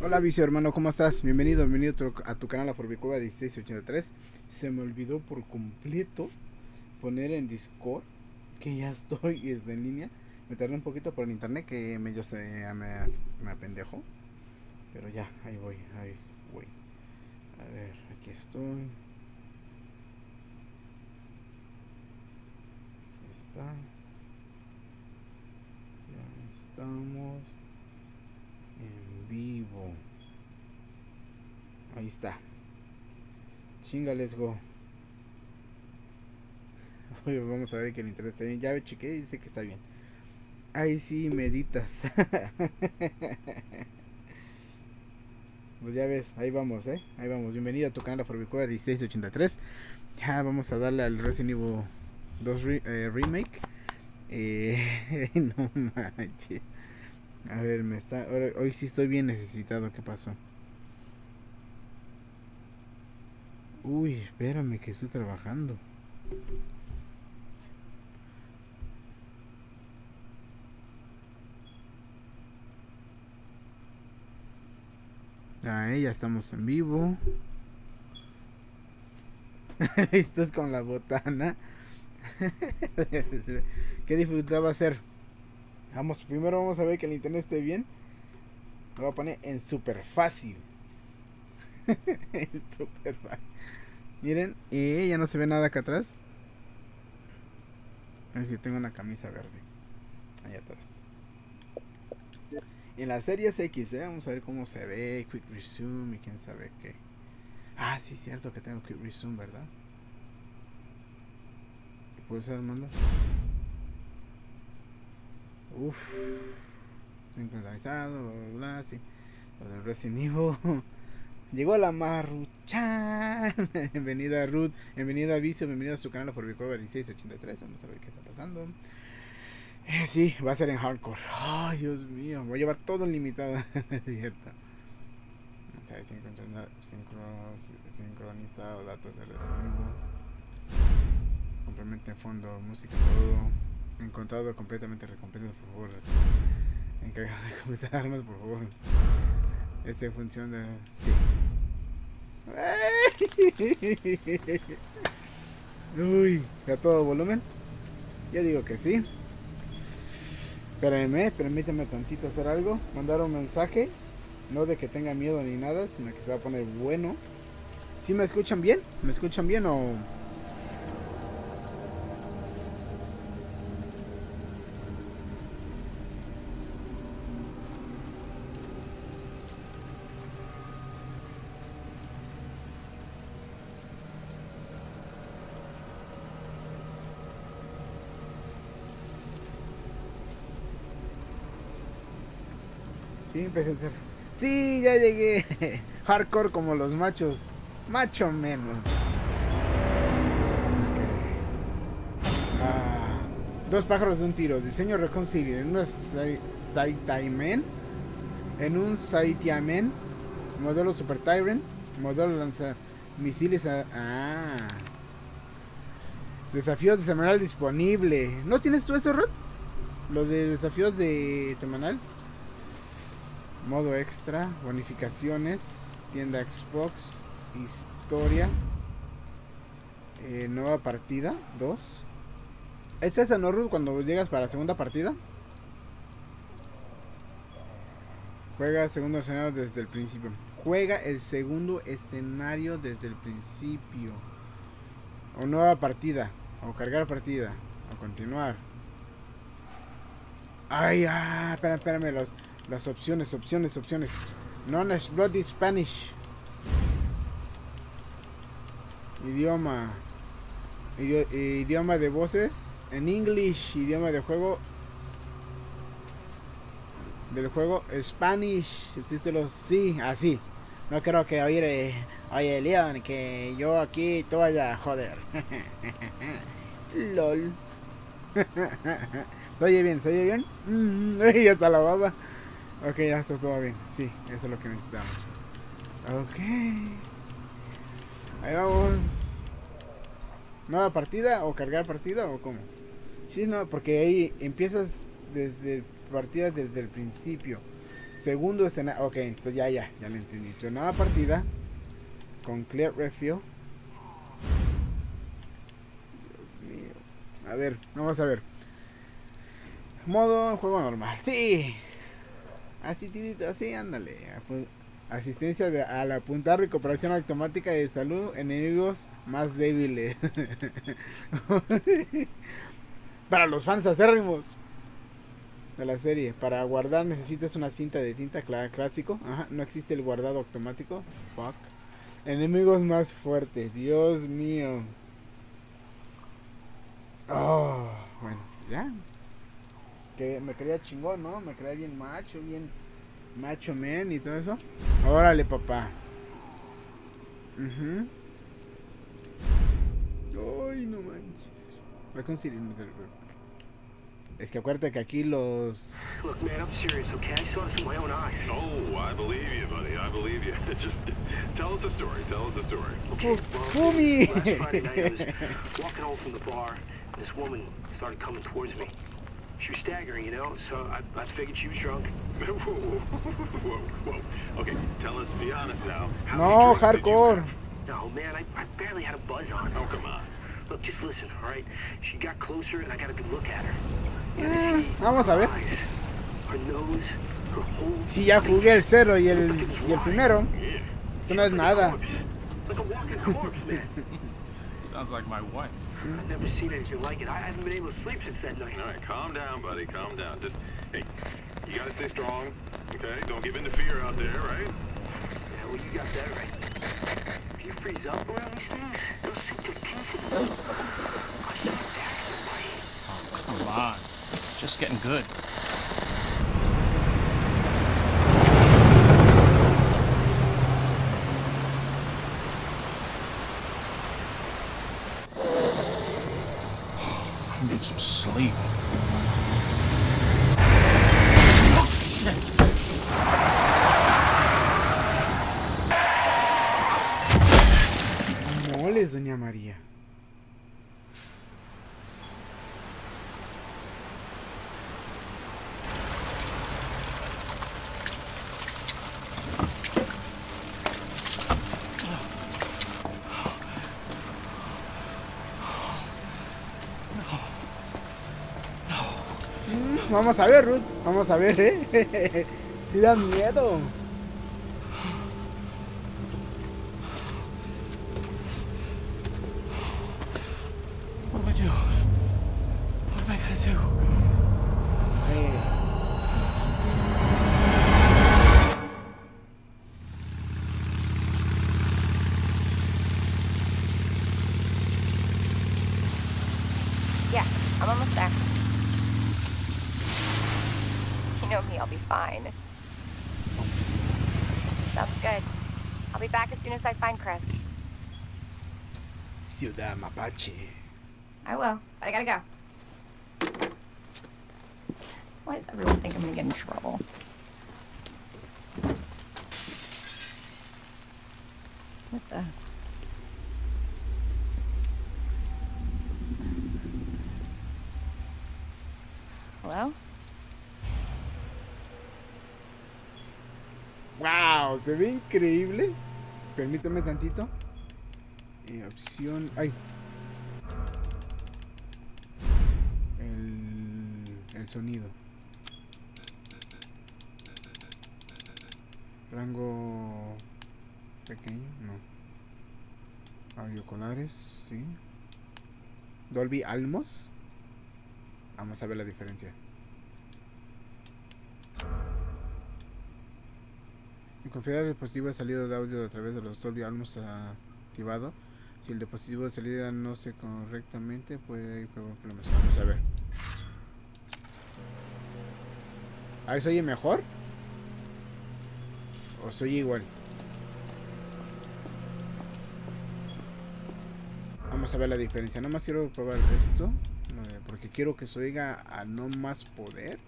Hola vicio hermano, ¿cómo estás? Bienvenido, bienvenido a tu canal Aforbicueva 1683 Se me olvidó por completo poner en Discord que ya estoy es en línea. Me tardé un poquito por el internet que me, yo sé, me, me Pero ya, ahí voy, ahí voy. A ver, aquí estoy. Aquí está. Ya estamos vivo. Ahí está. Chinga, let's go. Vamos a ver que el internet está bien. Ya chequé y dice que está bien. Ahí sí, meditas. pues ya ves, ahí vamos, ¿eh? Ahí vamos. Bienvenido a tu canal Forbicueva 1683. Ya vamos a darle al Resident Evil 2 eh, Remake. Eh, no manches. A ver, me está. hoy sí estoy bien necesitado. ¿Qué pasó? Uy, espérame que estoy trabajando. Ahí ya estamos en vivo. Esto es con la botana. ¿Qué dificultad va a ser? Vamos, primero vamos a ver que el internet esté bien. Lo voy a poner en super fácil. en super fácil. Miren, y ya no se ve nada acá atrás. A ver si tengo una camisa verde. Ahí atrás. En la serie X, ¿eh? vamos a ver cómo se ve. Quick Resume y quién sabe qué. Ah, sí, cierto que tengo Quick Resume, ¿verdad? ¿Puedo ser mando? Uff. Sincronizado, bla, bla, sí. Lo del Resident Evil. Llegó la Maruchan. bienvenida Ruth. Bienvenida Vicio. Bienvenido a su canal Forbicova 1683. Vamos a ver qué está pasando. Eh, sí, va a ser en hardcore. Ay, Dios mío. Voy a llevar todo limitado. Cierto. O sincronizado, datos de Resident Evil. Complemente fondo, música, todo. Encontrado completamente recompensas, por favor. Encargado de completar armas, por favor. Ese funciona. Sí. Uy, ¿a todo volumen? Yo digo que sí. Espérenme, permíteme tantito hacer algo. Mandar un mensaje. No de que tenga miedo ni nada, sino que se va a poner bueno. ¿Sí me escuchan bien? ¿Me escuchan bien o.? Sí, ya llegué. Hardcore como los machos. Macho menos. Ah, dos pájaros de un tiro. Diseño reconcilio. En un Saitaimen. En un Saitiamen. Modelo Super Tyrant. Modelo lanza misiles. ah. Desafíos de semanal disponible. ¿No tienes tú eso, Rod? Lo de desafíos de semanal. Modo extra, bonificaciones, tienda Xbox, historia, eh, nueva partida, 2. ¿Es esa, no, Ruth, cuando llegas para la segunda partida? Juega segundo escenario desde el principio. Juega el segundo escenario desde el principio. O nueva partida. O cargar partida. O continuar. Ay, ah, espérame, espérame. Los, las opciones, opciones, opciones. Non Bloody Spanish. Idioma. Idi- idioma de voces en English, idioma de juego del juego Spanish, subtítulos sí, así. No creo que oír, eh, oye Leon, que yo aquí a joder. LOL. ¿Se oye bien? ¿Se oye bien? Mm, ya está la baba. Ok, ya está todo bien. Sí, eso es lo que necesitamos. Ok. Ahí vamos. ¿Nueva partida o cargar partida o cómo? Sí, no, porque ahí empiezas desde partida desde el principio. Segundo escenario. Ok, entonces ya, ya, ya lo entendí. Entonces, nueva partida con Clear Refuel. Dios mío. A ver, vamos a ver. Modo juego normal. Sí. Así, titito, así, ándale. Asistencia de, al apuntar recuperación automática de salud enemigos más débiles. Para los fans acérrimos de la serie. Para guardar necesitas una cinta de tinta clásico. Ajá, no existe el guardado automático. Fuck. Enemigos más fuertes. Dios mío. Oh, bueno, pues ya. Que me creía chingón, ¿no? Me creía bien macho, bien macho man y todo eso. Órale, papá. Mhm. Ay, no manches. Reconciliarme. Es que acuérdate que aquí los. Look, man, I'm serious, okay? I saw this with my own eyes. Oh, I believe you, buddy. I believe you. Just tell us a story. Tell us a story. Okay, well, Fumi. last Friday night I was walking home from the bar, and this woman started coming towards me. She was staggering, you know, so I, I figured she was drunk. whoa, whoa, whoa, whoa. Okay, tell us. Be honest now. How No, many drinks did you hardcore. No, man, I, I barely had a buzz on. Oh, come on. Look, just listen, all right? She got closer, and I got a good look at her. You Eh, gotta see vamos a her ver. eyes, her nose, her whole Si ya jugué el cero y el, Looked like it was y el rotting. primero. Yeah. Esto no es Like a nada. corpse. Like a walking corpse, man. Sounds like my wife. I've never seen anything like it. I haven't been able to sleep since that night. All right, calm down, buddy. Calm down. Just hey, you gotta stay strong. Okay, don't give in to fear out there, right? Yeah, well, you got that right. If you freeze up around these things, they'll sink their teeth in you. Oh. I saw attack somebody. Oh, come on. It's just getting good. Need some sleep. Oh, shit! Moles, doña María. Vamos a ver, Ruth. Vamos a ver, ¿eh? Si da miedo. I will, but I gotta go. Why does everyone think I'm gonna get in trouble? What the? Hello? ¡Wow! Se ve increíble. Permítame tantito. Eh, opción. ¡Ay! Sonido. Rango pequeño, no. Audiocolares, sí. Dolby Almos. Vamos a ver la diferencia. En configurar el dispositivo de salido de audio a través de los Dolby Almos activado. Si el dispositivo de salida no se correctamente, puede con problemas. Vamos a ver. ¿Ahí se oye mejor? ¿O se oye igual? Vamos a ver la diferencia. Nada más quiero probar esto. eh, Porque quiero que se oiga a no más poder.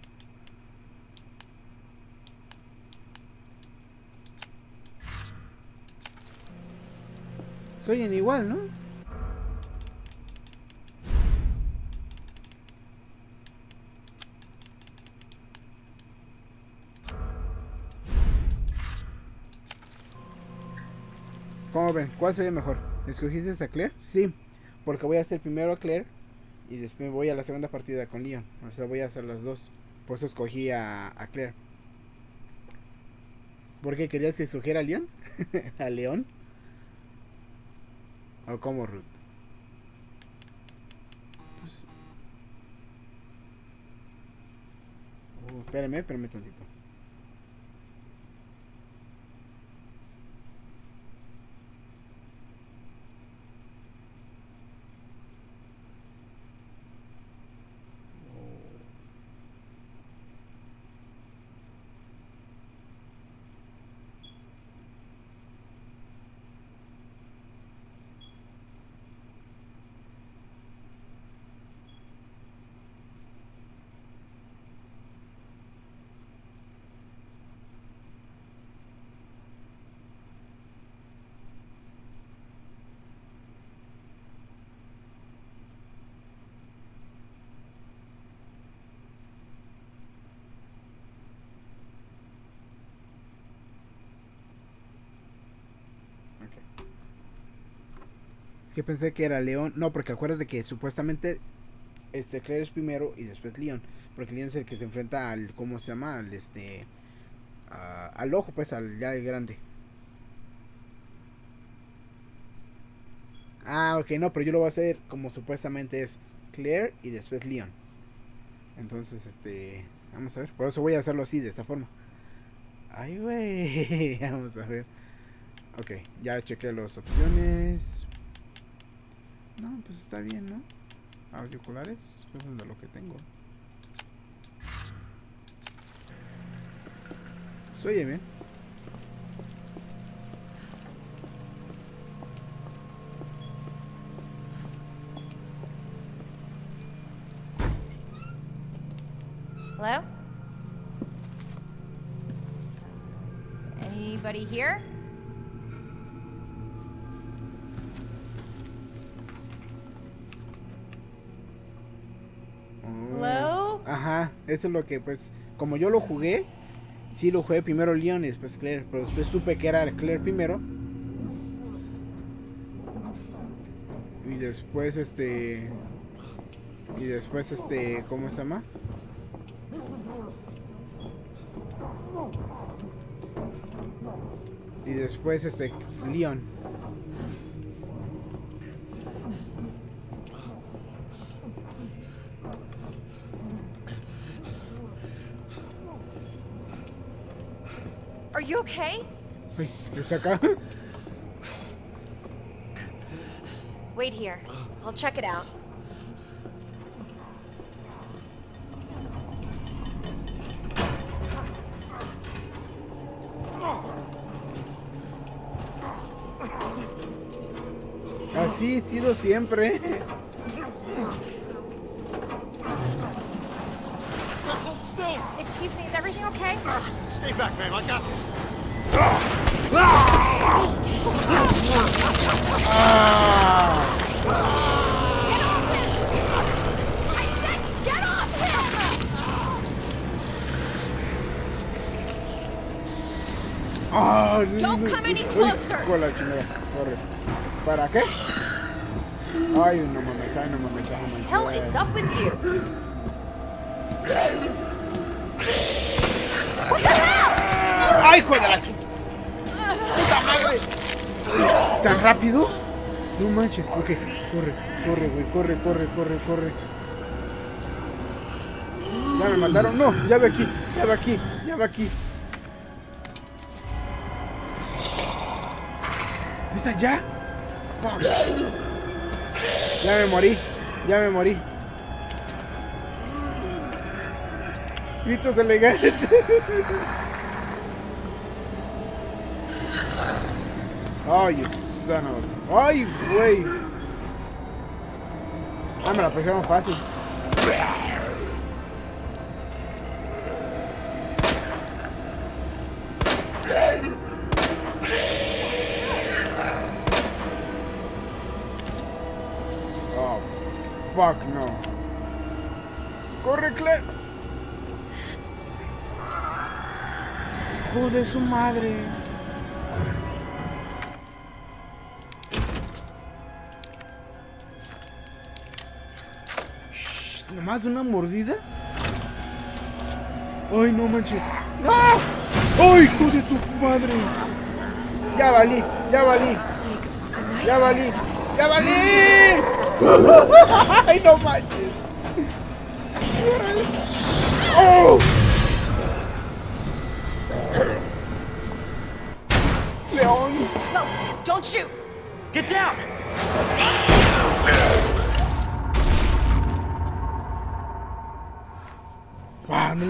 Se oyen igual, ¿no? ¿Cuál se oye mejor? ¿Escogiste a Claire? Sí, porque voy a hacer primero a Claire y después voy a la segunda partida con Leon. O sea, voy a hacer las dos. Por eso escogí a, a Claire. ¿Por qué querías que escogiera a Leon? ¿A León? ¿O cómo, Ruth? Pues... Uh, espérame, espérame tantito. Ok. Es que pensé que era León. No, porque acuérdate que supuestamente este Claire es primero y después León. Porque León es el que se enfrenta al. ¿Cómo se llama? Al este. al ojo, pues, al ya el grande. Ah, ok, no, pero yo lo voy a hacer como supuestamente es Claire y después León. Entonces, este. Vamos a ver. Por eso voy a hacerlo así, de esta forma. Ay, güey. Vamos a ver. Ok, ya chequé las opciones. No, pues está bien, ¿no? Auriculares, pues es de lo que tengo. Se oye bien. Hello? Anybody here? Oh. Hello? Ajá, eso es lo que, pues, como yo lo jugué, sí lo jugué primero Leon y después Claire, pero después supe que era Claire primero. Y después, este. Y después, este. ¿Cómo se llama? Y después, este. Leon. Ay, ¿está acá? Wait here. I'll check it out. Así he sido siempre. So hold still. Excuse me, is everything okay? Stay back, ma'am. I got this. Ah. Ah, Don't come any closer. hijo de la chingada, corre. ¿Para qué? Ay, no mames, ay, no mames, ay, no mames. hell is up with you? ¡Ay, hijo de la puta madre! ¿Tan rápido? No manches, ok, corre, corre, güey, corre, corre, corre, corre. Ya me mataron, no, ya ve aquí, ya ve aquí, ya ve aquí. ¿Es allá? fuck. Ya me morí. Ya me morí. Gritos elegantes. Ay, you son of Ay, güey. Ah, me la pusieron fácil. Oh, fuck no. Corre, Claire. Hijo de su madre. ¿Nomás una mordida? Ay, no manches. ¡Ah! ¡Ay, hijo de tu madre! Ya valí, ya valí. Ya valí, ya valí. Ay, no manches. ¡Oh!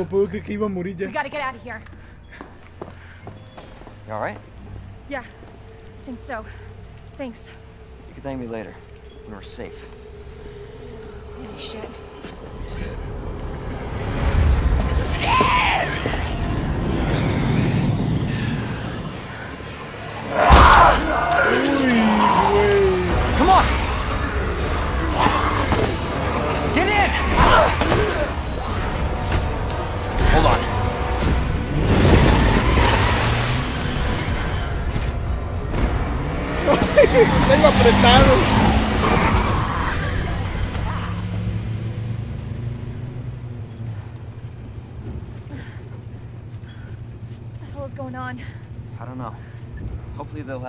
Puedo creer que iba a morir We gotta get out of here. You alright? Yeah, I think so. Thanks. You can thank me later. When we're safe. Holy shit.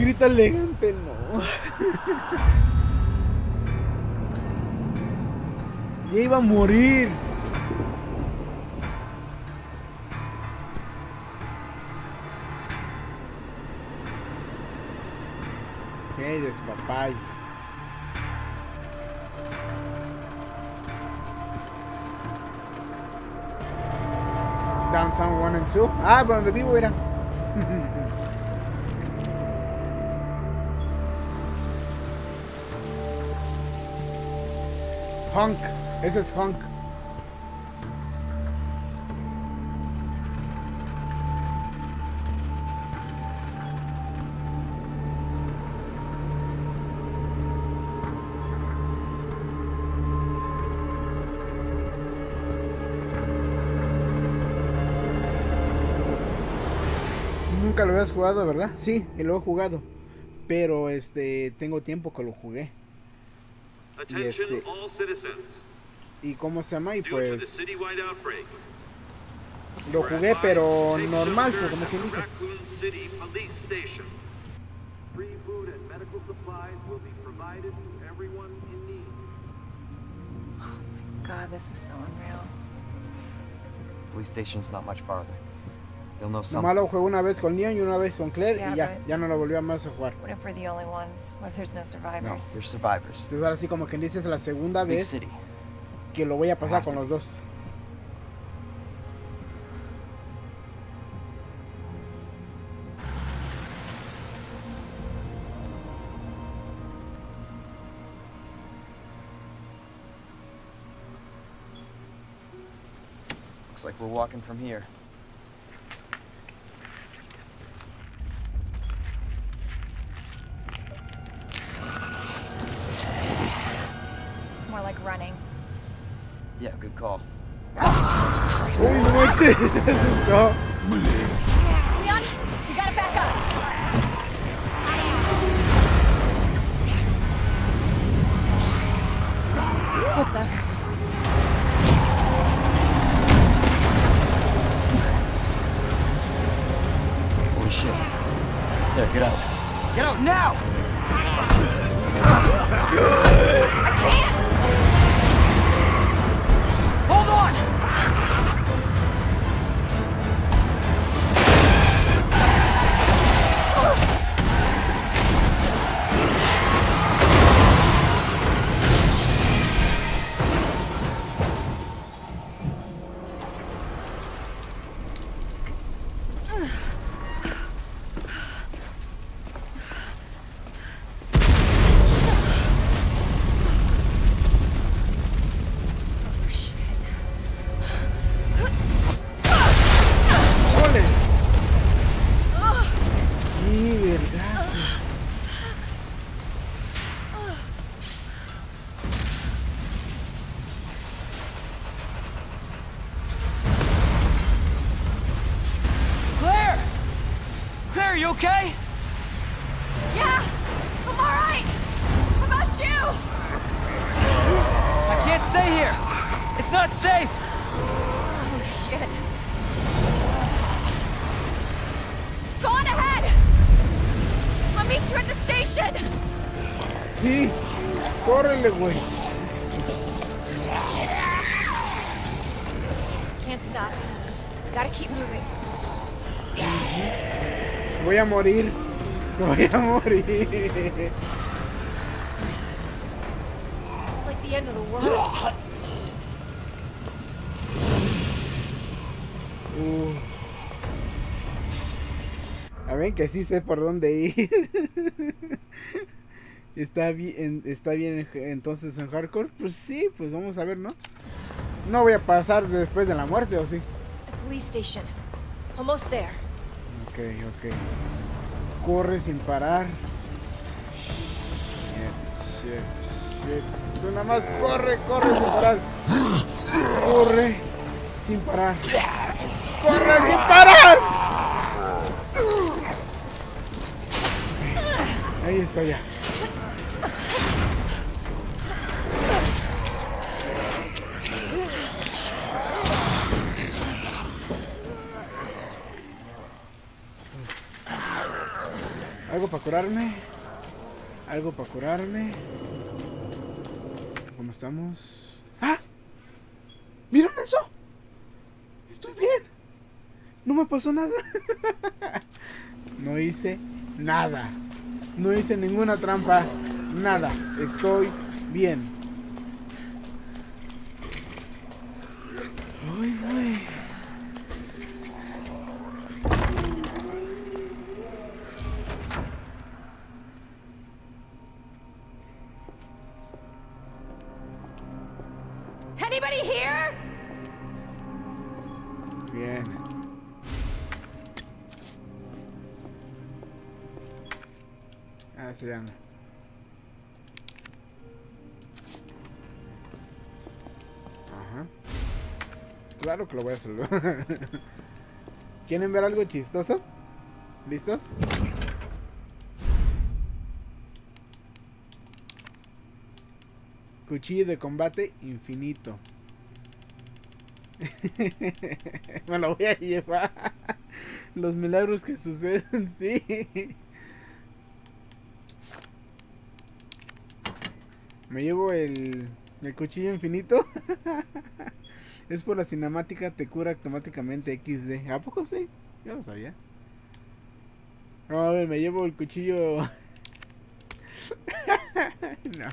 Grita elegante, no. ya iba a morir. Qué despapay. Downtown 1 and 2. Ah, por donde vivo era. Hunk. Ese es Hunk. Nunca lo habías jugado, ¿verdad? Sí, y lo he jugado. Pero este tengo tiempo que lo jugué. Attention este- all citizens. ¿Y cómo se llama? Y pues citywide outbreak, lo jugué, pero normal, pues, como quien dice. In need. God, this is so unreal. Police station's not much farther. Nomás lo jugué una vez con Leon y una vez con Claire Yeah, y ya, ya no lo volví a más a jugar. What if we're the only ones? What if there's no No, survivors? they're survivors. Entonces ahora sí como quien dice es la segunda Big vez city. que lo voy a pasar con los dos. Looks like we're walking from here. Yeah, good call. Uy, que sí sé por dónde ir. está bien, está bien en- entonces en hardcore. Pues sí, pues vamos a ver, ¿no? No voy a pasar después de la muerte, ¿o sí? The police station. Almost there. Ok, ok. Corre sin parar. Shit, shit, shit. Tú nada más corre, corre sin parar. Corre sin parar. ¡Corre sin parar! Ahí está ya. Algo para curarme. Algo para curarme. ¿Cómo estamos? ¡Ah! ¿Vieron eso? Estoy bien. No me pasó nada. no hice nada. No hice ninguna trampa. Nada. Estoy bien. Ay, ay. Anybody here? Bien. Ah. Ajá. Claro que lo voy a salvar. ¿Quieren ver algo chistoso? ¿Listos? Cuchillo de combate infinito. Me lo voy a llevar. Los milagros que suceden, sí. Me llevo el, el cuchillo infinito. es por la cinemática, te cura automáticamente XD. ¿A poco sí? Yo lo sabía. No, a ver, me llevo el cuchillo. no,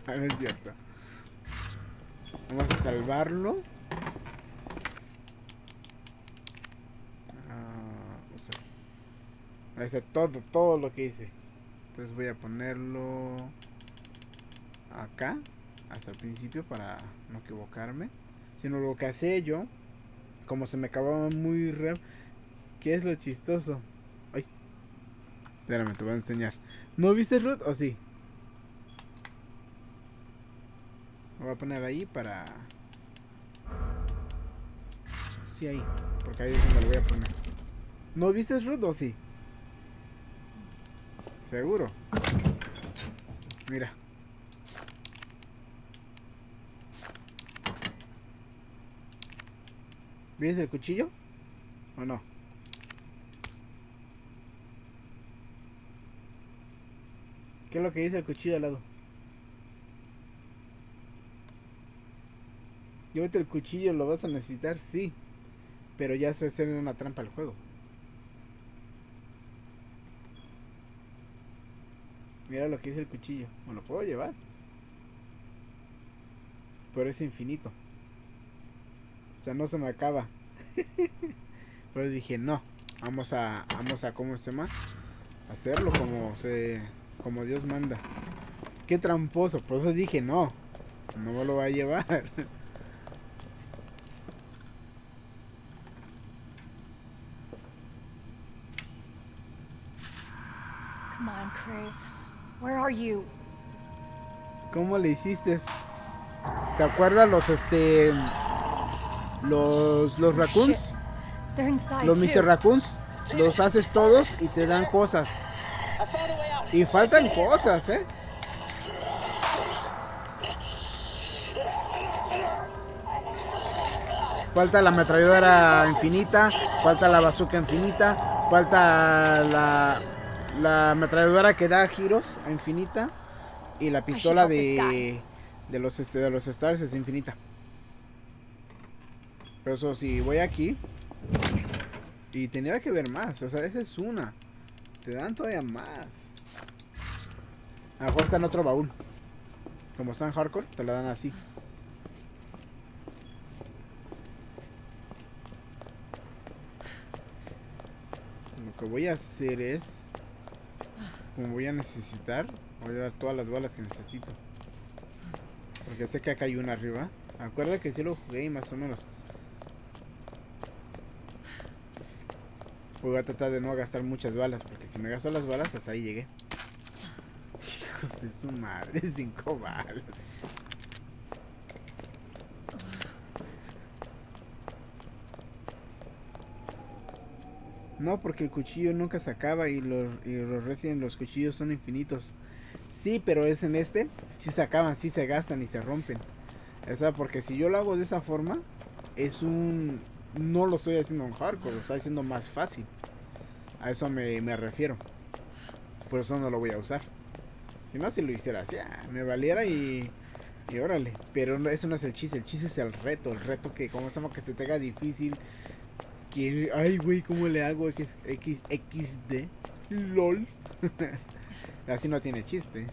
no es cierto. Vamos a salvarlo. Ah, o sea, ahí está todo, todo lo que hice. Entonces voy a ponerlo acá, hasta el principio para no equivocarme. Sino lo que hacía yo, como se me acababa muy rápido. ¿Qué es lo chistoso? Ay, espérame, te voy a enseñar. ¿No viste Ruth o sí? Lo voy a poner ahí para. Sí, ahí. Porque ahí es donde lo voy a poner. ¿No viste Ruth o sí? Seguro. Mira. ¿Ves el cuchillo? ¿O no? ¿Qué es lo que dice el cuchillo al lado? Llévate el cuchillo, lo vas a necesitar, sí. Pero ya se hace una trampa al juego. Mira lo que dice el cuchillo. Me lo puedo llevar. Pero es infinito. O sea, no se me acaba. Pero dije, no. Vamos a, vamos a, ¿cómo se llama? Hacerlo como se, como Dios manda. Qué tramposo. Por eso dije, no. No me lo va a llevar. Come on, Chris. Where are you? ¿Cómo le hiciste? ¿Te acuerdas los, este, los, los raccoons? Los. Mr. Raccoons, los haces todos y te dan cosas. Y faltan cosas, ¿eh? Falta la ametralladora infinita, falta la bazooka infinita, falta la, la ametralladora que da giros a infinita y la pistola de, de los este, de los stars es infinita. Pero eso si voy aquí, y tenía que ver más, o sea, esa es una. Te dan todavía más. A está en otro baúl. Como está en hardcore, te la dan así. Lo que voy a hacer es. Como voy a necesitar, voy a dar todas las balas que necesito. Porque sé que acá hay una arriba. Acuerda que sí lo jugué y más o menos. Voy a tratar de no gastar muchas balas, porque si me gasto las balas, hasta ahí llegué. Hijos de su madre, cinco balas. No, porque el cuchillo nunca se acaba y los, y los Resident los cuchillos son infinitos. Sí, pero es en este, sí se acaban, sí se gastan y se rompen. O sea, porque si yo lo hago de esa forma, es un... No lo estoy haciendo en hardcore, lo estoy haciendo más fácil. A eso me, me refiero. Por eso no lo voy a usar. Si no, si lo hiciera así, ah, me valiera y... Y órale. Pero no, eso no es el chiste, el chiste es el reto. El reto que, como llama, que se te haga difícil. Que, ay, güey, ¿cómo le hago X, X, XD? LOL. así no tiene chiste.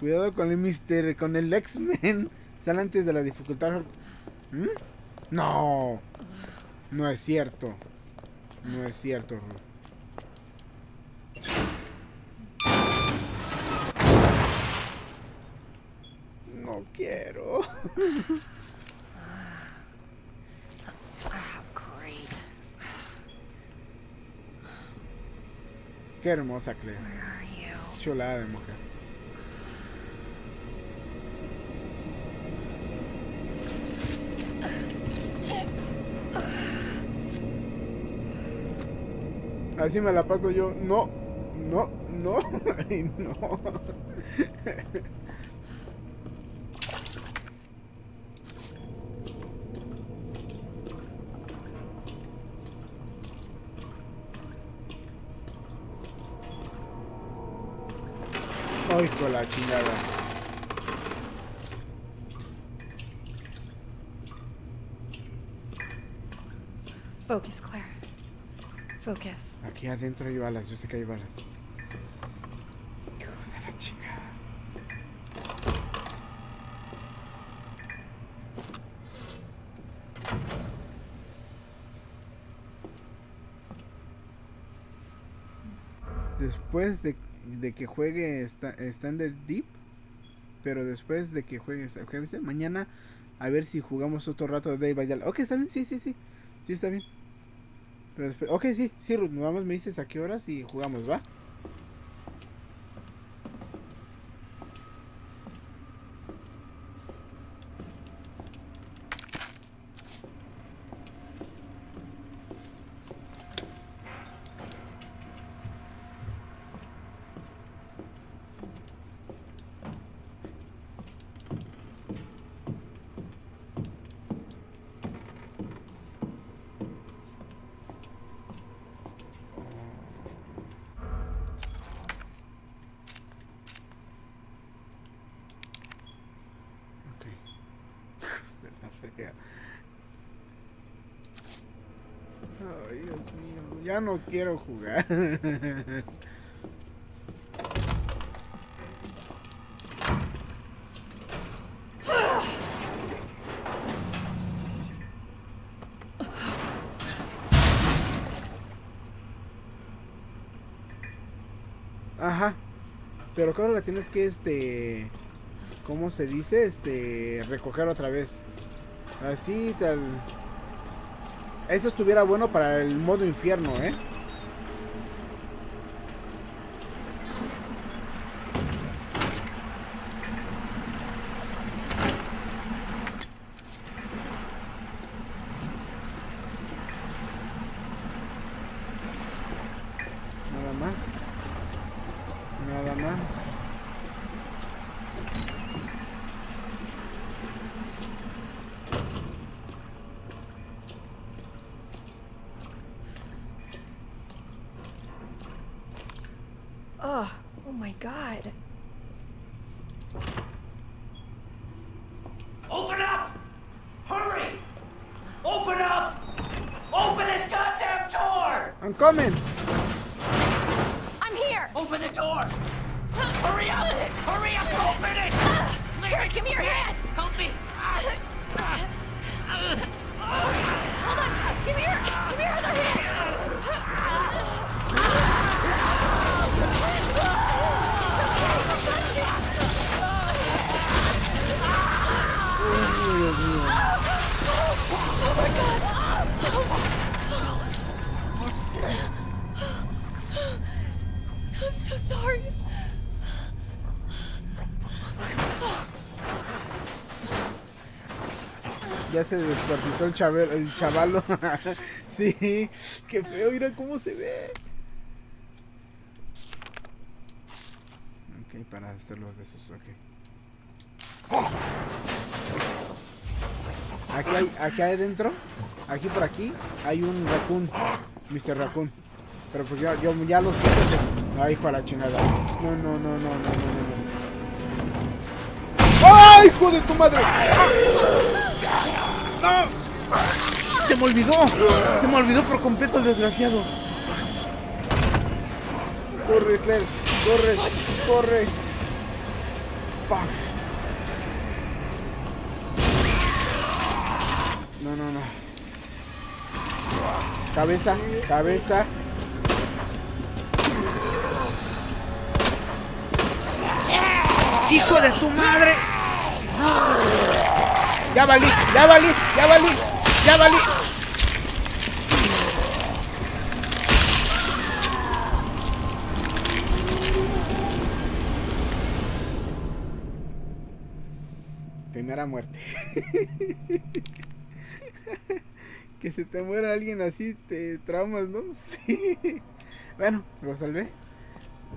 Cuidado con el Mister, con el X-Men. Sale antes de la dificultad. ¿Mm? No. No es cierto. No es cierto. No quiero. Ah. Qué hermosa Claire. Chulada de mujer. Así me la paso yo. No, no, no, ay, no. Ay, con la chingada. Focus, Claire. Focus. Aquí adentro hay balas, yo sé que hay balas. Hijo de la chingada. Después de, de que juegue Standard Deep, pero después de que juegue, mañana a ver si jugamos otro rato de Day by. Ok, está bien, sí, sí, sí. Sí, está bien. Ok, sí, sí, Ruth, vamos, me dices a qué horas y jugamos, ¿va? Dios mío, ya no quiero jugar. Ajá. Pero claro, la tienes que, este... ¿Cómo se dice? Este... Recoger otra vez. Así, tal... Eso estuviera bueno para el modo infierno, ¿eh? Se descuartizó el, chavel, el chavalo. sí, qué feo, mira cómo se ve. Ok, para hacer los de esos, ok. Aquí hay, aquí adentro, aquí por aquí, hay un raccoon, Mr. Raccoon. Pero pues ya, yo ya lo que... Ay, hijo de la chingada. No, no, no, no, no, no. no. ¡Ay, hijo de tu madre! ¡No! Se me olvidó. Se me olvidó por completo el desgraciado. Corre, Claire. Corre. Corre. Fuck. No, no, no. Cabeza, cabeza. ¡Hijo de tu madre! Ya valí, ya valí, ya valí, ya valí. Primera muerte. que se te muera alguien así, te traumas, ¿no? Sí. Bueno, lo salvé.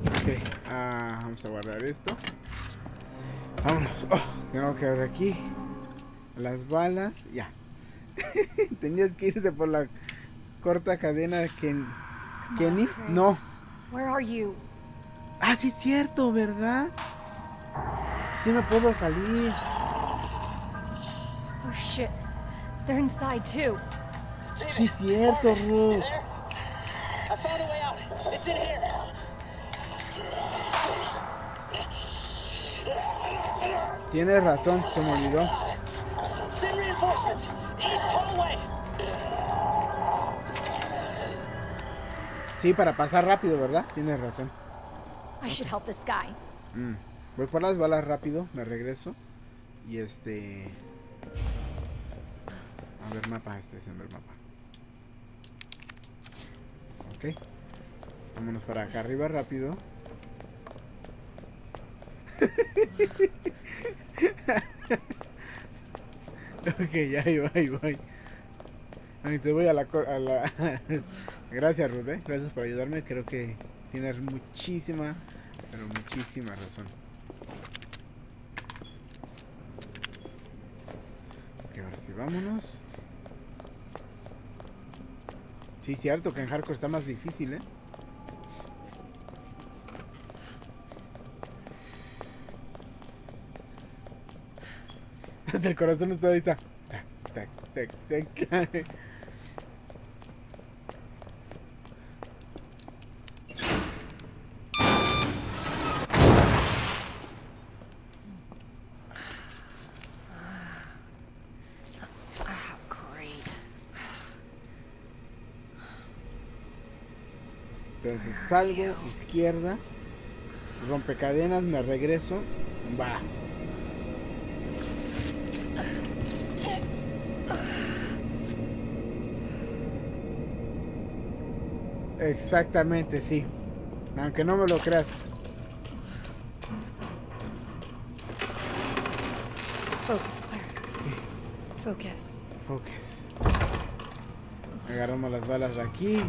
Ok, ah, vamos a guardar esto. Vámonos. Oh, tengo que ver aquí. Las balas, ya. Tenías que irte por la corta cadena que Kenny. Chris. No. Where are you? Ah, sí es cierto, ¿verdad? Sí me puedo salir. Oh shit. They're inside too. Sí es cierto, Ruth. I found a way out. It's in here. Tienes razón, se me olvidó. Send reinforcements. East hallway. Sí, para pasar rápido, ¿verdad? Tienes razón. I should help this guy. Mm. Voy por las balas rápido, me regreso. Y este. A ver, mapa, este es el mapa. Ok. Vámonos para acá arriba rápido. ok, ya ahí voy, ahí. Ay, te voy a la, a la... Gracias, Ruth, ¿eh? Gracias por ayudarme. Creo que tienes muchísima, pero muchísima razón. Ok, ahora sí, vámonos. Sí, cierto que en hardcore está más difícil, ¿eh? el corazón está ahorita. Tac, tac, tac, tac. Entonces salgo, izquierda, rompecadenas, me regreso, va. Exactamente, sí. Aunque no me lo creas. Focus, Claire. Sí. Focus. Focus. Agarramos las balas de aquí.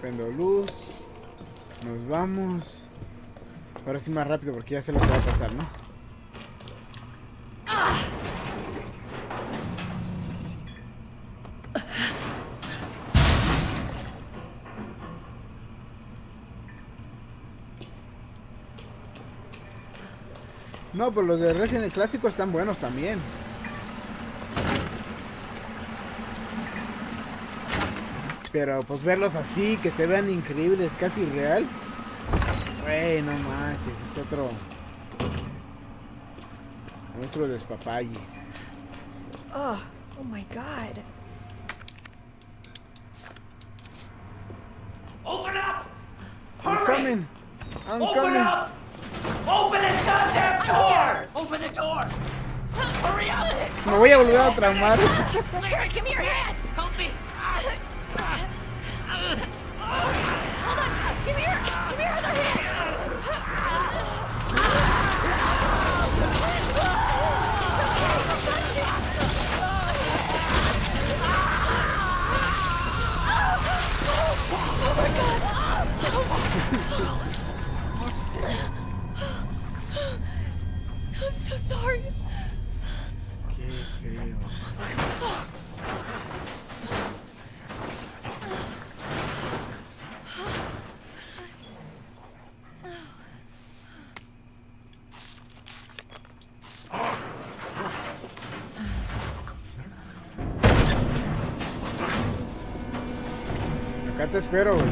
Prendo luz. Nos vamos. Ahora sí más rápido porque ya sé lo que va a pasar, ¿no? No, pues los de Resident clásico están buenos también. Pero pues verlos así, que se vean increíbles, casi real. Güey, no manches, es otro. Otro despapalle. Oh, oh my god. Open up! I'm Hurry! coming. I'm Open coming. up! Open this goddamn door! Open the door! Hurry up! Me voy a volver te espero, güey.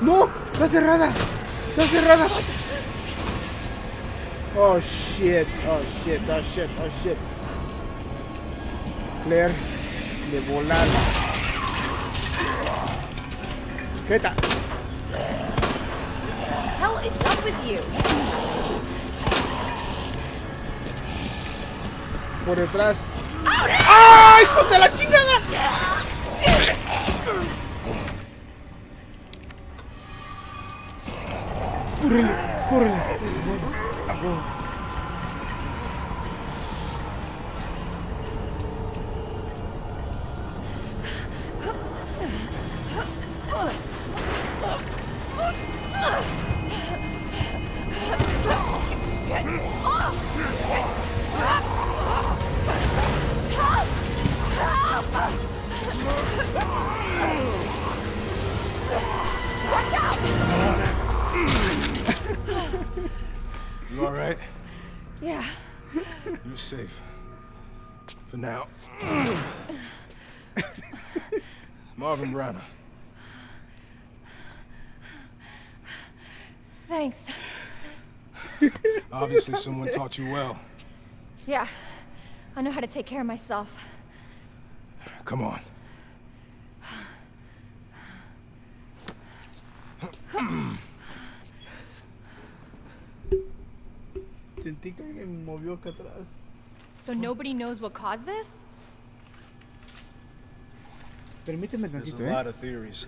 ¡No! ¡Está cerrada! ¡Está cerrada! Oh shit, oh shit, oh shit, oh shit. Claire, de volada. Jeta. Por detrás. ¡Ay, hijo de la chingada! Taught you well. Yeah. I know how to take care of myself. Come on. Sentí que alguien me movió acá atrás. So nobody knows what caused this? Permíteme There's a ¿eh? lot of theories.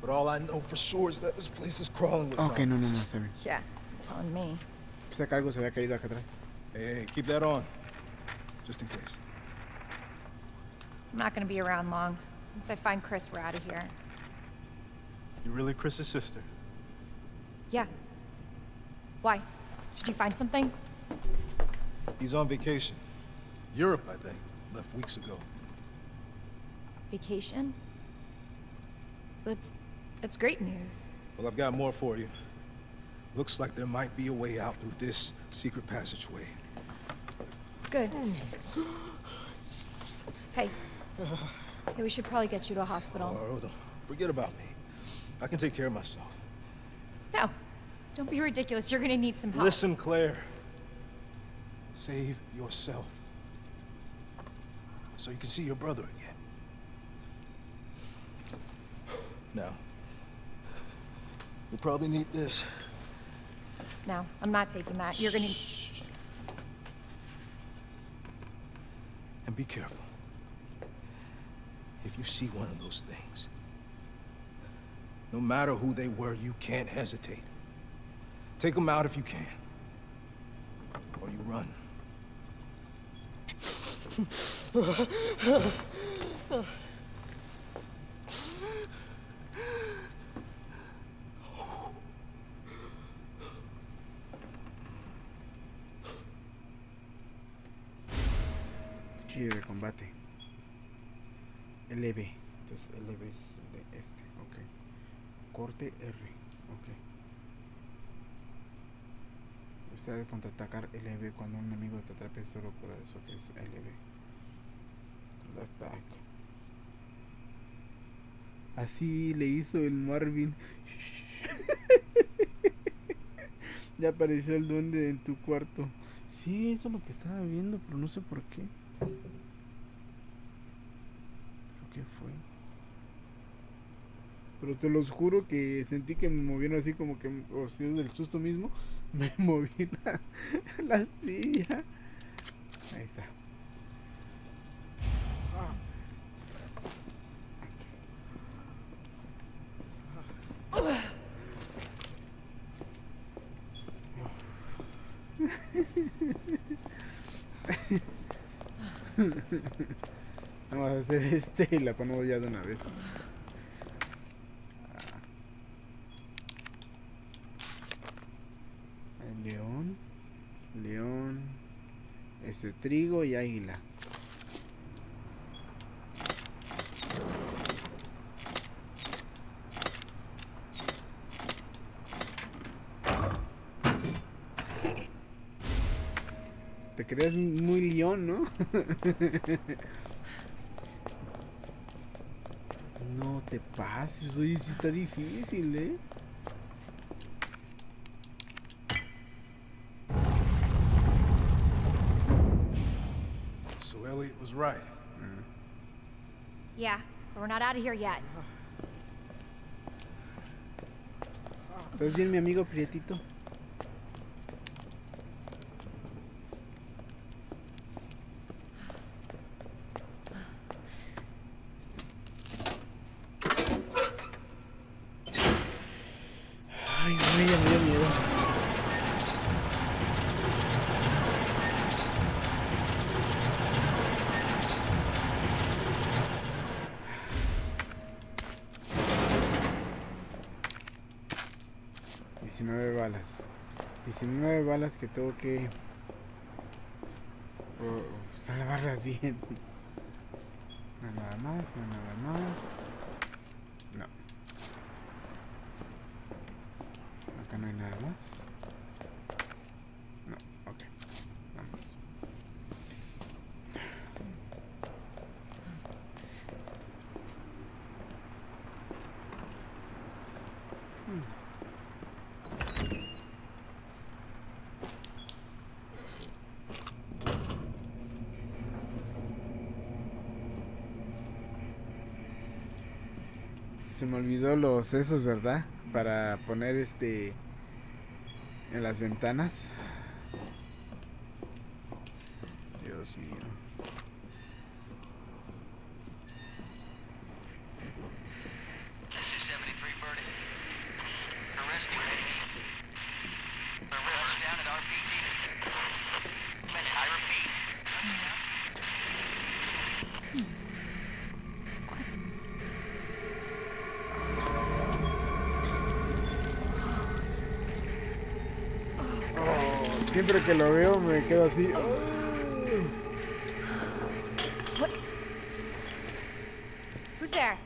But all I know for sure is that this place is crawling with Ok, no, no, no, está bien. Yeah. Telling me. Pensé que algo se había caído acá atrás. Hey, hey, keep that on. Just in case. I'm not gonna be around long. Once I find Chris, we're out of here. You really Chris's sister? Yeah. Why? Did you find something? He's on vacation. Europe, I think. Left weeks ago. Vacation? That's... it's great news. Well, I've got more for you. Looks like there might be a way out through this secret passageway. Good. Hey. Hey, we should probably get you to a hospital. Oh, don't forget about me. I can take care of myself. No, Don't be ridiculous. You're gonna need some help. Listen, Claire. Save yourself. So you can see your brother again. Now, you'll probably need this. No, I'm not taking that. You're gonna. And be careful. If you see one of those things, no matter who they were, you can't hesitate. Take them out if you can. Or you run. LB. Entonces LB es de este. Ok. Corte R. Ok. Usar el contraatacar LB cuando un enemigo te atrape solo por eso que es LB. Left back. Así le hizo el Marvin. ya apareció el duende en tu cuarto. Sí, eso es lo que estaba viendo, pero no sé por qué. ¿Pero qué fue? Pero te los juro que sentí que me movieron así como que, o sea, del susto mismo, me moví la, la silla. Ahí está. Vamos a hacer este y la ponemos ya de una vez. Ah. León, león, este trigo y águila. Te crees muy león, ¿no? no te pases, oye, sí está difícil, ¿eh? So Elliot was right. Yeah, but we're not out of here yet. ¿Estás bien, mi amigo Prietito? Ay, güey, ya me dio miedo. Diecinueve balas. 19 balas que tengo que oh, salvarlas bien. No nada más, no nada más. No. Acá no hay nada más. No, ok. Vamos. Se me olvidó los esos, ¿verdad? Para poner este en las ventanas. Dios mío. This is 73 Birdie. For rescue heading east. The rail's down at RPD. Minute, I repeat. Oh, siempre que lo veo me quedo así. What? Who's there?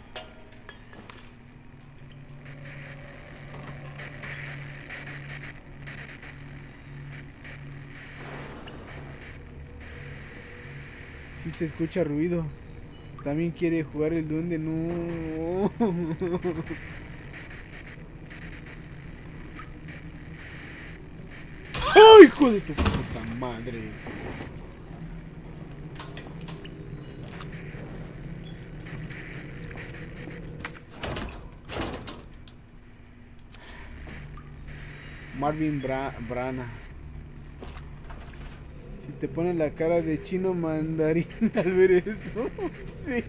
Sí se escucha ruido. También quiere jugar el duende, no. De tu puta madre. Marvin Bra Brana. Si te ponen la cara de chino mandarín al ver eso. Sí.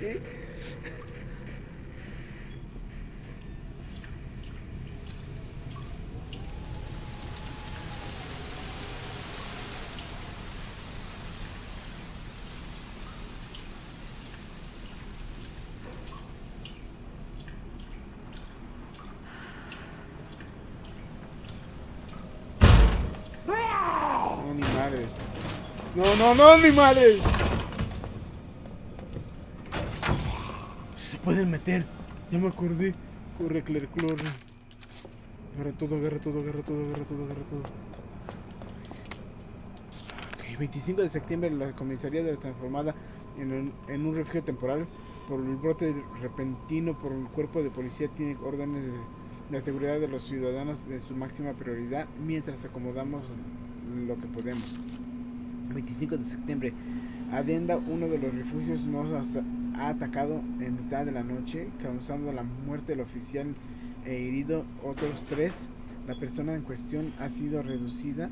No, ni madres. No, no, ni madres. Se pueden meter. Ya me acordé. Corre, Claire, corre. Agarra todo, agarra todo, agarra todo, agarra todo, agarra todo. Ok, 25 de septiembre la comisaría de la transformada en un refugio temporal por el brote repentino por el cuerpo de policía tiene órdenes de la seguridad de los ciudadanos de su máxima prioridad mientras acomodamos lo que podemos. 25 de septiembre. Adenda, uno de los refugios, nos ha atacado en mitad de la noche, causando la muerte del oficial e herido otros tres. La persona en cuestión ha sido reducida.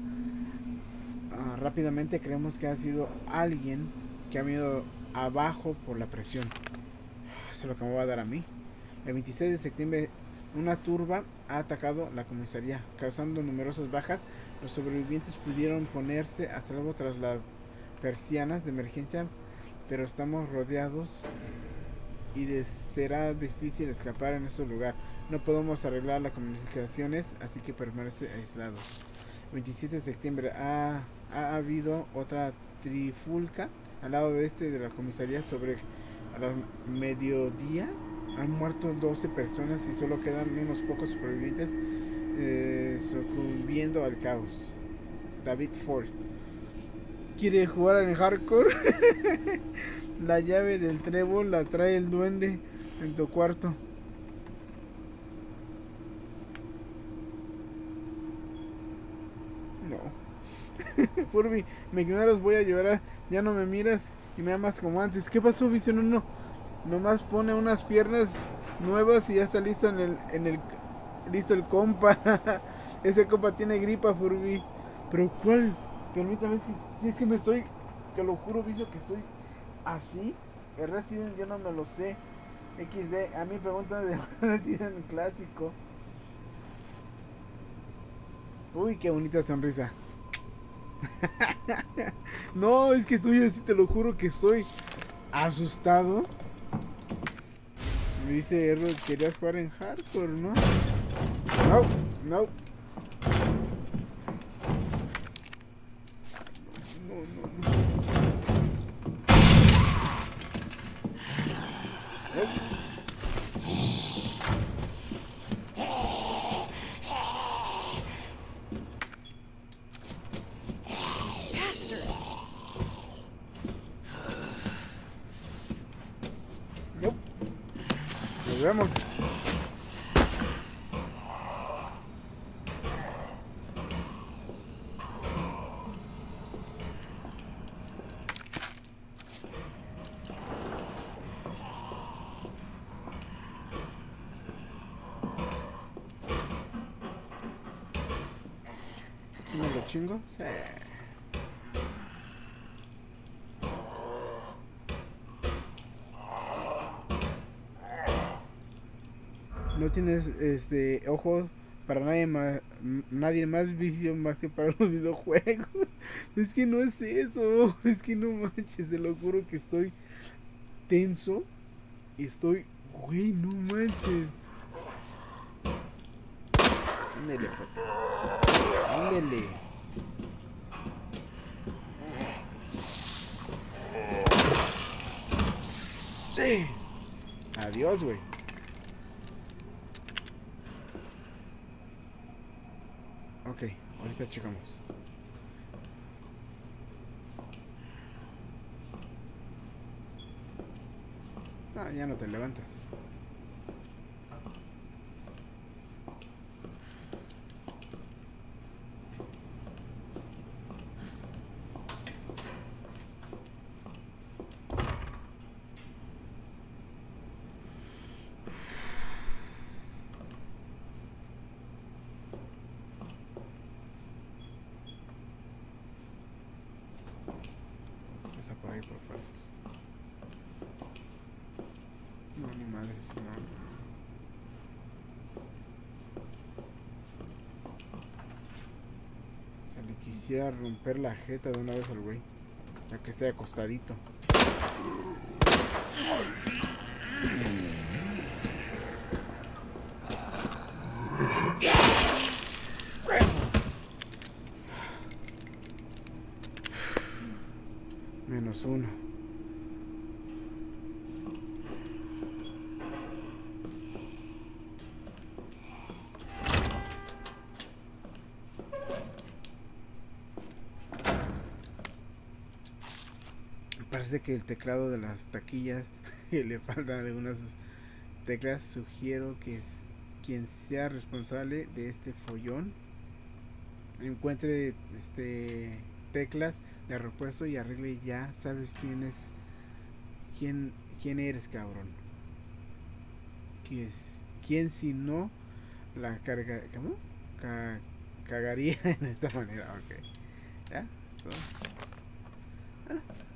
Ah, rápidamente creemos que ha sido alguien que ha venido abajo por la presión. Eso es lo que me va a dar a mí. El 26 de septiembre una turba ha atacado la comisaría, causando numerosas bajas. Los sobrevivientes pudieron ponerse a salvo tras las persianas de emergencia, pero estamos rodeados y será difícil escapar en ese lugar. No podemos arreglar las comunicaciones, así que permanece aislados. 27 de septiembre ha, ha habido otra trifulca al lado de este de la comisaría sobre a mediodía. Han muerto 12 personas y solo quedan unos pocos supervivientes eh, sucumbiendo al caos. David Ford. ¿Quiere jugar en hardcore? la llave del trébol la trae el duende en tu cuarto. No. Furby, me ignoras, voy a llorar. Ya no me miras y me amas como antes. ¿Qué pasó, Vision 1? Nomás pone unas piernas nuevas y ya está listo en el, en el listo el compa. Ese compa tiene gripa, Furby. Pero ¿cuál? Permítame, que si es que me estoy, te lo juro, vicio que estoy así. El Resident yo no me lo sé. XD, a mí preguntan de Resident clásico. Uy, qué bonita sonrisa. no, es que estoy así, te lo juro que estoy asustado. Me dice Errol, querías jugar en hardcore, ¿no? No, no. No, no, no. Bastard! Nos vemos. ¿Sí me lo chingo? Sí. No este ojos para nadie más, nadie más visión más que para los videojuegos. Es que no es eso, es que no manches, te lo juro que estoy tenso y estoy, güey, no manches. Ándele. Ándele. Sí. Adiós, güey. Ok, ahorita checamos. No, ya no te levantas. ahí por fuerzas. No, ni madres, no. O sea, le quisiera romper la jeta de una vez al güey. A que esté acostadito. Menos uno. Que el teclado de las taquillas le faltan algunas teclas. Sugiero que quien sea responsable de este follón encuentre este teclas de repuesto y arregle ya. Sabes quién es quién quién eres, cabrón. ¿Quién, quién si no la carga cagaría en esta manera? Ok.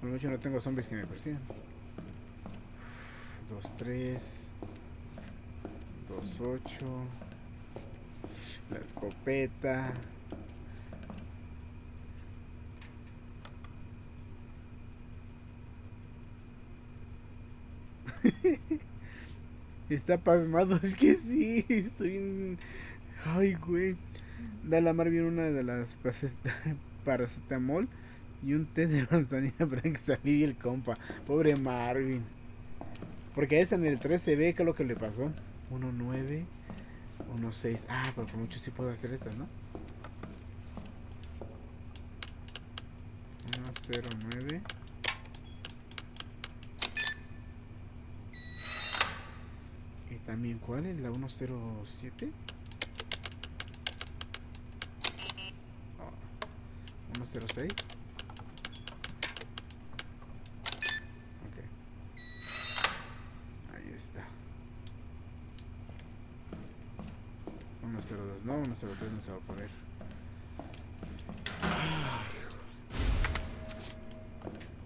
Por mucho no tengo zombies que me persigan. 2, 3. 2, 8. La escopeta. Está pasmado, es que sí, estoy en... Ay, güey. Da la mar bien una de las paracet- paracetamol y un té de manzanilla para que se alivie el compa. Pobre Marvin. Porque esa en el 3 se ve que es lo que le pasó. 1-9, 1-6. Ah, pero por mucho sí puedo hacer estas, ¿no? 1-0-9. Y también, ¿cuál es? La 107. Oh, 106. Ok. Ahí está. 102, no, 103 no se va a poner.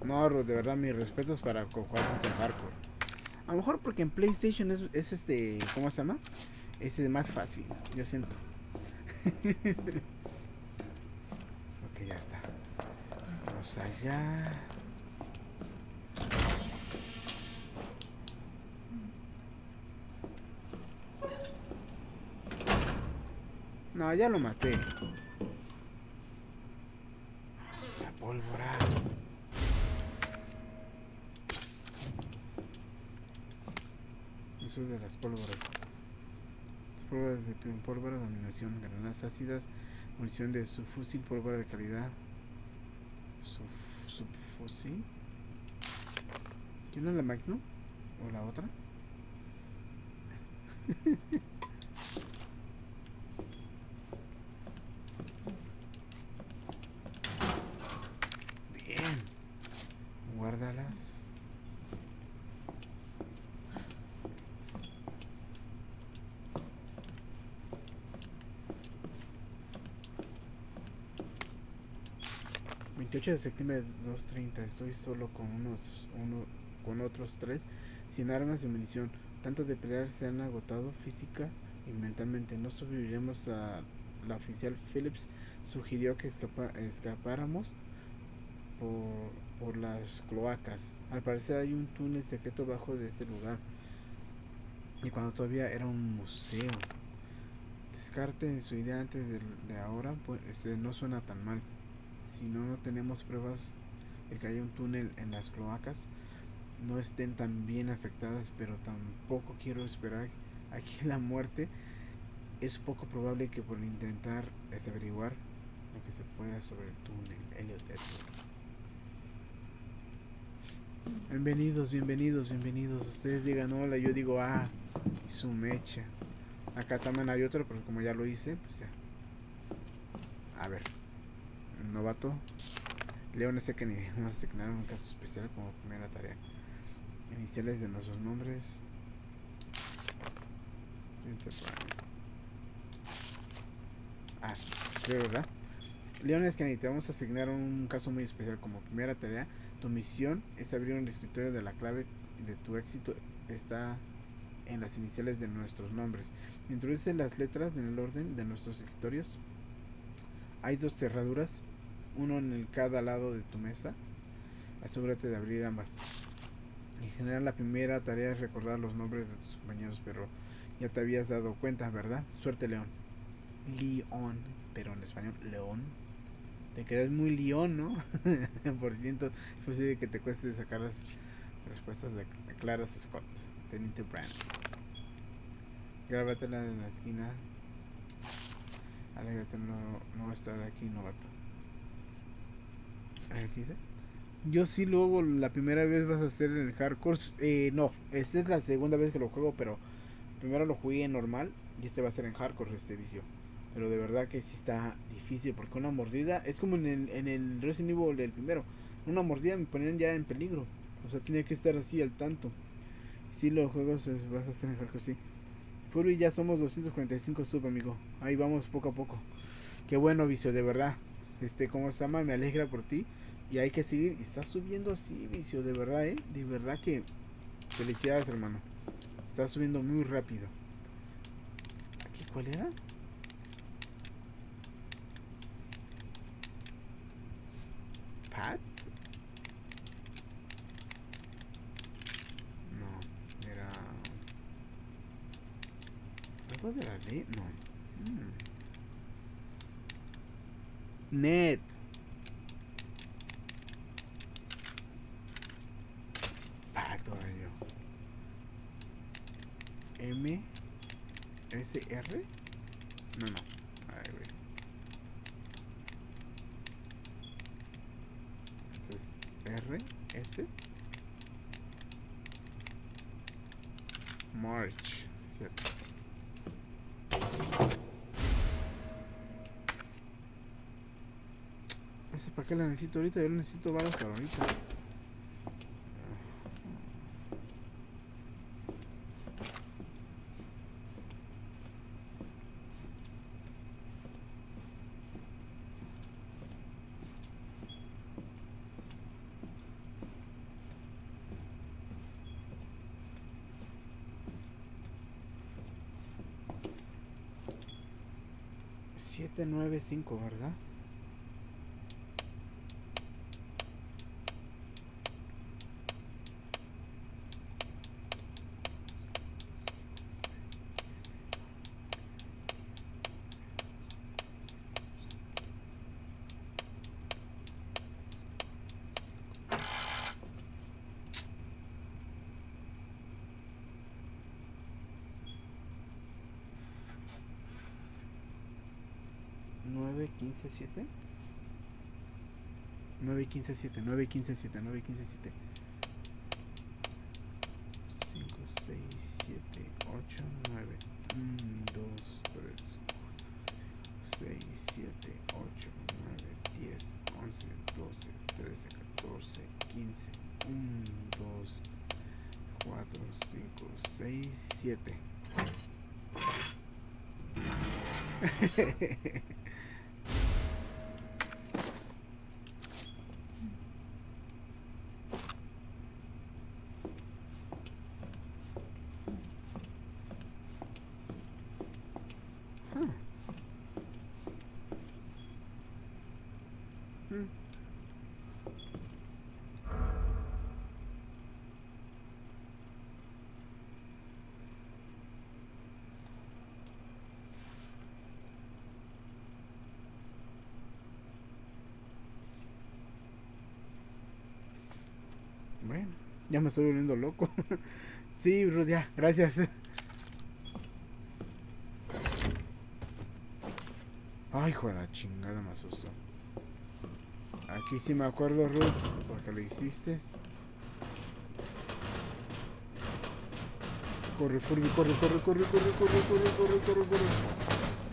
No, de verdad, mis respetos para jugadores de hardcore. A lo mejor porque en PlayStation es, es este. ¿Cómo se llama? Es más fácil, yo siento. ok, ya está. Vamos allá. No, ya lo maté. La pólvora. Eso de las pólvoras. Las pólvoras de pólvora, dominación, granadas ácidas, munición de subfusil, pólvora de calidad. Sub, subfusil. ¿Quién es la Magnum? ¿O la otra? Bien. Guárdalas. ...28 de septiembre de 2.30... ...estoy solo con unos... Uno, con otros tres... ...sin armas y munición... ...tanto de pelear se han agotado física y mentalmente... ...no sobreviviremos a... ...la oficial Phillips... ...sugirió que escapáramos... Por, las cloacas... ...al parecer hay un túnel secreto bajo de ese lugar... ...y cuando todavía era un museo... ...descarte su idea antes de, de ahora... ...pues este, no suena tan mal si no, no tenemos pruebas de que haya un túnel en las cloacas, no estén tan bien afectadas, pero tampoco quiero esperar aquí la muerte. Es poco probable que por intentar este, averiguar lo que se pueda sobre el túnel. Elliot Edward. Bienvenidos, bienvenidos, bienvenidos. Ustedes digan hola, yo digo ah, su mecha. Acá también hay otro, pero como ya lo hice, pues ya. A ver novato. León ese que ni no asignaron un caso especial como primera tarea. Iniciales de nuestros nombres. Ah, creo, ¿verdad? Leones Kennedy, te vamos a asignar un caso muy especial como primera tarea. Tu misión es abrir un escritorio de la clave de tu éxito. Está en las iniciales de nuestros nombres. Introduce las letras en el orden de nuestros escritorios. Hay dos cerraduras, uno en el cada lado de tu mesa. Asegúrate de abrir ambas. En general la primera tarea es recordar los nombres de tus compañeros, pero ya te habías dado cuenta, ¿verdad? Suerte, León. León, pero en español, León. Te quedas muy león, ¿no? Por ciento, es posible que te cueste sacar las respuestas de, Clara Scott, Teniente Brand. Grábatela en la esquina. Alégrate no, no estar aquí, novato. A ver, ¿qué dice? Yo sí luego la primera vez vas a hacer en el hardcore. Eh, no, esta es la segunda vez que lo juego, pero primero lo jugué en normal y este va a ser en hardcore este vicio. Pero de verdad que sí está difícil porque una mordida es como en el, en el Resident Evil el primero. Una mordida me ponían ya en peligro. O sea, tenía que estar así al tanto. Si los juegos eh, vas a hacer en hardcore, sí. Fury ya somos 245 sub, amigo. Ahí vamos poco a poco. Qué bueno, vicio, de verdad. Este, ¿cómo se llama? Me alegra por ti. Y hay que seguir. Y está subiendo así, vicio, de verdad, ¿eh? De verdad que. Felicidades, hermano. Está subiendo muy rápido. ¿Aquí cuál era? ¿Pat? No, era. ¿Algo de la ley? No. Mm. Net. Pat, todavía. M. S. R. No, no. Güey. Entonces, R. S. March. Cierto. Para qué la necesito ahorita, yo necesito balas para ahorita. Siete, nueve, cinco, ¿verdad? Nueve, quince, siete. 9 15 7, 9 15 7, 9 15 7. 5, 6, 7, 8, 9. 1, 2, 3, 6, 7, 8, 9, 10, 11, 12, 13, 14, 15. 1, 2, 4, 5, 6, 7. Huh. Hmm. Bueno, ya me estoy volviendo loco. sí, Ruth, ya, gracias. Ay, hijo chingada, me asustó. Aquí sí me acuerdo, Ruth, porque lo hiciste. Corre, Furby, corre, corre, corre, corre, corre, corre, corre, corre, corre.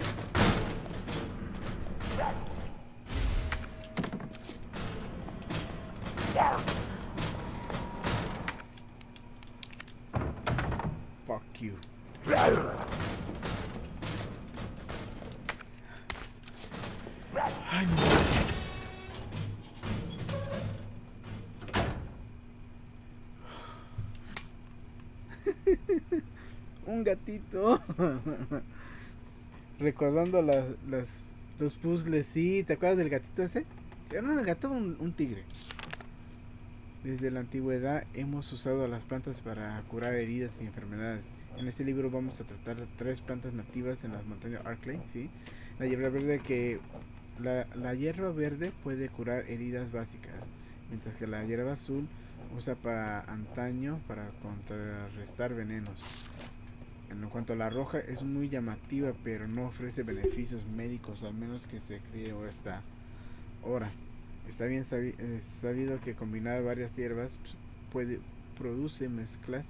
Recordando las, los puzzles, sí. ¿Te acuerdas del gatito ese? Era un gato un, tigre. Desde la antigüedad hemos usado las plantas para curar heridas y enfermedades. En este libro vamos a tratar tres plantas nativas en las montañas Arklay, ¿sí? La hierba verde que la, la hierba verde puede curar heridas básicas, mientras que la hierba azul usa para antaño para contrarrestar venenos. En cuanto a la roja es muy llamativa, pero no ofrece beneficios médicos, al menos que se creó esta hora. Está bien eh, sabido que combinar varias hierbas pues, puede produce mezclas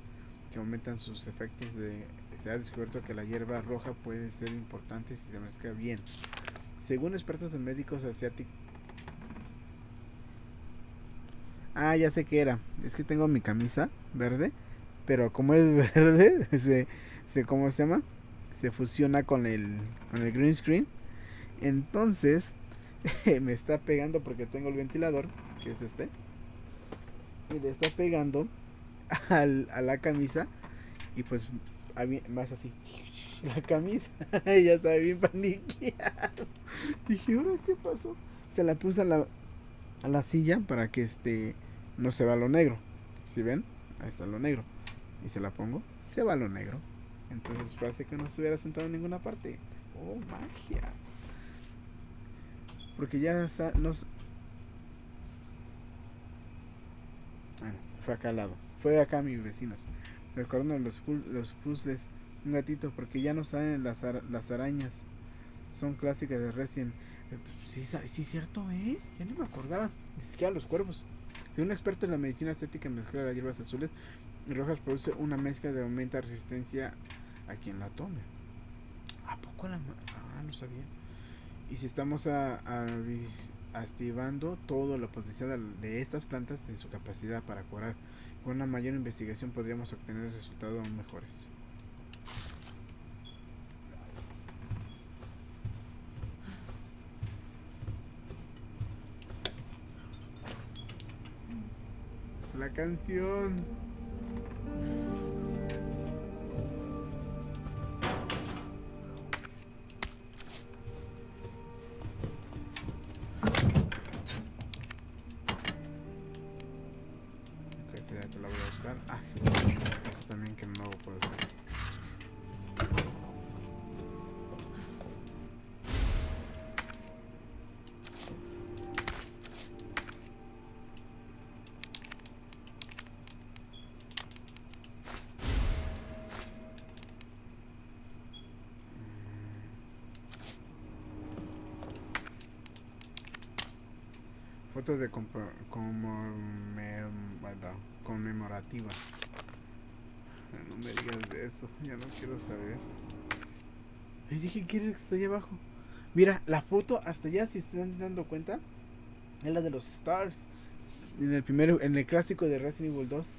que aumentan sus efectos de se ha descubierto que la hierba roja puede ser importante si se mezcla bien. Según expertos de médicos asiáticos Ah, ya sé qué era. Es que tengo mi camisa verde, pero como es verde, se, se ¿cómo se llama? Se fusiona con el con el green screen. Entonces, me está pegando porque tengo el ventilador, que es este. Y le está pegando al, a la camisa y pues a mí- más así la camisa y ya estaba bien paniqueado. Dije, ¿ahora qué pasó? Se la puse a la, a la silla para que este no se va lo negro. Si ven? Ahí está lo negro. Y se la pongo, se va lo negro. Entonces parece que no estuviera sentado en ninguna parte. Oh, magia. Porque ya está, nos... Bueno, fue acá al lado. Fue acá mis vecinos. Recordando los, los puzzles. Un gatito, porque ya no salen las, ara- las arañas. Son clásicas de Resident. Eh, Sí, sa- sí, cierto, ¿eh? Ya ni me acordaba. Ni siquiera los cuervos. Si un experto en la medicina estética mezcla las hierbas azules y rojas produce una mezcla de aumenta resistencia a quien la tome. ¿A poco la... Ah, no sabía. Y si estamos a, a activando todo lo potencial de estas plantas en su capacidad para curar, con una mayor investigación podríamos obtener resultados aún mejores. La canción. Fotos de conmemorativa. No me digas de eso, ya no quiero saber. Les dije que está ahí abajo. Mira, la foto hasta allá, si están dando cuenta, es la de los Stars. En el primero, en el clásico de Resident Evil 2.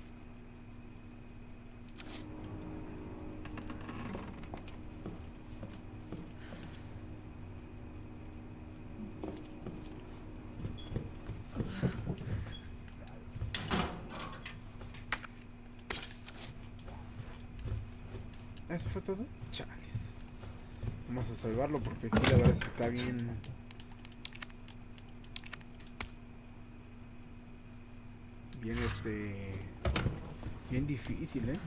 ¿Eso fue todo? Chales. Porque sí, la verdad está bien. Bien este. Bien difícil, eh.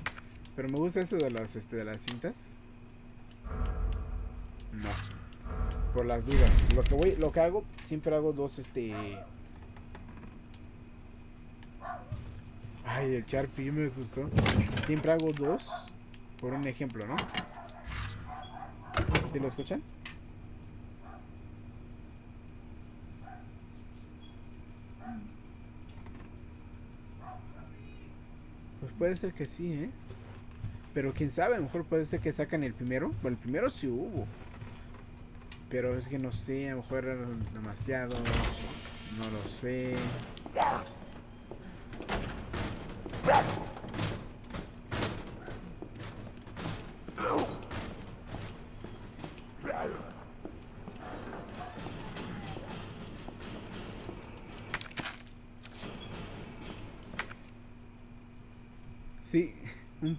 Pero me gusta eso de las este de las cintas. No. Por las dudas. Lo que voy, lo que hago, siempre hago dos este. Ay, el Sharpie me asustó. Siempre hago dos por un ejemplo, ¿no? ¿Sí lo escuchan? Pues puede ser que sí, ¿eh? Pero quién sabe, a lo mejor puede ser que sacan el primero. Bueno, el primero sí hubo. Pero es que no sé, a lo mejor era demasiado. No lo sé.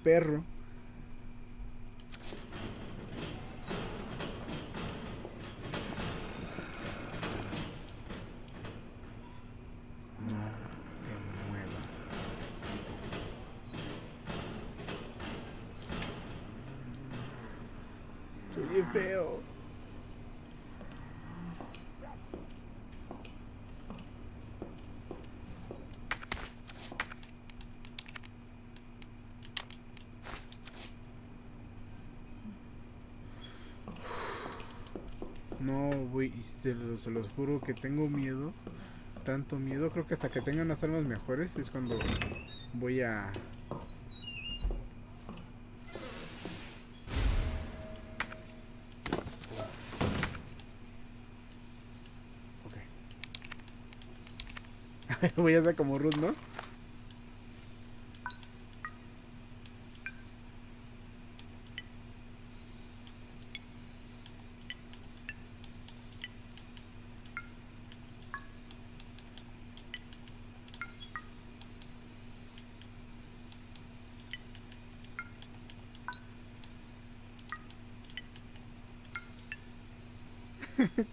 Perro. Qué feo. Güey, se los, se los juro que tengo miedo. Tanto miedo, creo que hasta que tenga unas armas mejores es cuando voy a... Voy a hacer como Ruth, ¿no?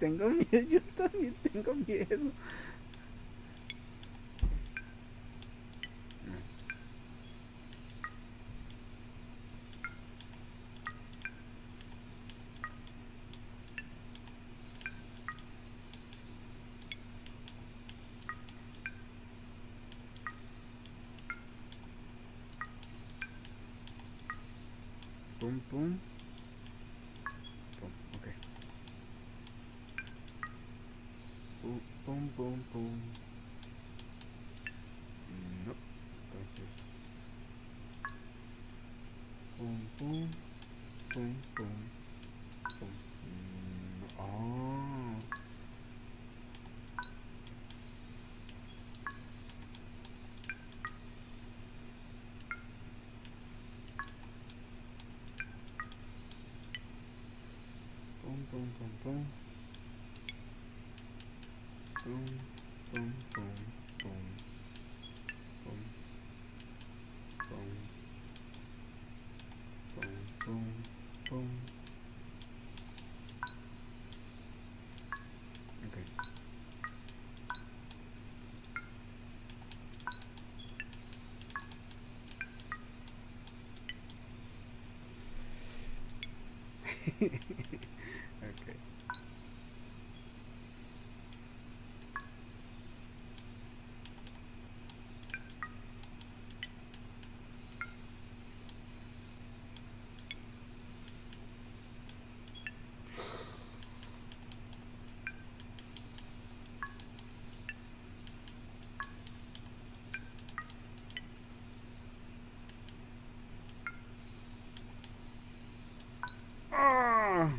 Tengo miedo, yo también tengo miedo. Pum, pum. Pum, ok. Pum, pum, pum, pum. No. Entonces. Pum, pum. Pum, pum. Pum. No. Oh. Pum, pum, pum, pum. Pum, pum, pum, pum. Pum. Pum. Pum, pum, pum. Okay. okay. Ah!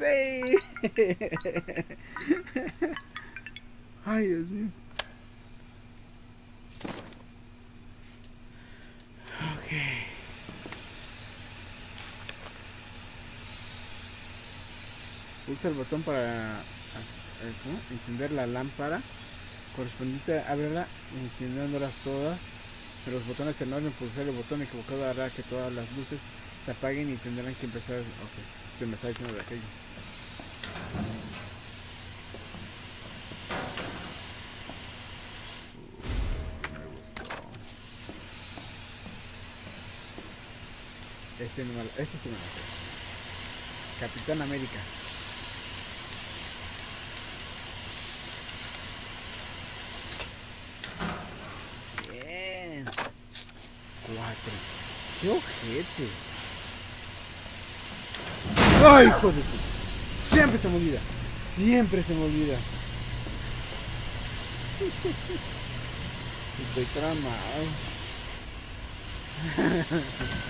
Sí. Ay, Dios mío. Ok. Pulsa el botón para eh, encender la lámpara correspondiente. Ábrela encendiéndolas todas. Pero los botones enormes, pulsar el botón equivocado hará que todas las luces se apaguen y tendrán que empezar. Ok, te me está diciendo de aquello. Ese no me lo- ese sí. Capitán América. Bien. Cuatro. ¡Qué ojete! ¡Ay, hijo de Siempre se me olvida. Siempre se me olvida. Estoy tramado.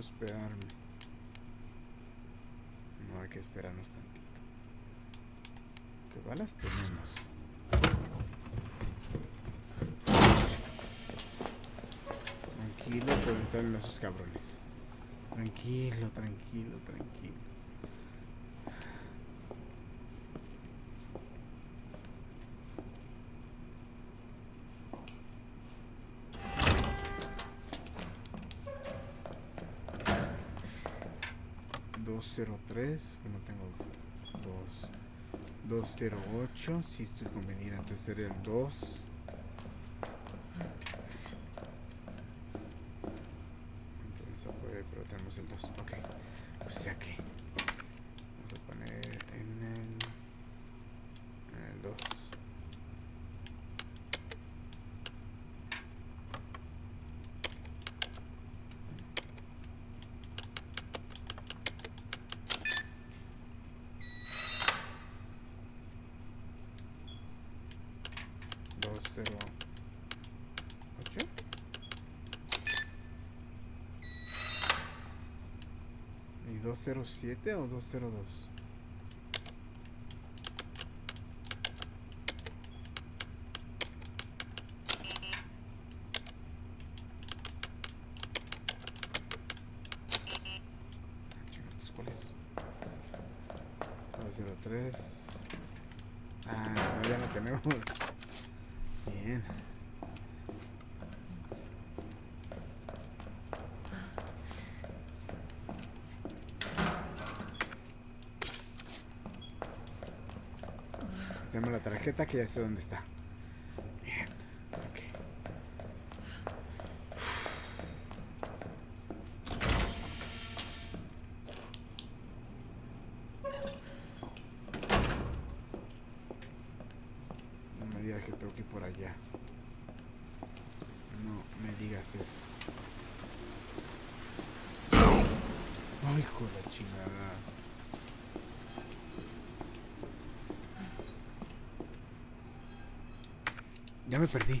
esperarme. No hay que esperarnos tantito. ¿Qué balas tenemos? Tranquilo, pueden estar esos cabrones. Tranquilo, tranquilo, tranquilo. Dos cero tres, bueno tengo dos. 208, si estoy convenido, entonces sería el 2. 007 ou 202? Tarjeta que ya sé dónde está. Bien. Ok. No me digas que tengo que ir por allá. No me digas eso. Ay, hijo de la chingada. Me perdí.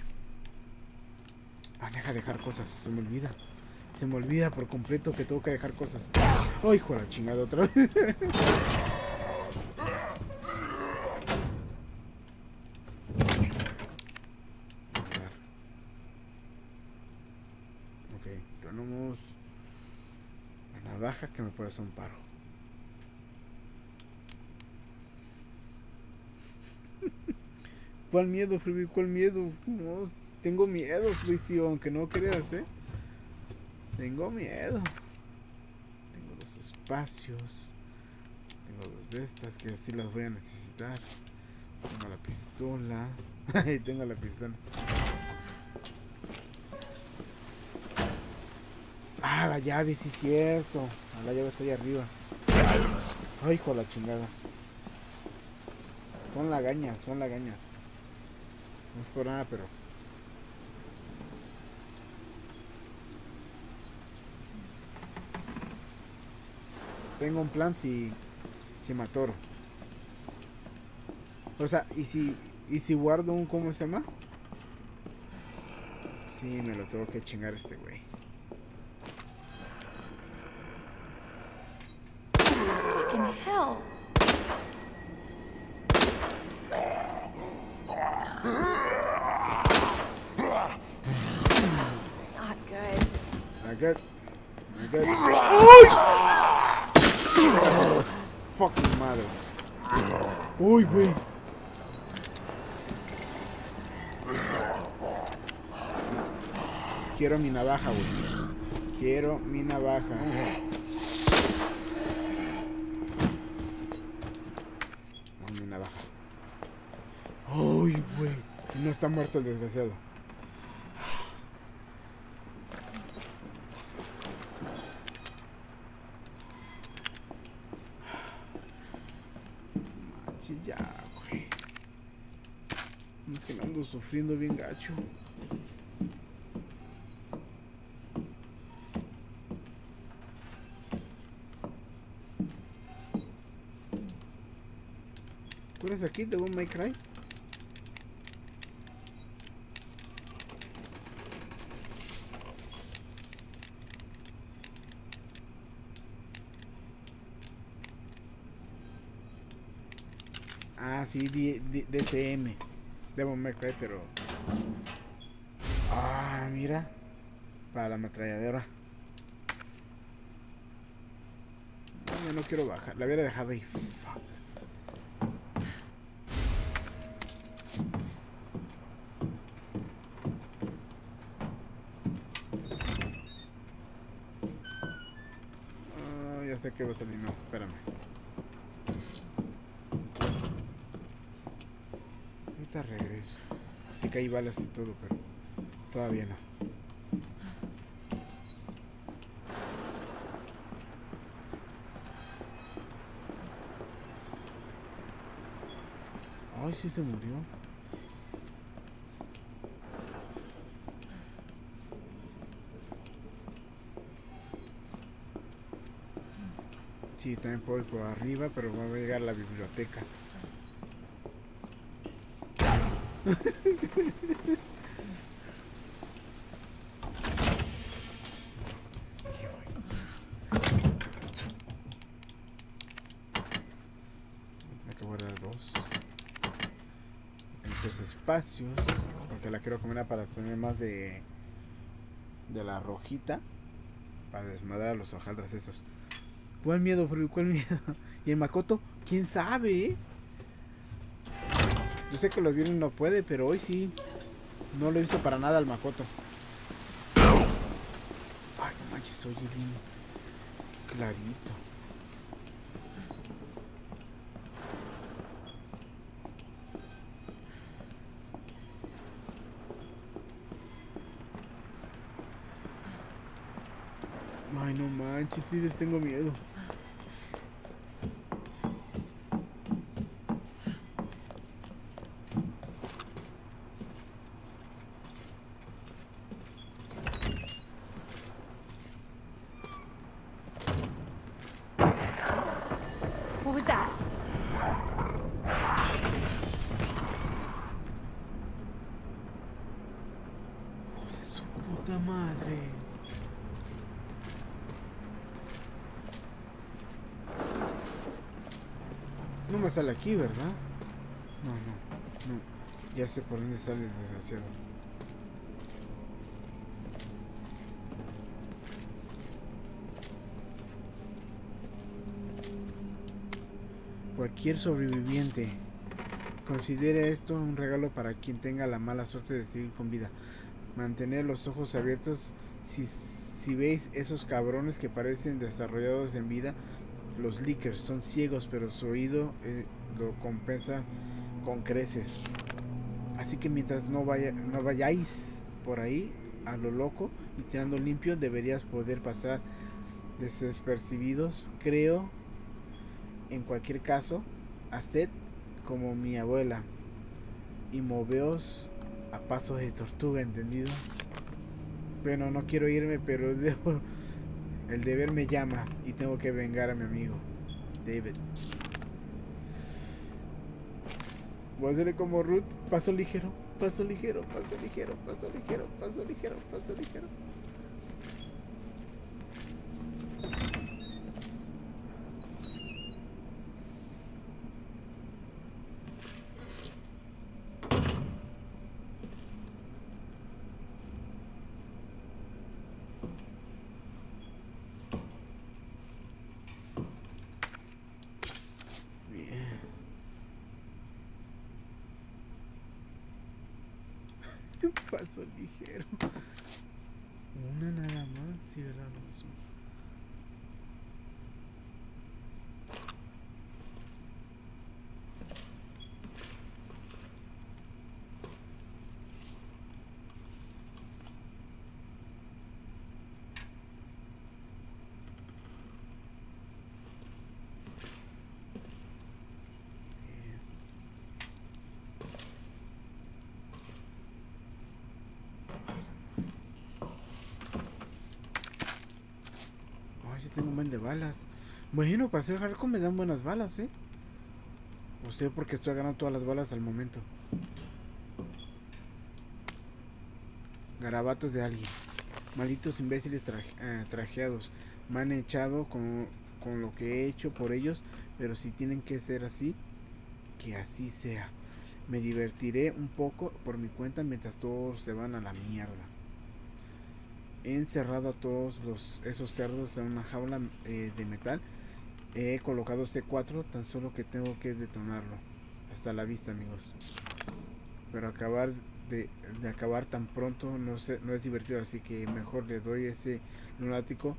Ah, deja dejar cosas. Se me olvida. Se me olvida por completo que tengo que dejar cosas. Ay, hijo de chingada otra vez. Ok, tenemos la navaja que me puede hacer un paro. ¿Cuál miedo, Freebie? ¿Cuál miedo? No, tengo miedo, Fricio, aunque no creas, ¿eh? Tengo miedo. Tengo los espacios. Tengo dos de estas que así las voy a necesitar. Tengo la pistola. Ahí tengo la pistola. Ah, la llave, sí es cierto. Ah, la llave está ahí arriba. Ay, hijo de la chingada. Son lagañas, son lagañas. No es por nada, pero. Tengo un plan si. Si me atoro. O sea, y si. Y si guardo un. ¿Cómo se llama? Sí, me lo tengo que chingar este güey. Not good. I got. I got. ¡Uy! Fucking madre. Uy, güey. Quiero mi navaja, güey. Quiero mi navaja. No, mi navaja. Uy, güey. No está muerto el desgraciado. Manche, ya, güey. Es que me ando sufriendo bien gacho. ¿Acuerdas aquí de un May Cry? Ah, sí, DCM. Devil May Cry, pero... Ah, mira. Para la ametralladora. No, no quiero bajar. La hubiera dejado ahí. Fuck. Ah, ya sé que va a salir. No, espérame. Regreso. Sí que hay balas y todo, pero todavía no. Ay, sí se murió. Sí, también puedo ir por arriba, pero voy a llegar a la biblioteca. Hay que guardar dos. En tres espacios. Porque la quiero comer para tener más de. de la rojita. Para desmadrar a los hojaldras esos. ¿Cuál miedo, Fru? ¿Cuál miedo? ¿Y el Makoto? ¿Quién sabe? Yo sé que los viernes no puede, pero hoy sí. No lo visto para nada al Makoto. Ay, no manches, oye bien clarito. Ay, no manches, sí les tengo miedo. What was that? Hijo de su puta madre. No me aquí, ¿verdad? No, no, no. Ya sé por dónde sale el desgraciado. Cualquier sobreviviente considere esto un regalo para quien tenga la mala suerte de seguir con vida. Mantener los ojos abiertos si, si veis esos cabrones que parecen desarrollados en vida. Los leakers son ciegos, pero su oído eh, compensa con creces. Así que mientras no, vaya, no vayáis por ahí a lo loco y tirando limpio, deberías poder pasar despercibidos. Creo, en cualquier caso, haced como mi abuela y moveos a pasos de tortuga, ¿entendido? Bueno, no quiero irme, pero debo- el deber me llama y tengo que vengar a mi amigo, David. Voy a hacerle como Ruth, paso ligero, paso ligero, paso ligero, paso ligero, paso ligero, paso ligero. Bien. Paso ligero. Una nada más, sí, ¿verdad? No, es una. Bien. Ay, sí tengo un buen de balas. Bueno, para hacer hardcore me dan buenas balas, ¿eh? O sea, porque estoy agarrando todas las balas al momento. Garabatos de alguien. Malditos imbéciles eh, trajeados. Me han echado con, con lo que he hecho por ellos, pero si tienen que ser así, que así sea. Me divertiré un poco por mi cuenta mientras todos se van a la mierda. He encerrado a todos los, esos cerdos en una jaula eh, de metal. He colocado C4, tan solo que tengo que detonarlo. Hasta la vista, amigos. Pero acabar de, acabar tan pronto no, sé, no es divertido, así que mejor le doy ese lunático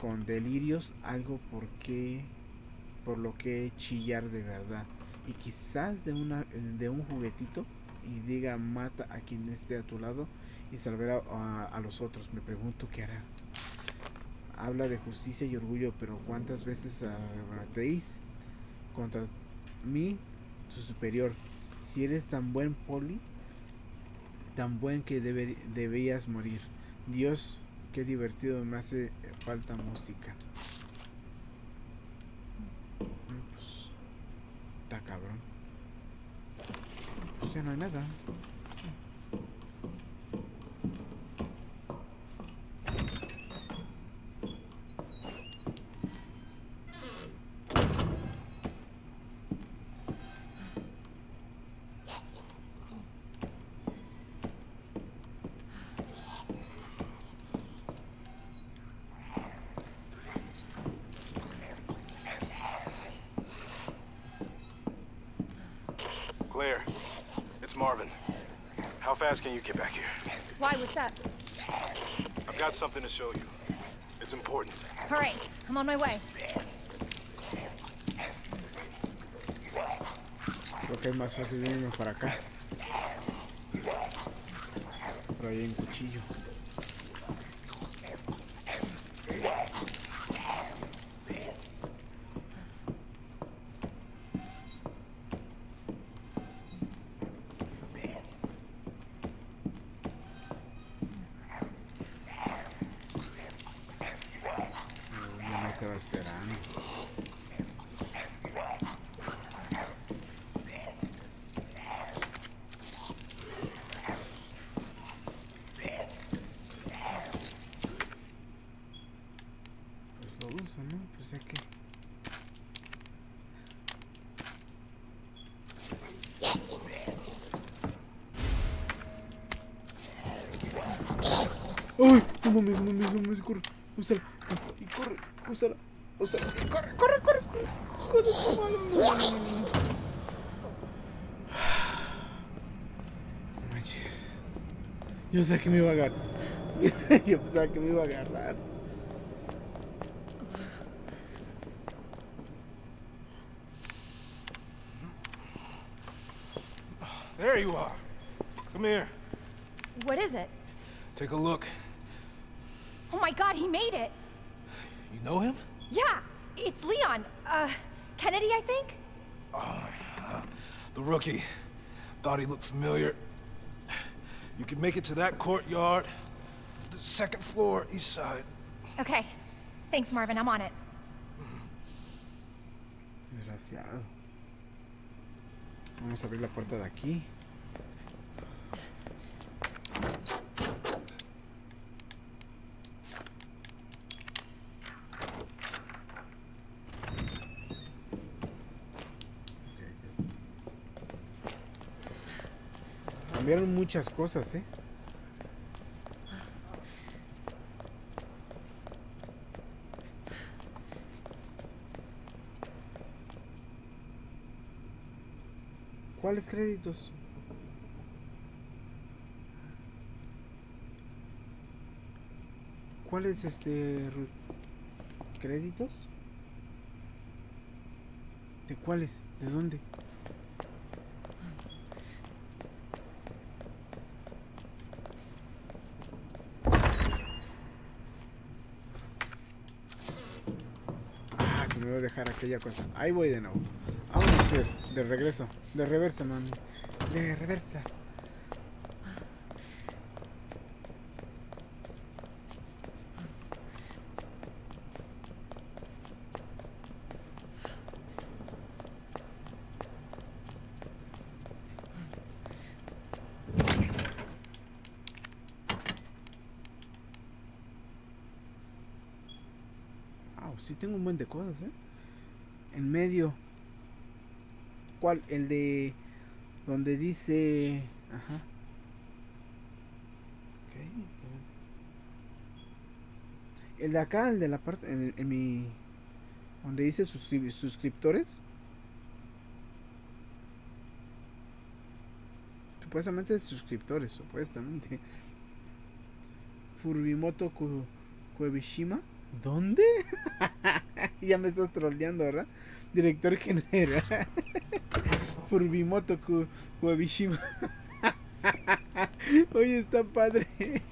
con delirios algo por qué- por lo que chillar de verdad. Y quizás de, una, de un juguetito y diga mata a quien esté a tu lado y salvará a, a los otros. Me pregunto qué hará. Habla de justicia y orgullo, pero ¿cuántas veces arrebatéis contra mí, su superior? Si eres tan buen poli, tan buen que deber- debías morir. Dios, qué divertido me hace falta música. Mm, Pues, está cabrón. No hay nada. Can you get back here? Why? What's up? I've got something to show you. It's important. All right, I'm on my way. Creo que es más fácil irme para acá. Pero ahí hay un cuchillo. Uy, ya me estaba esperando. Pues lo uso, ¿no? Pues ya que. ¡Uy! No mames, no mames, no mames, corre. Úsala. Y corre, úsala. Úsala. Y corre, corre, corre, corre. Joder, tu madre. No, no, no, no, no. No manches. Yo pensaba que me iba a agarrar. Yo pensaba que me iba a agarrar. There you are. Come here. What is it? Take a look. Oh my god, he made it! You know him? Yeah, it's Leon. Uh, Kennedy, I think? Oh, The rookie. Thought he looked familiar. Make it to that courtyard. The second floor, east side. Okay. Thanks, Marvin. I'm on it. Desgraciado. Vamos a abrir la puerta de aquí. Cambiaron muchas cosas, ¿eh? ¿Cuáles créditos? ¿Cuáles este créditos? ¿De cuáles? ¿De dónde? Ah, se me va a dejar aquella cosa. Ahí voy de nuevo. De regreso. De reversa, man. De reversa. tengo un buen de cosas, ¿eh? En medio. El de... Donde dice... Ajá. El de acá, el de la parte... En, en mi... Donde dice suscri- suscriptores. Supuestamente suscriptores, supuestamente. Furbimoto Ku- Kuebishima. ¿Dónde? ya me estás troleando, ¿verdad? Director general. Furbimoto Ku- Kuebishima. Oye, está padre.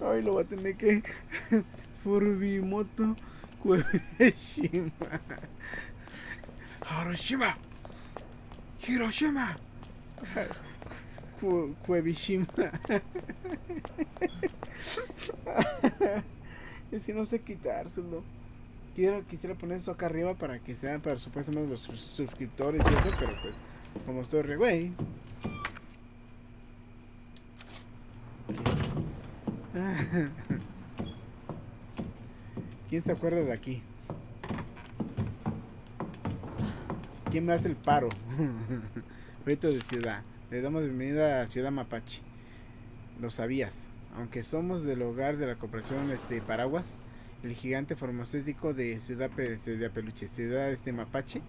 Ay, lo voy a tener que. Furbimoto Kuebishima. Hiroshima. Hiroshima. Ku- Kuebishima. es que no sé quitárselo. Quiero, quisiera poner eso acá arriba para que sean para supuestamente los sus- suscriptores y eso, pero pues, como estoy re güey. ¿Quién se acuerda de aquí? ¿Quién me hace el paro? Proyecto de ciudad. Le damos bienvenida a Ciudad Mapache. Lo sabías. Aunque somos del hogar de la cooperación este, Paraguas, el gigante farmacéutico de Ciudad, Pe- Ciudad Peluche, Ciudad este, Mapache,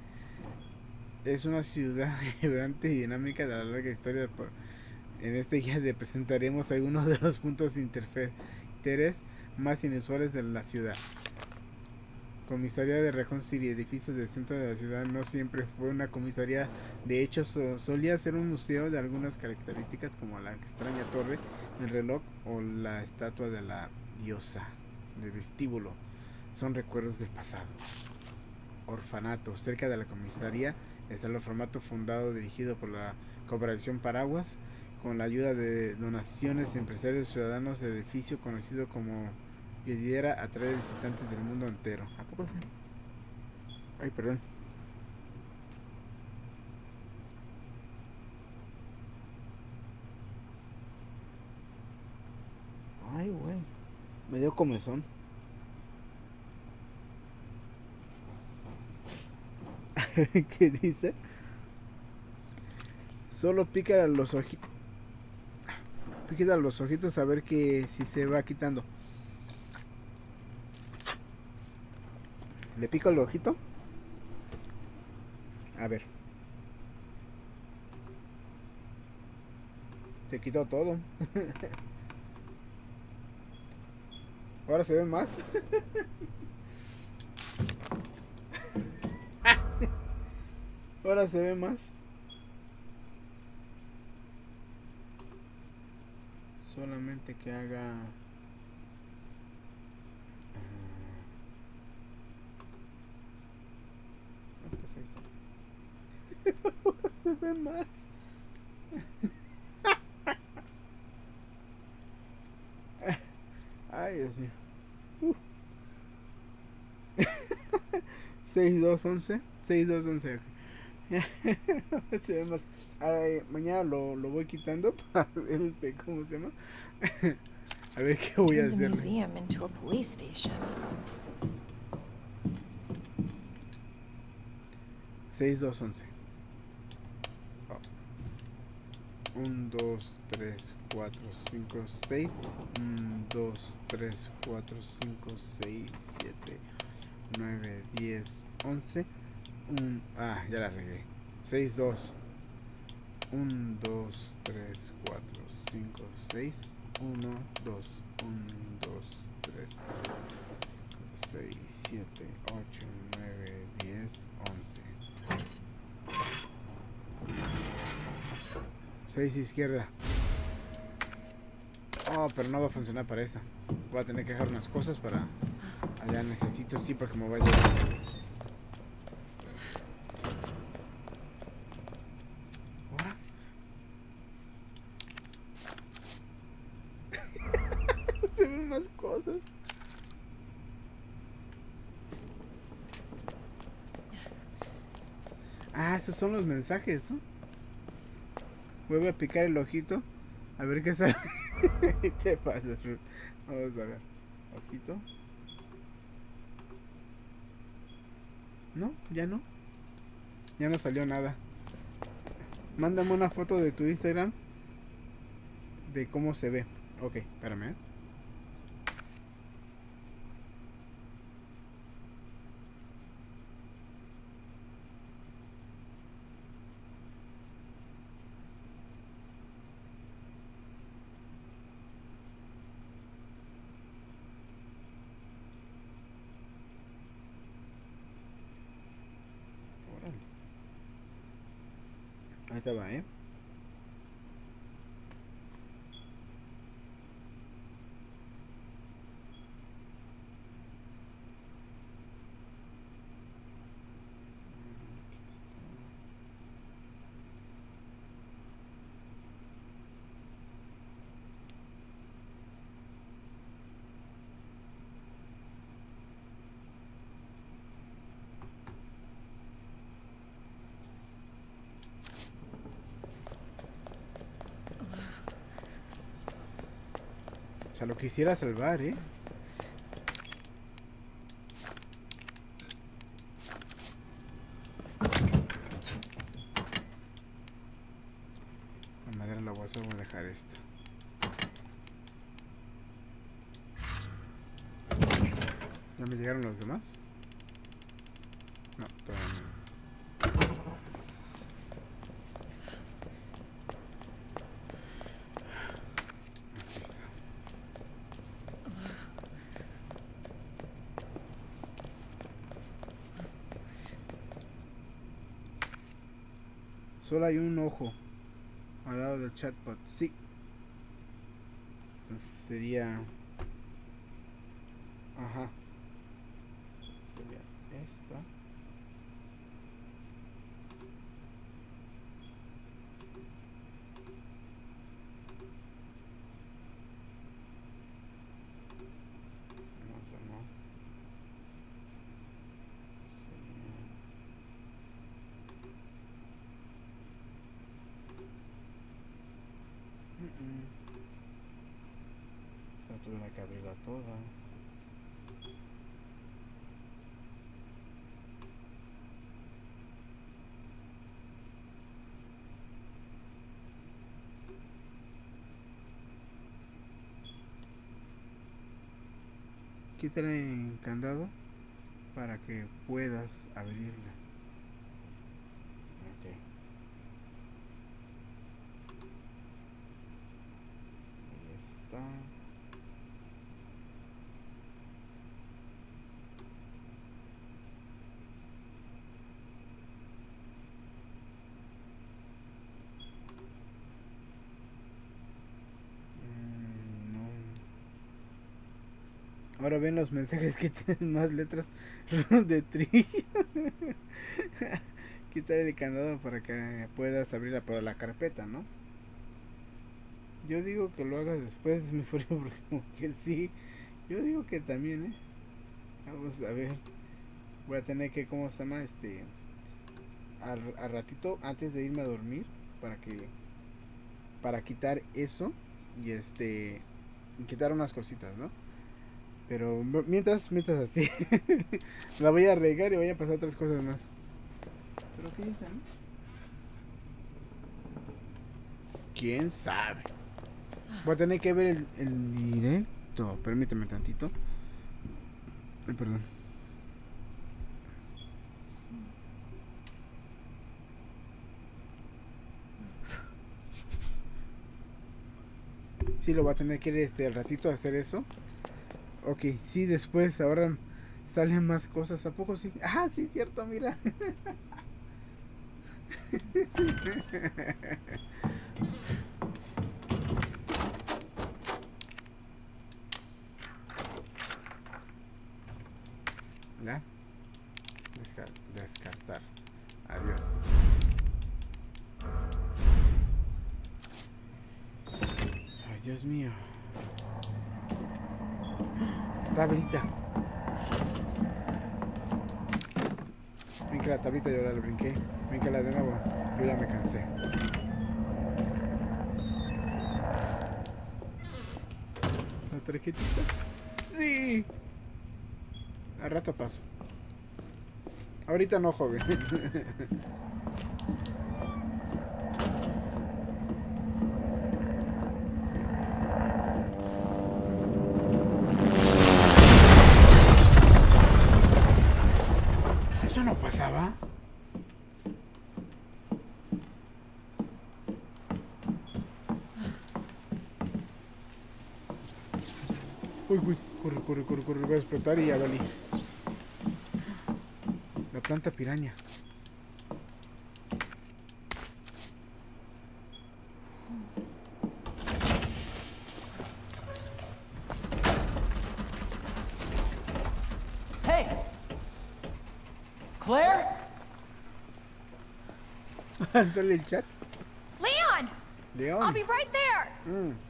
es una ciudad vibrante y dinámica de la larga historia. En este guía te presentaremos algunos de los puntos de interés más inusuales de la ciudad. Comisaría de Raccoon City, edificios del centro de la ciudad, no siempre fue una comisaría. De hecho, so- solía ser un museo de algunas características como la extraña torre, el reloj o la estatua de la diosa del vestíbulo. Son recuerdos del pasado. Orfanato. Cerca de la comisaría está el orfanato fundado dirigido por la Cooperación Paraguas con la ayuda de donaciones empresarios ciudadanos del edificio conocido como pudiera atraer visitantes del mundo entero. ¿A poco sí? Ay, perdón. Ay, güey. Me dio comezón. ¿Qué dice? Solo pica los ojitos. Pica los ojitos a ver que si se va quitando. ¿Le pico el ojito? A ver. Se quitó todo. Ahora se ve más. Ahora se ve más. Solamente que haga... Ah, pues. Ahora se ve más. Ay, Dios mío. Uh. 6211 6211 ok. se ve más. Ahora, eh, mañana lo, lo voy quitando para ver este cómo se llama a ver qué voy a hacer. Police station. 6211 1 2 3 4 5 6 1 2 3 4 5 6 7 9 10 11 1 ah ya la regué. 6 2 1 2 3 4 5 6 1 2 1 2 3 6 7 8 9 10 11 6 izquierda. Oh, pero no va a funcionar para esa. Voy a tener que dejar unas cosas para... Allá necesito sí porque me vaya... Ahora. Se ven más cosas. Ah, esos son los mensajes, ¿no? Vuelve a picar el ojito. A ver qué sale. Y te. Ruth. Vamos a ver. Ojito. No, ya no. Ya no salió nada. Mándame una foto de tu Instagram de cómo se ve. Ok, espérame. ¿eh? တက်ပါရင် lo quisiera salvar, ¿eh? La madera la voy a hacer, voy a dejar esto. ¿Ya me llegaron los demás? No, todavía no. Aquí está. Solo hay un ojo al lado del chatbot. Sí. Entonces sería. Ajá. Sería esta. No, esa no. Sería. Mm-mm. Ya tuve que abrirla toda. Quítale el candado para que puedas abrirla. Ok. Ahí está. Mm, no. Ven los mensajes que tienen más letras de trillo. Quitar el candado para que puedas abrirla para la carpeta, ¿no? Yo digo que lo hagas después, mi frío, porque como sí. Yo digo que también, ¿eh? Vamos a ver. Voy a tener que, ¿cómo se llama? Este. Al, ratito, antes de irme a dormir, para que. Para quitar eso. Y este. quitar unas cositas, ¿no? Pero mientras, mientras así. la voy a regar y voy a pasar otras cosas más. ¿Pero qué dicen? ¿Quién sabe? Voy a tener que ver el, el directo. Permíteme tantito. Ay, perdón. Sí, lo voy a tener que ir este, al ratito a hacer eso. Ok, sí, después, ahora salen más cosas. ¿A poco sí? Ah, sí, cierto, mira. ¿Ya? Descar- descartar. Adiós. Ay, Dios mío. Tablita. Ven que la tablita yo la brinqué. Ven que la de nuevo. Yo ya me cansé. La tarjetita. Sí. Al rato paso. Ahorita no, joven. ¿Eso no pasaba? Uy, uy, corre, corre, corre, corre, voy a explotar y ya valí. La planta piraña. Hey! Claire? Sale el chat. Leon! León. I'll be right there! Mm.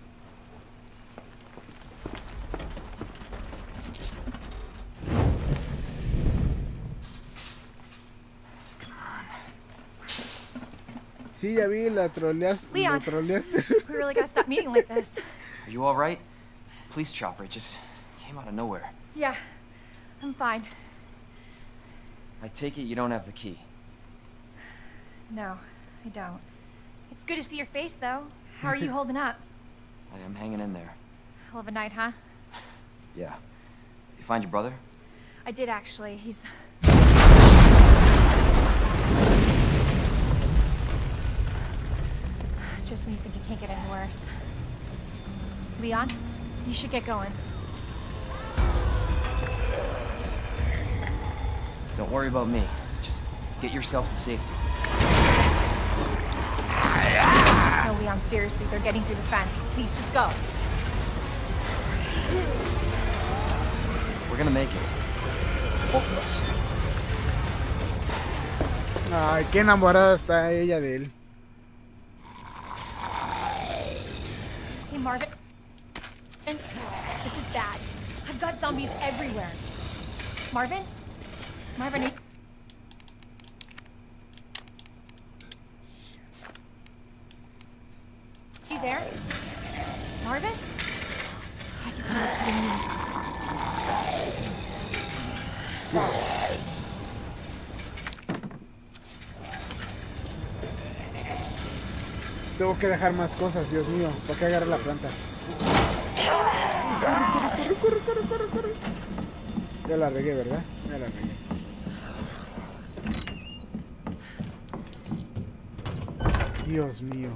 Sí, ya vi, la troleaste. La Leon. troleaste. We really gotta stop meeting like this. Are you all right? Police chopper it just came out of nowhere. Yeah, I'm fine. I take it you don't have the key. No, I don't. It's good to see your face, though. How are you holding up? I am hanging in there. Hell of a night, huh? Yeah. You find your brother? I did actually. He's. Just when you think it can't get any worse. Leon, you should get going. Don't worry about me. Just get yourself to safety. No, Leon, seriously, they're getting through the fence. Please, just go. We're gonna make it. Both of us. Ay, qué enamorada está ella de él. Marvin. This is bad. I've got zombies everywhere. Marvin? Marvin, que dejar más cosas, Dios mío. ¿Para qué agarrar la planta? Corre, corre, corre, corre, corre. Ya la regué, ¿verdad? Ya la regué. Dios mío.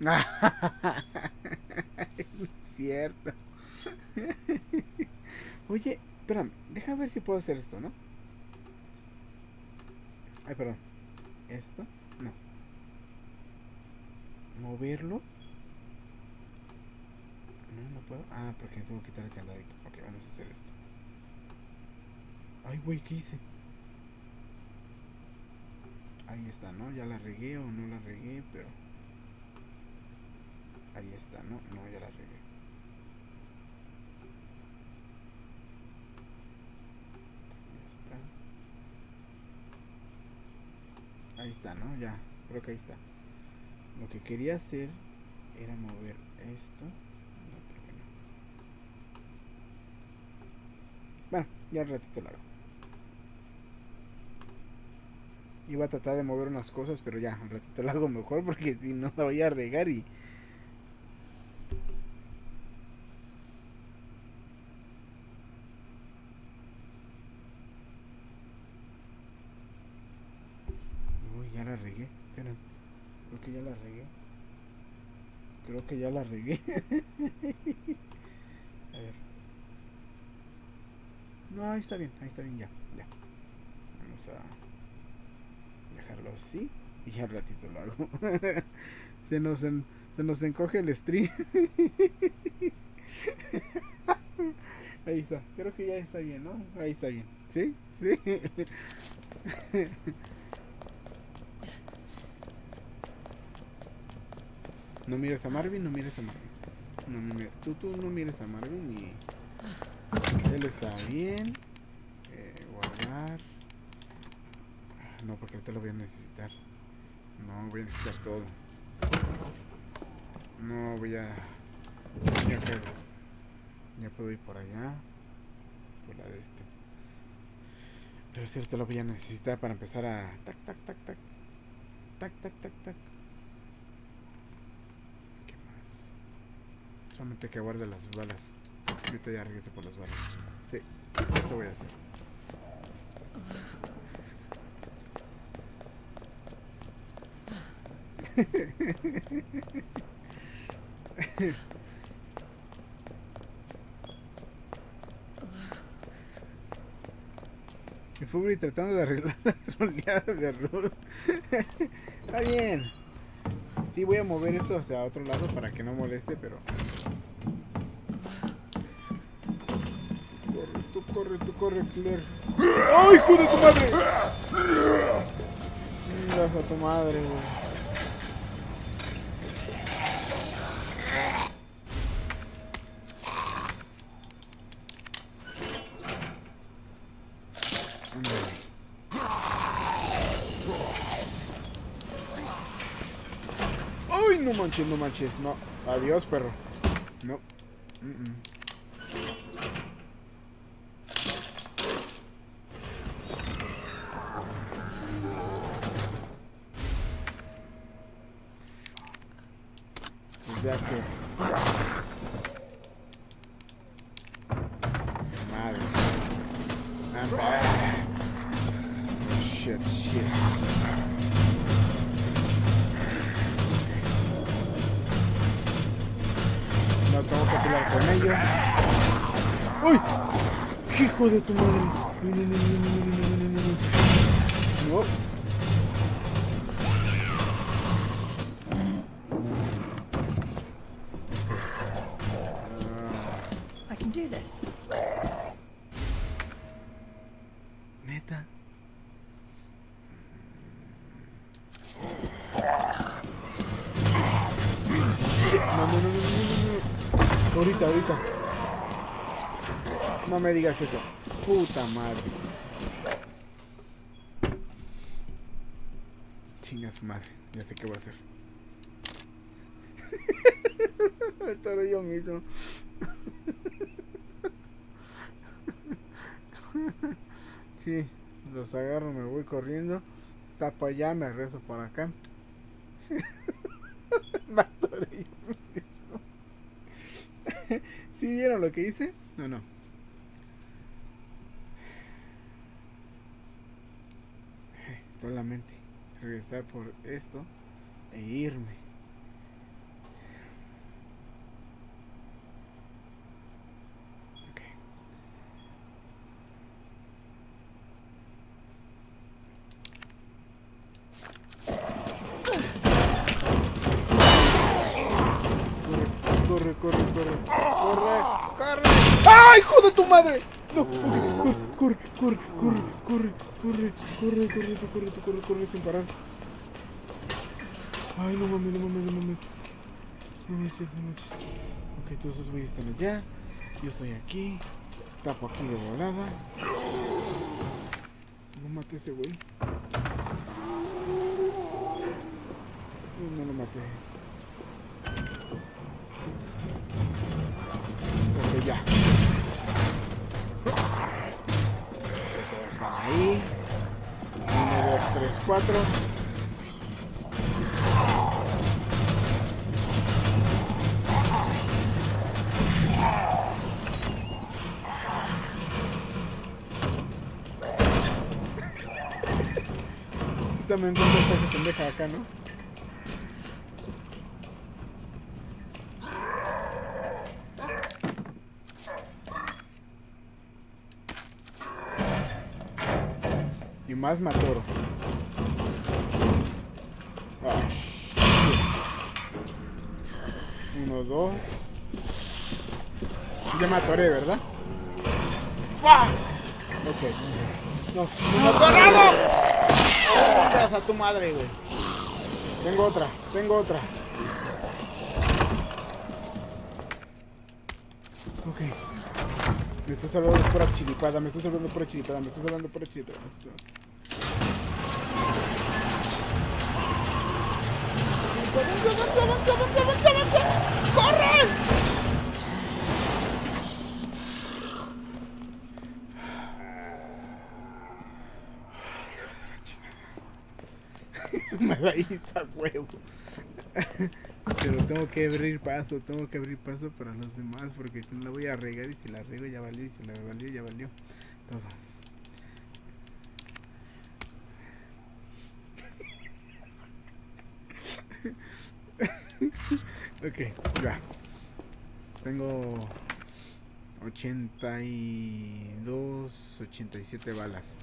Es cierto. Oye, espérame, deja ver si puedo hacer esto, ¿no? Ay, perdón. ¿Esto? No. ¿Moverlo? No, no puedo. Ah, porque tengo que quitar el candadito. Ok, vamos a hacer esto. Ay, güey, ¿qué hice? Ahí está, ¿no? Ya la regué o no la regué, pero... Ahí está, ¿no? No, ya la regué. Ahí está. ¿no? Ya, creo que ahí está. Lo que quería hacer era mover esto. No. Bueno, ya al ratito lo hago. Iba a tratar de mover unas cosas, pero ya, al ratito lo hago mejor porque si no la voy a regar y... Uy, ya la regué. Esperen. Creo que ya la regué. Creo que ya la regué. No, ahí está bien, ahí está bien ya. Ya. Vamos a dejarlo así. Y ya al ratito lo hago. se, nos en- se nos encoge el stream. ahí está. Creo que ya está bien, ¿no? Ahí está bien. ¿Sí? ¿Sí? No mires a Marvin, no mires a Marvin. No, mires- tú, tú no mires a Marvin y... Él está bien. Eh, guardar. Ah, No, porque ahorita lo voy a necesitar. No, voy a necesitar todo. No, voy a... Ya creo. Ya puedo ir por allá. Por la de este. Pero es cierto, lo voy a necesitar para empezar a... Tac, tac, tac, tac. Tac, tac, tac, tac. ¿Qué más? Solamente que guarde las balas. Ahorita ya regreso por las balas. Sí, eso voy a hacer. Y Fugri tratando de arreglar la troleada de Ruth. Está bien. Sí, voy a mover esto hacia otro lado para que no moleste, pero. Corre, tú corre, Claire. ¡Ay, hijo de tu madre! Chingas a tu madre, güey. Ándale. ¡Ay, no manches, no manches! No. Adiós, perro. No. Mm, mm. Madre. Ah, Shit, shit. No tengo que pelear con ellos. ¡Uy! ¡Hijo de tu madre! Digas eso. Puta madre. Chingas madre. Ya sé qué voy a hacer. Todo yo mismo. Sí, los agarro, me voy corriendo. Tapo allá, me rezo por acá. Me yo mismo. ¿Sí vieron lo que hice? No, no. Solamente regresar por esto e irme. Ok. Corre, corre, corre, corre, corre. ¡Ay, hijo de tu madre! No, corre, corre, corre, corre, corre, corre, corre, corre, tú corre, corre sin parar. Ay, no mames, no mames, no mames. No manches, no manches. Ok, todos esos güeyes están allá. Yo estoy aquí. Tapo aquí de volada. No maté a ese güey. No, no lo maté. Ok, ya. 3, 4. También encuentro esta que pendeja acá, ¿no? más matoro. Uno, dos. Ya me atoré, ¿verdad? ¡Fuck! Ok. No, ¡no me atorado! Chingas a tu madre, güey. Tengo otra, tengo otra. Ok. Me estoy salvando pura chilipada, me estoy salvando pura chilipada, me estoy salvando pura avanza, avanza, avanza, avanza, avanza, avanza. ¡Corre! Me la hice a huevo. Pero tengo que abrir paso, tengo que abrir paso para los demás porque si no la voy a regar y si la rego ya valió y si la valió ya valió todo. ok, ya. Tengo 82, 87 balas.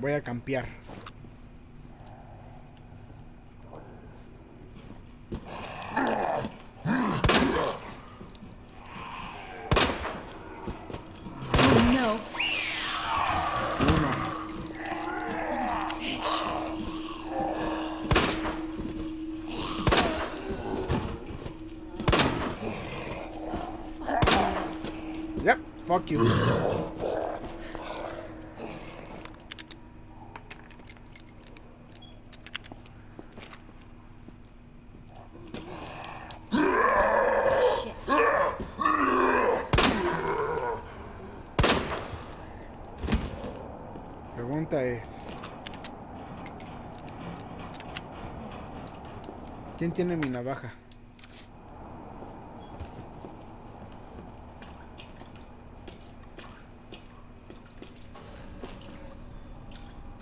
Voy a campear. No. Pregunta es... ¿Quién tiene mi navaja?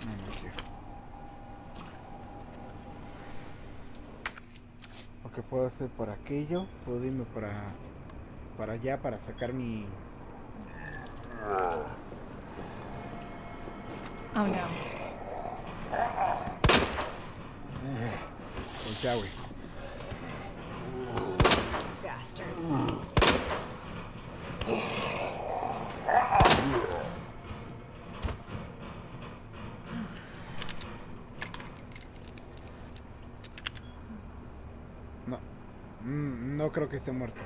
No, no quiero. Lo que puedo hacer por aquello, puedo irme para, para allá para sacar mi... Oh no. Voltea, güey. Que esté muerto.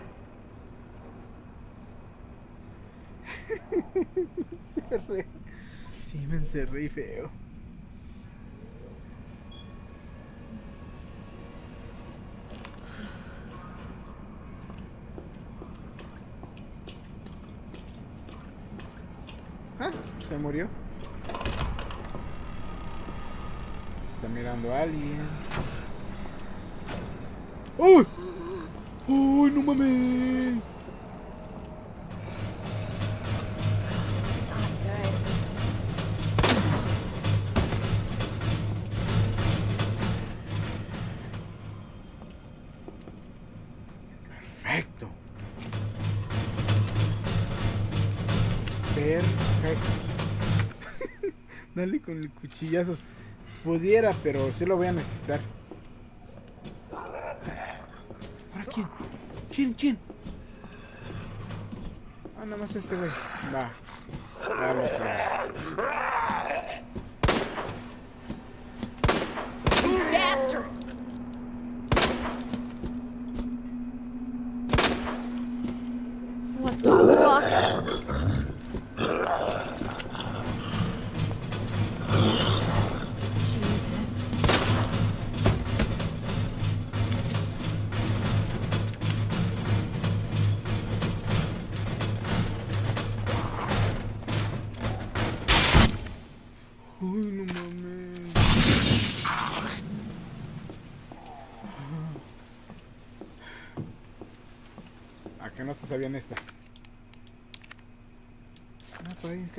Me encerré. Sí, me encerré feo. Ah, se murió. Está mirando a alguien. ¡Uy! Perfecto. Perfecto. Dale con el cuchillazos. Pudiera, pero sí lo voy a necesitar. ¿Ahora quién? ¿Quién? Ah, nada más este güey. Va.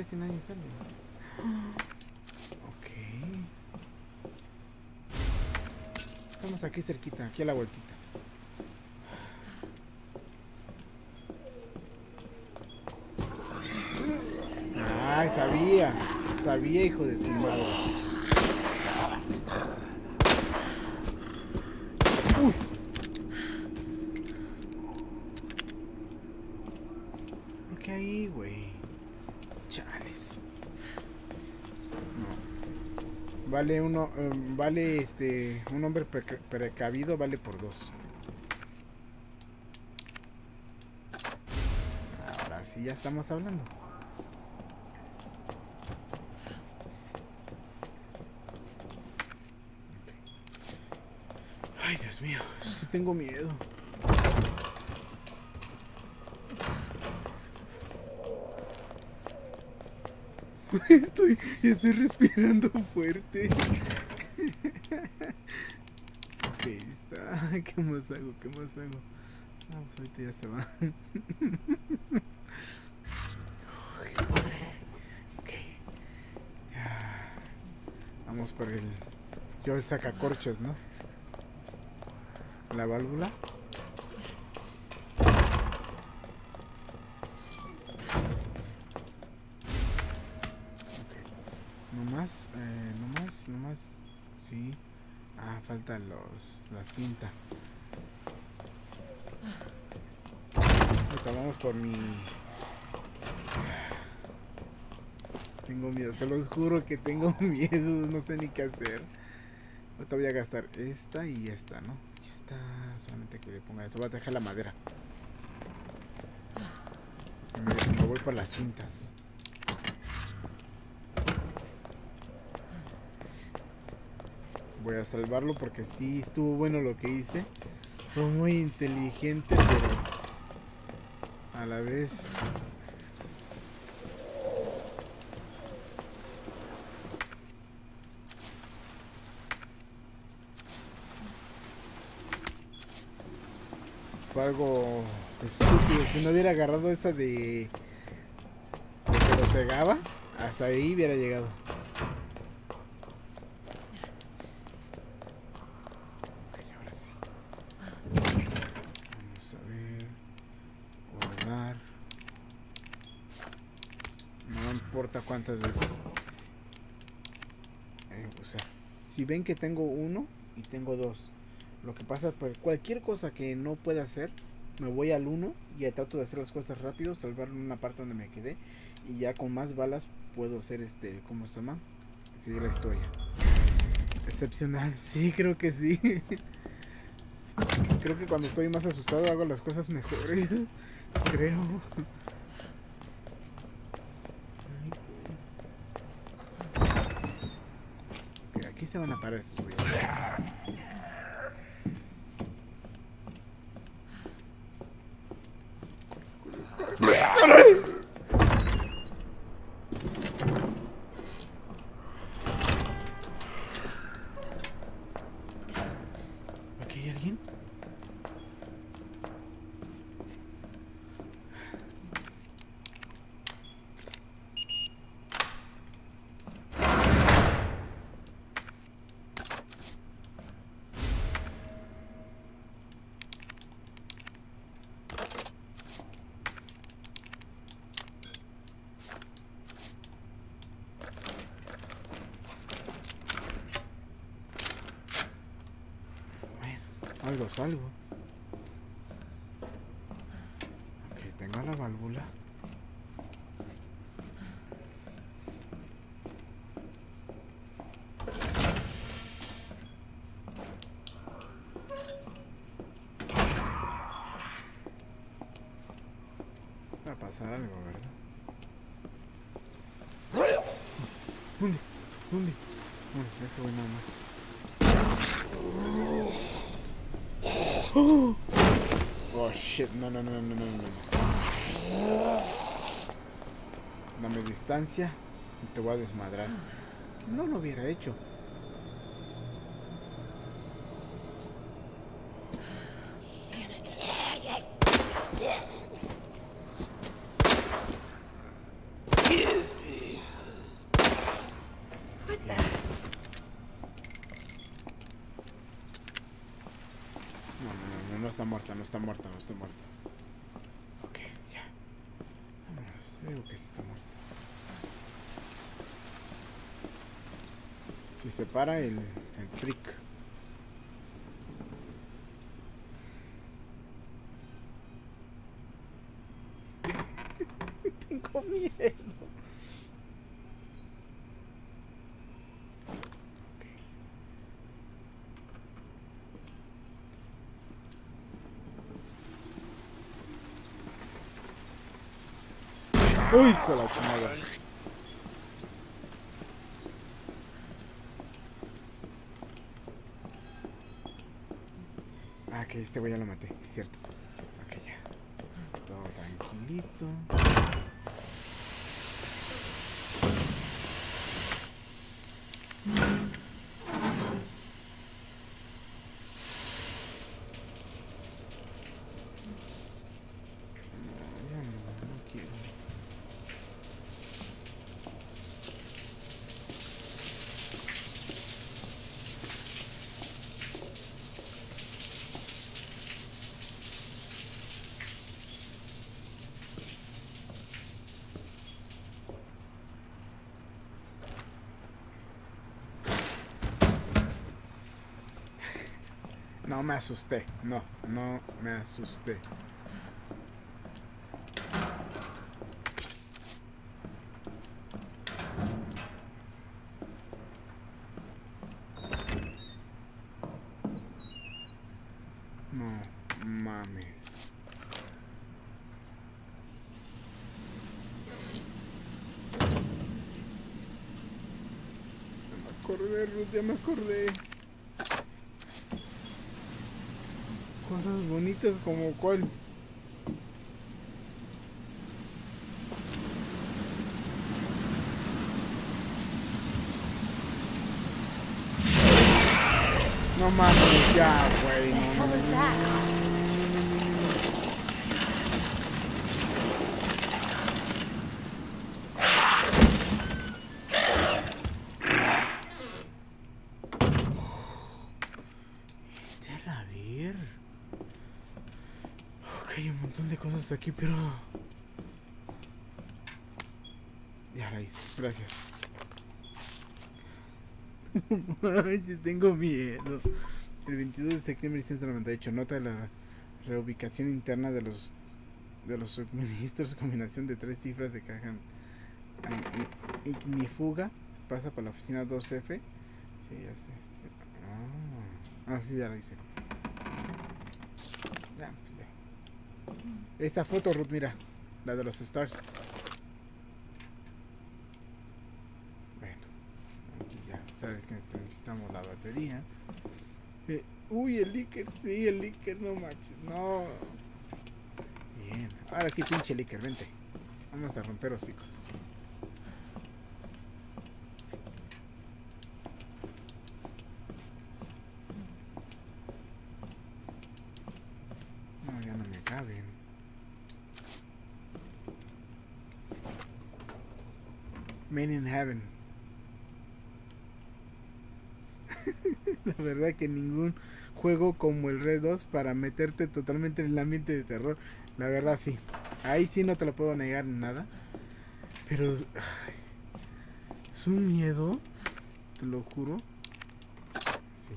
Casi nadie sale. Ok. Estamos aquí cerquita, aquí a la vueltita. Ay, sabía. Sabía, hijo de tu. Uy. ¿Por qué ahí, güey? Chales. No. Vale uno, eh, vale este, un hombre preca- precavido vale por dos. Ahora sí ya estamos hablando. Ay, Dios mío, tengo miedo. Estoy, estoy respirando fuerte. Ok, está. ¿Qué más hago? ¿Qué más hago? Ah, pues ahorita ya se va. ok. Vamos por el. Yo el sacacorchos, ¿no? La válvula. Más, eh, no más, no más. Sí. Ah, falta los la cinta. Ahorita vamos por mi. Tengo miedo, se los juro que tengo miedo, no sé ni qué hacer. Ahorita voy a gastar esta y esta, ¿no? Y esta, solamente que le ponga eso. Voy a dejar la madera. Me voy por las cintas. Voy a salvarlo porque sí estuvo bueno lo que hice. Fue muy inteligente, pero a la vez fue algo estúpido. Si no hubiera agarrado esa de, de que lo cegaba, hasta ahí hubiera llegado. Ok, ahora sí. A ver. Guardar. No importa cuántas veces. Eh, o sea, si ven que tengo uno y tengo dos. Lo que pasa es que cualquier cosa que no pueda hacer, me voy al 1 y trato de hacer las cosas rápido, salvar una parte donde me quedé y ya con más balas puedo hacer este, ¿cómo se llama? Seguir la historia. Excepcional, sí, creo que sí. Creo que cuando estoy más asustado hago las cosas mejores. creo. Ok, aquí se van a parar estos güeyes. ¿Aquí hay alguien? Bueno, algo es algo. Ok, tengo la válvula. Va a pasar algo, ¿verdad? ¿Dónde? ¿Dónde? Bueno, esto voy nada más. Oh, shit, no, no, no, no, no, no. Dame distancia y te voy a desmadrar. No lo hubiera hecho. No, no, no, no, no está muerta, no está muerta. Ok, ya. Vámonos, digo que sí está muerta. Si se para el, el freak. Tengo miedo. Uy, de la chingada. Ah, que este güey ya lo maté, es cierto. Ok, ya. Todo tranquilito. No, ya no, no quiero. No me asusté, no, no me asusté. Ya me acordé, como, qual, de aquí, pero. Ya la hice, gracias. Tengo miedo. El 22 de septiembre de 198, nota la reubicación interna de los de los suministros, combinación de tres cifras de caja i- i- ignífuga, pasa por la oficina 2F. Sí, ya. Ah, ah, sí, ya la hice. Ya, pues. Esta foto, Ruth, mira, la de los stars. Bueno, aquí ya sabes que necesitamos la batería. Eh, uy, el líquido, sí, el líquido, no manches, no. Bien, ahora sí, pinche líquido, vente. Vamos a romper hocicos. No, ya no me caben. Heaven. La verdad que ningún juego como el Red 2 para meterte totalmente en el ambiente de terror. La verdad sí. Ahí sí no te lo puedo negar nada. Pero es un miedo, te lo juro. Sí.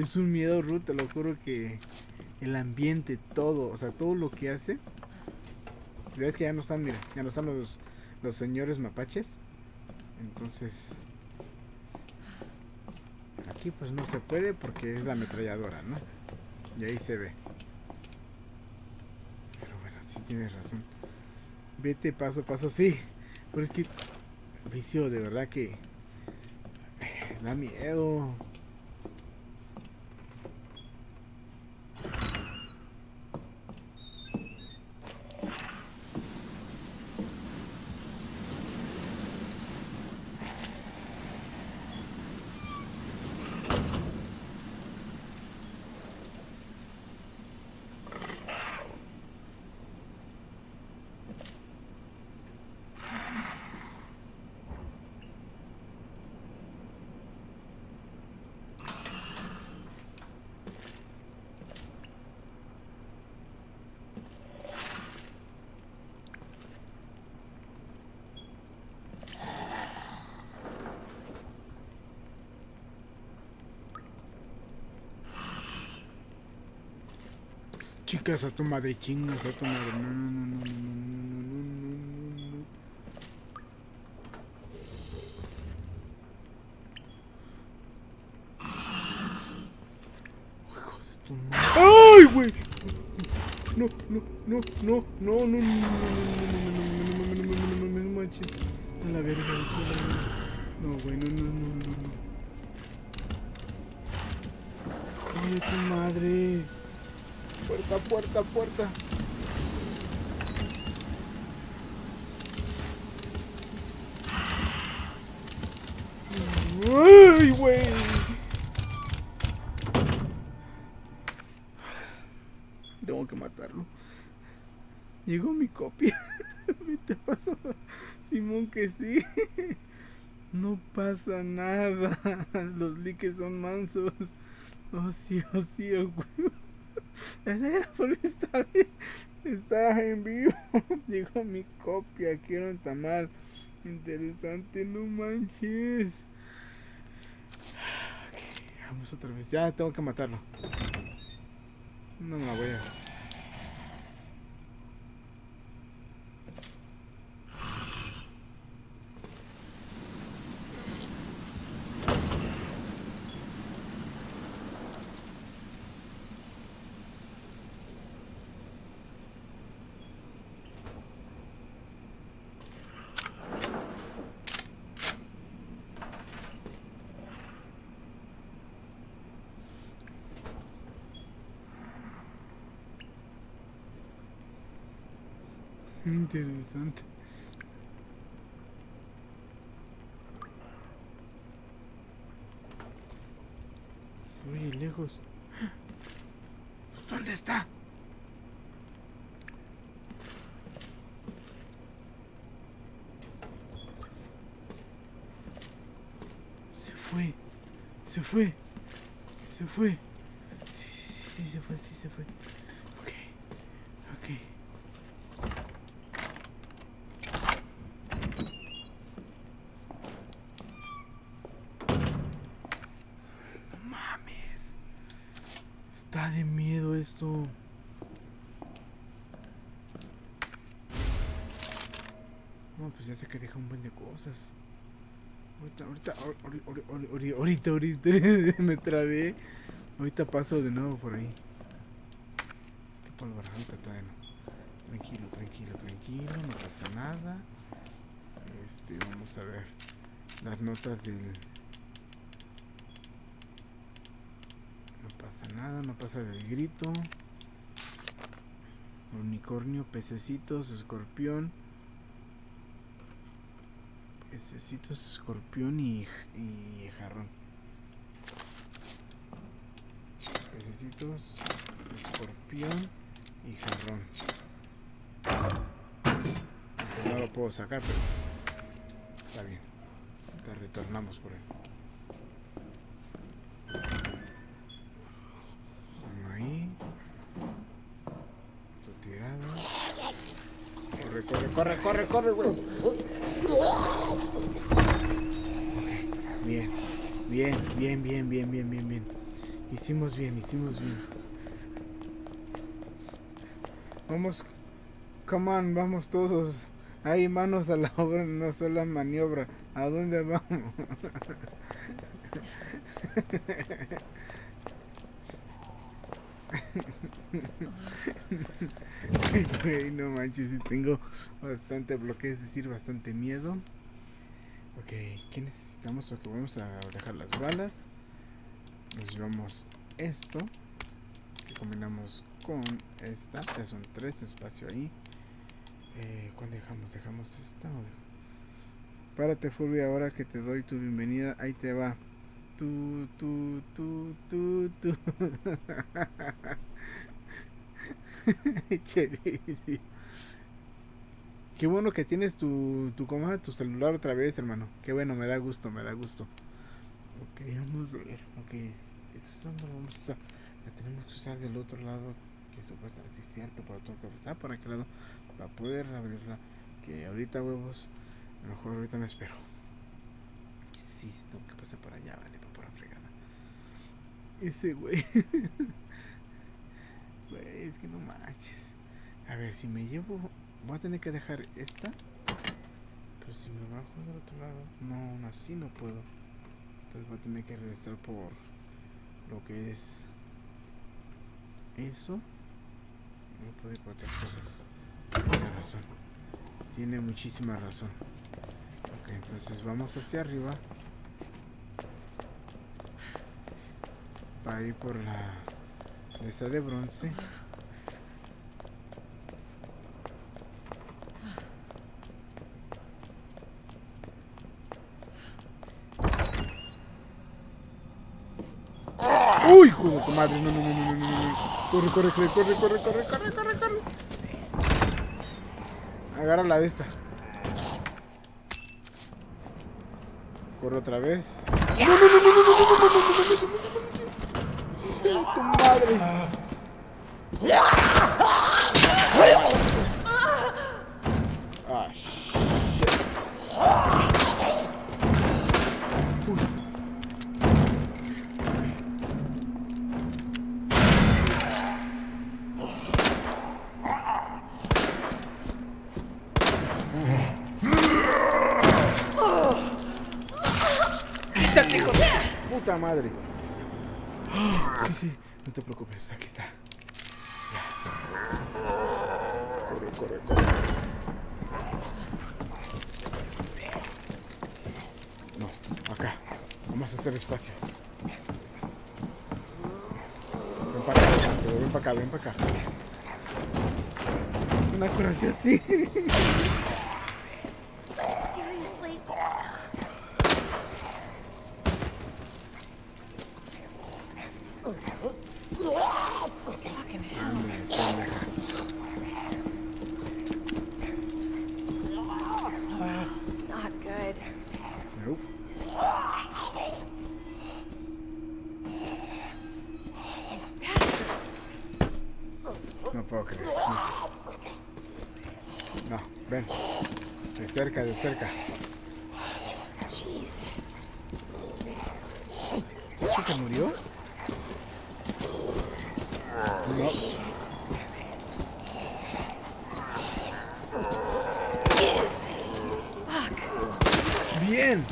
Es un miedo, Ruth, te lo juro que el ambiente, todo, o sea, todo lo que hace. Ves que ya no están, mira, ya no están los, los señores mapaches. Entonces, aquí pues no se puede porque es la ametralladora, ¿no? Y ahí se ve. Pero bueno, sí tienes razón. Vete paso a paso, sí. Pero es que, vicio, de verdad que eh, da miedo. Chicas a tu madre, chingas a tu madre. Oh, sí, oh, sí, oh, güey. Era porque está bien. Está en vivo. Llegó mi copia. Quiero un tamal. Interesante, no manches. Ok, vamos otra vez. Ya tengo que matarlo. No me voy a. Interesante. Soy lejos. ¿Dónde está? Se fue. Se fue. Se fue. Sí, sí, sí, sí, se fue, sí, se fue. Ok. Ok. No mames. Está de miedo esto. No, pues ya sé que deja un buen de cosas. Ahorita, ahorita, ahori- ahori- ahori- ahori- ahorita, ahorita, me trabé. Ahorita paso de nuevo por ahí. Qué polvora, ahorita. Tranquilo, tranquilo, tranquilo, no pasa nada. Este, vamos a ver las notas del... No pasa nada, no pasa del grito. Unicornio, pececitos, escorpión. Pececitos, escorpión y, jarrón. Pececitos, escorpión y jarrón. No lo puedo sacar, pero está bien. Te retornamos por él. Ahí. Otro tirado. Corre, corre, corre, corre, corre, güey. Bien. Bien, bien, bien, bien, bien, bien, bien. Hicimos bien, hicimos bien. Vamos, come on, vamos todos. Hay manos a la obra, no sola maniobra. ¿A dónde vamos? No manches, sí tengo bastante bloqueo, es decir, bastante miedo. Ok, ¿qué necesitamos? Ok, vamos a dejar las balas. Nos llevamos esto. Que combinamos con esta. Ya son tres, espacio ahí. Eh, ¿Cuál dejamos? ¿Dejamos esta o Párate, Furby, ahora que te doy tu bienvenida. Ahí te va. Tu, tu, tu, tu, tu. Qué bueno que tienes tu, tu, ¿cómo se llama? tu celular otra vez, hermano. Qué bueno, me da gusto, me da gusto. Ok, vamos a ver. Ok, es- eso es lo vamos a usar. La tenemos que usar del otro lado, que supuestamente sí es cierto, pero tengo que pasar por aquel lado para poder abrirla. Que ahorita, huevos, a lo mejor ahorita me espero. Sí, tengo que pasar por allá, vale, para por la fregada. Ese güey. Güey, es que no manches. A ver, si me llevo. Voy a tener que dejar esta. Pero si me bajo del otro lado. No, aún así no puedo. Entonces voy a tener que regresar por lo que es eso. No puedo ir por otras cosas. Tiene razón. Tiene muchísima razón. Ok, entonces vamos hacia arriba. para ir por la esa de bronce. ¡Uy, hijo tu madre! No, no, no, no, no, no, no. Corre, corre, corre, corre, corre, corre, corre, corre, corre. De esta. Corre otra vez. ¡No, no, no, no, no, no, no, no, no, no, no, no, no, no, no! ¡Hijo de tu madre! Ah, shit. Cerca. ¿Este se murió? No. Bien.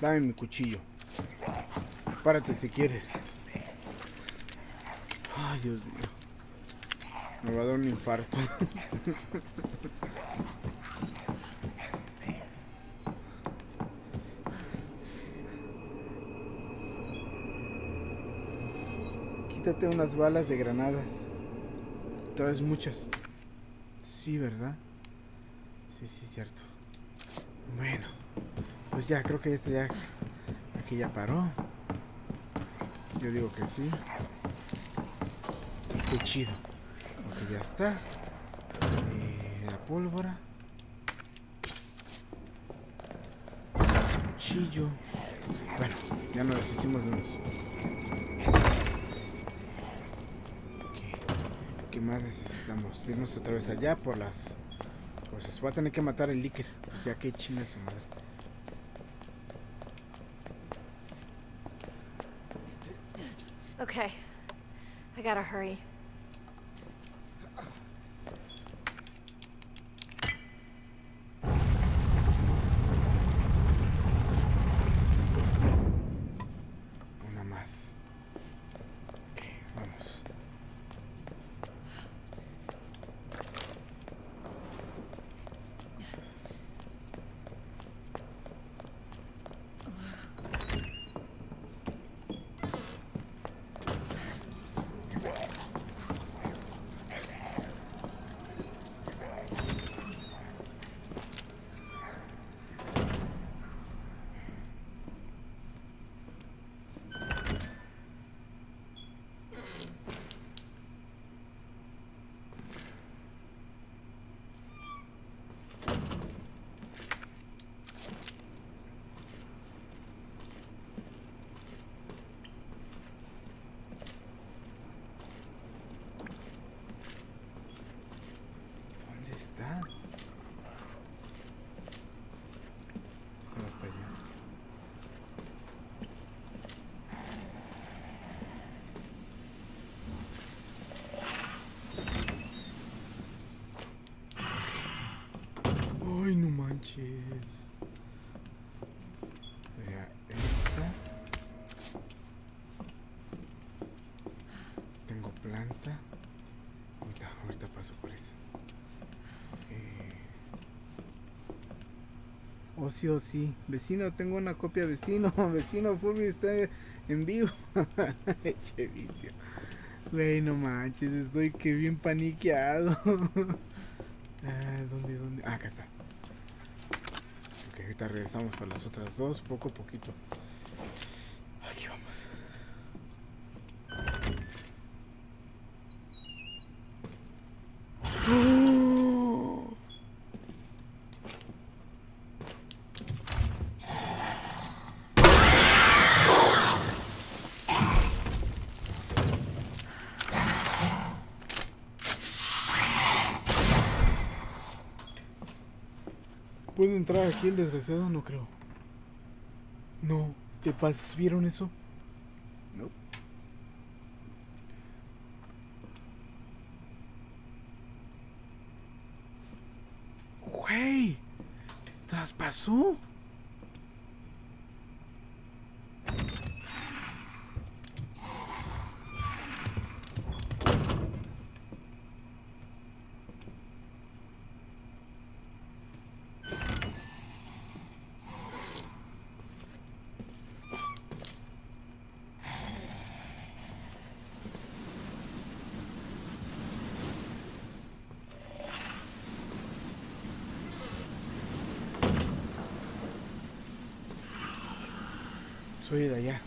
Dame mi cuchillo. Párate si quieres. Ay, Dios mío. Me va a dar un infarto. Quítate unas balas de granadas. Traes muchas. Sí, ¿verdad? Sí, sí, cierto. Bueno, pues ya, creo que este ya. Aquí ya paró. Yo digo que sí. Qué chido. Ya está. Eh, la pólvora. Cuchillo. Bueno, ya nos deshicimos de. ¿Qué, ¿Qué más necesitamos? Irnos otra vez allá por las cosas. Voy a tener que matar el líquido. Pues ya que chinga su madre. Okay. I gotta hurry. Sí, oh, sí. Vecino, tengo una copia, vecino. Vecino, Furby está en vivo. che vicio. Güey, no manches, estoy que bien paniqueado. ah, ¿Dónde, dónde? Ah, acá está. Ok, ahorita regresamos para las otras dos, poco a poquito. Aquí vamos. ¡Oh! ¿Puede entrar aquí el desgraciado? No creo. No, ¿te pasas? ¿Vieron eso? No. ¡Güey! ¡Traspasó! Soy de allá.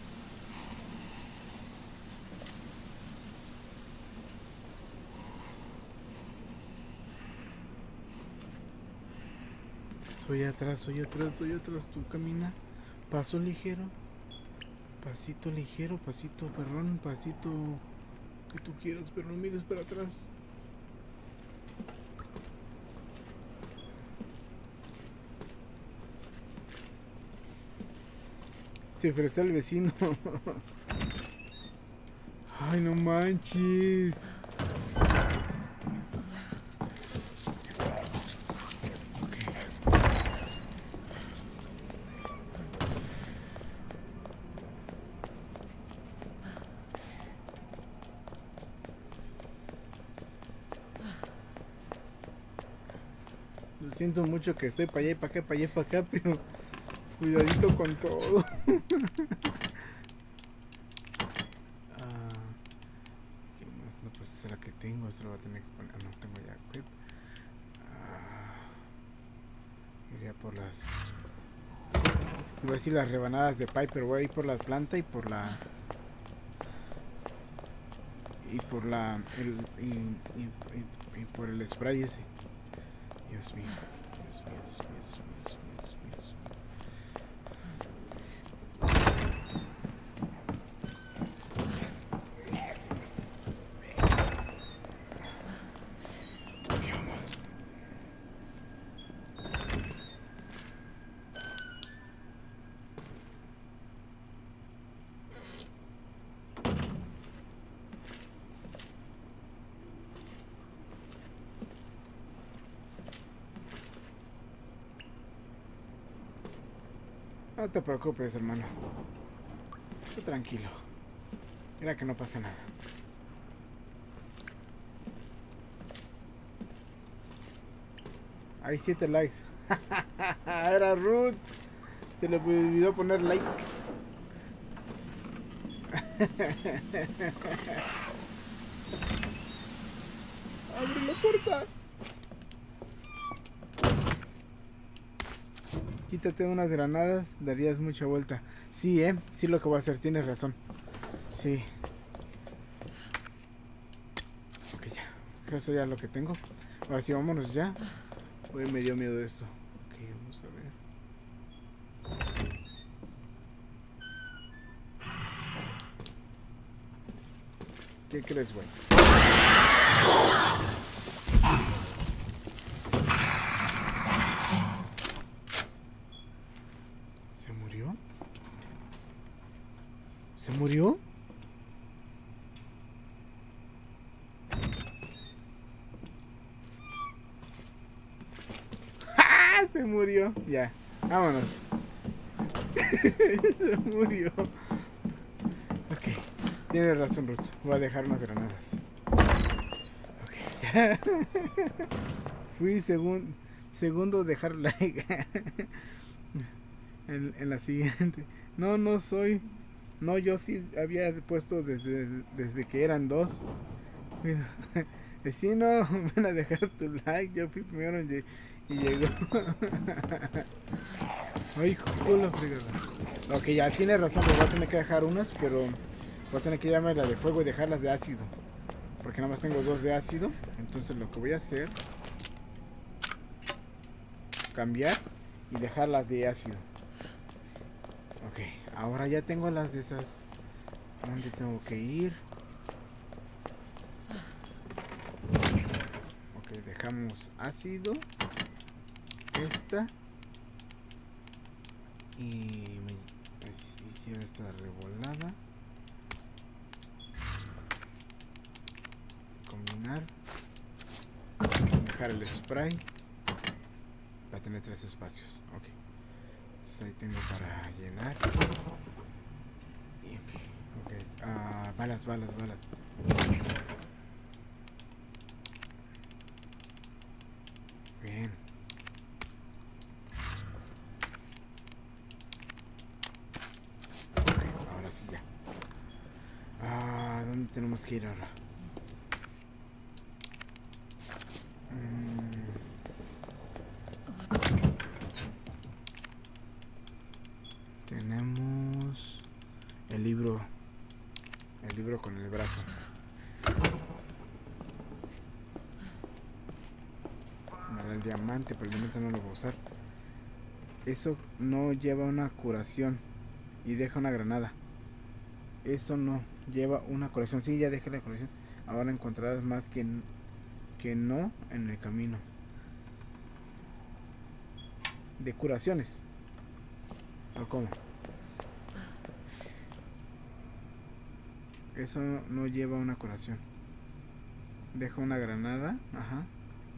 Soy atrás, soy atrás, soy atrás. Tú camina. Paso ligero. Pasito ligero, pasito perrón, pasito que tú quieras, pero no mires para atrás. Se ofrece al vecino. Ay, no manches. Ok. Lo siento mucho que estoy para allá y para acá, para allá y para acá, pero cuidadito con todo. Ah. No, pues es la que tengo, eso lo voy a tener que poner. Ah, no, tengo ya equip. Ah, iría por las. Iba a decir las rebanadas de Piper, voy a ir por la planta y por la. Y por la. El, y- y por el spray ese. Dios mío. Dios mío, Dios mío, Dios mío, Dios mío, Dios mío, Dios mío. Aquí vamos. No te preocupes, hermano. Tranquilo. Mira que no pasa nada. Hay 7 likes. Era Ruth. Se le olvidó poner like. Abre la puerta. Quítate unas granadas, darías mucha vuelta. Sí, eh. Sí lo que voy a hacer, tienes razón. Sí. Ok, ya. Eso ya es lo que tengo. Ahora sí, vámonos ya. Uy, me dio miedo esto. Ok, vamos a ver. ¿Qué crees, güey? ¿Se murió? ¿Se murió? ¡Ah! Se murió. Ya, vámonos. Se murió. Ok, Voy a dejar unas granadas. Ok, ya. Fui segun- segundo dejar like. En, en la siguiente. No, no soy. No, yo sí había puesto desde, desde que eran dos. Mira, Vecino, ven a dejar tu like. Yo fui primero y, y llegó. Ay, culo. Ok, ya tiene razón, me voy a tener que dejar unas, pero voy a tener que llamarla de fuego y dejarlas de ácido. Porque nada más tengo dos de ácido. Entonces lo que voy a hacer. Cambiar y dejarlas de ácido. Ok, ahora ya tengo las de esas. ¿Dónde tengo que ir? Ok, dejamos ácido. Esta. Y me es- hiciera esta revolada. Dejar el spray. Va a tener tres espacios. Ok. Ahí tengo para llenar. Y ok, ok. Ah, balas, balas, balas. Bien. Ok, ahora sí ya. Ah, ¿dónde tenemos que ir ahora? Mm. Tenemos el libro. El libro con el brazo. Me diamante, pero el diamante no lo voy a usar. Eso no lleva una curación. Y deja una granada. Eso no lleva una curación. Sí, ya dejé la curación. Ahora encontrarás más que, que no en el camino. De curaciones. ¿O cómo? Eso no lleva una curación. Deja una granada. Ajá.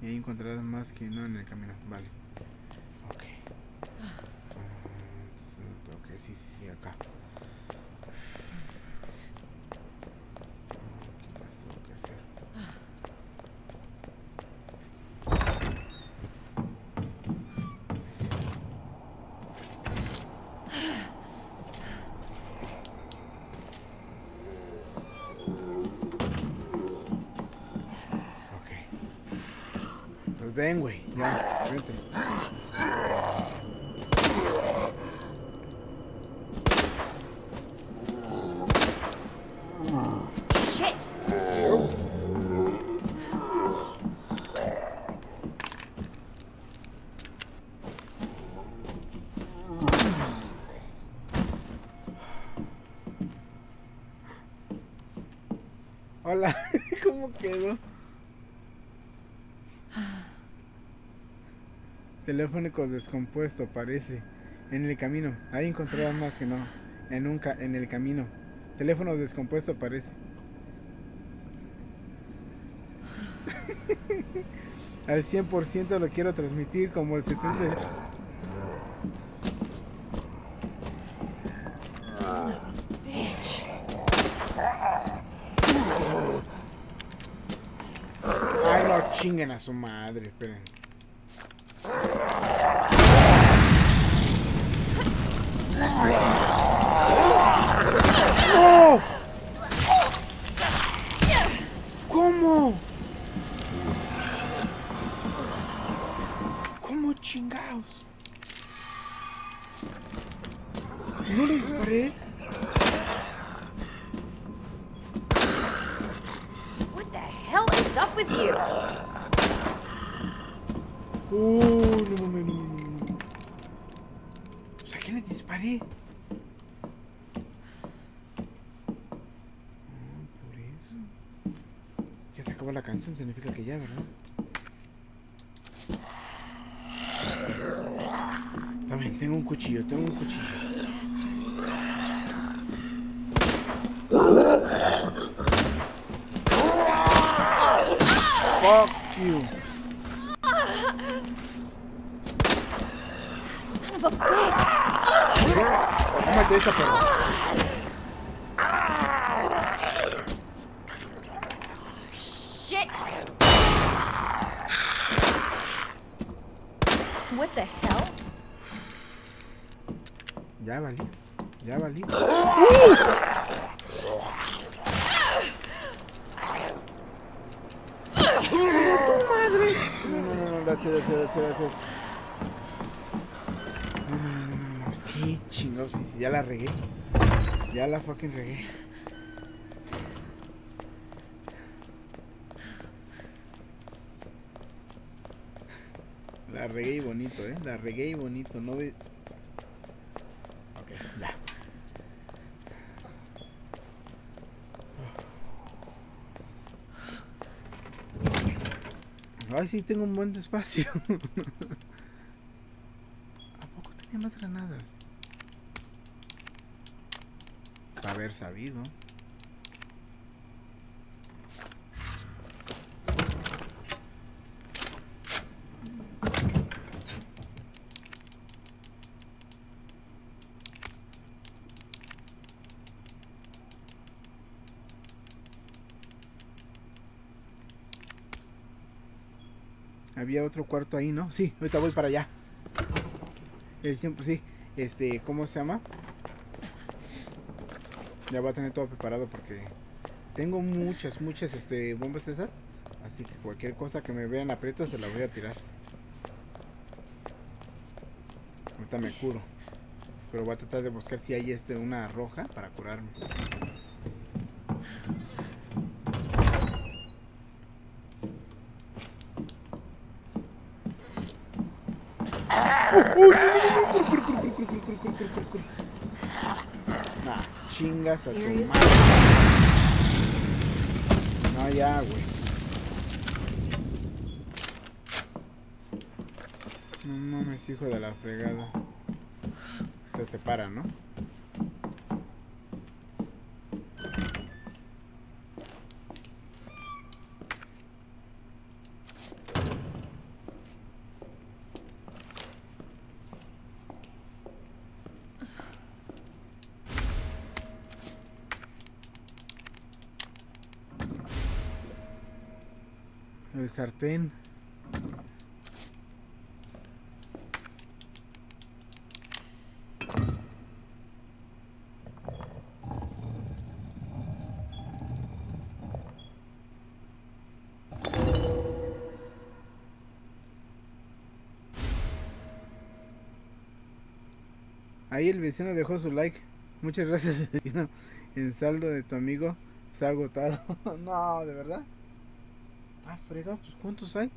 Y ahí encontrarás más que no en el camino. Vale. Ok. Ah, ok, sí, sí, sí, acá. ¿Qué más tengo que hacer? Ok. Pues ven, güey. Ya, vente. Hola, ¿cómo quedó? Telefónico descompuesto, parece. En el camino. Ahí encontrarás más que no. En, un ca- en el camino. Teléfono descompuesto, parece. Al 100% lo quiero transmitir como el 70%. Bitch. Ay, no chinguen a su madre, esperen. ¡No! ¿Cómo? ¿Cómo chingados? ¿No le disparé? What the hell is up with you? Uh, no mames, no, no, no, no. O sea, ¿qué le disparé? Ah, por eso. Ya significa que ya, ¿verdad? También tengo un cuchillo, tengo un cuchillo. Eh. La regué y bonito, no ve. Ok, ya. Ay, sí, tengo un buen espacio. ¿A poco tenía más granadas? Para haber sabido. Había otro cuarto ahí, ¿no? Sí, ahorita voy para allá. El siempre, sí. Este, ¿cómo se llama? Ya voy a tener todo preparado porque tengo muchas, muchas este, bombas de esas. Así que cualquier cosa que me vean aprieto se la voy a tirar. Ahorita me curo. Pero voy a tratar de buscar si hay este una roja para curarme. Nah, chingas a tu madre. No, ya, güey. No mames, hijo de la fregada. Te separa, ¿no? El sartén. Ahí el vecino dejó su like. Muchas gracias, vecino. El saldo de tu amigo ha agotado. no, de verdad. Ah, fregado, pues ¿cuántos hay?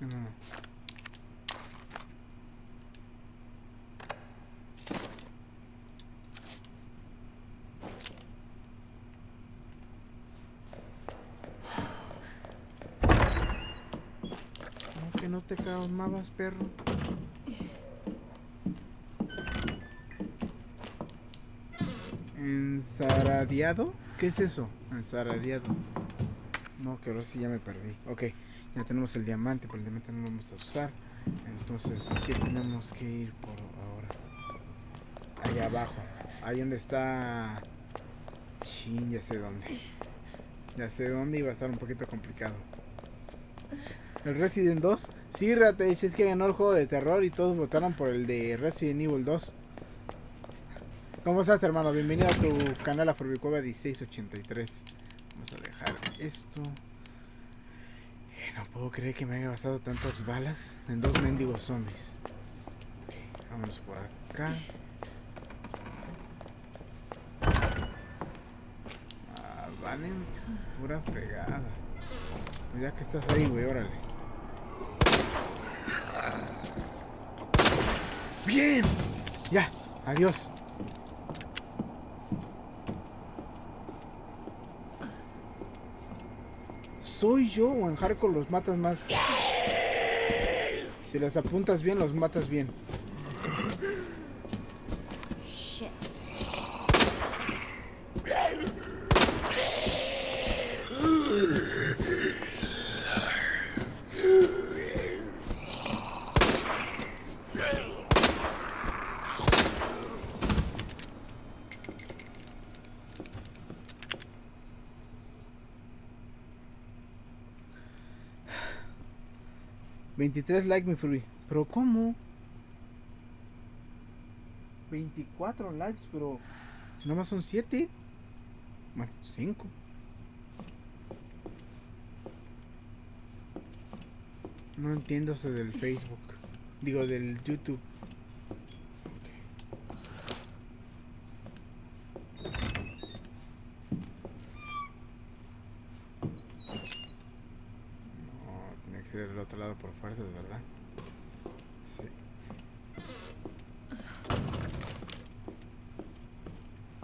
No, no, no. Te calmabas, perro. ¿Ensaradeado? ¿Qué es eso? Ensaradeado. No, que ahora sí ya me perdí. Ok, ya tenemos el diamante, pero el diamante no lo vamos a usar. Entonces, ¿qué tenemos que ir por ahora? Allá abajo. Ahí donde está... Chin, ya sé dónde. Ya sé dónde iba a estar un poquito complicado. ¿El Resident 2? Sí, Ratech, es que ganó el juego de terror y todos votaron por el de Resident Evil 2. ¿Cómo estás, hermano? Bienvenido a tu canal Afrobicueva 1683. Vamos a dejar esto. No puedo creer que me haya gastado tantas balas en dos mendigos zombies. Ok, vámonos por acá. Ah, valen pura fregada. Ya que estás ahí, güey, órale. Bien. Ya, adiós. ¿Soy yo o en hardcore los matas más? Si las apuntas bien, los matas bien. 23 likes, mi Furby. ¿Pero cómo? 24 likes, pero si nomás son 7. Bueno, 5. No entiendo eso del Facebook. Digo, del YouTube. No, tenía que ser del otro lado por ¿verdad? Sí.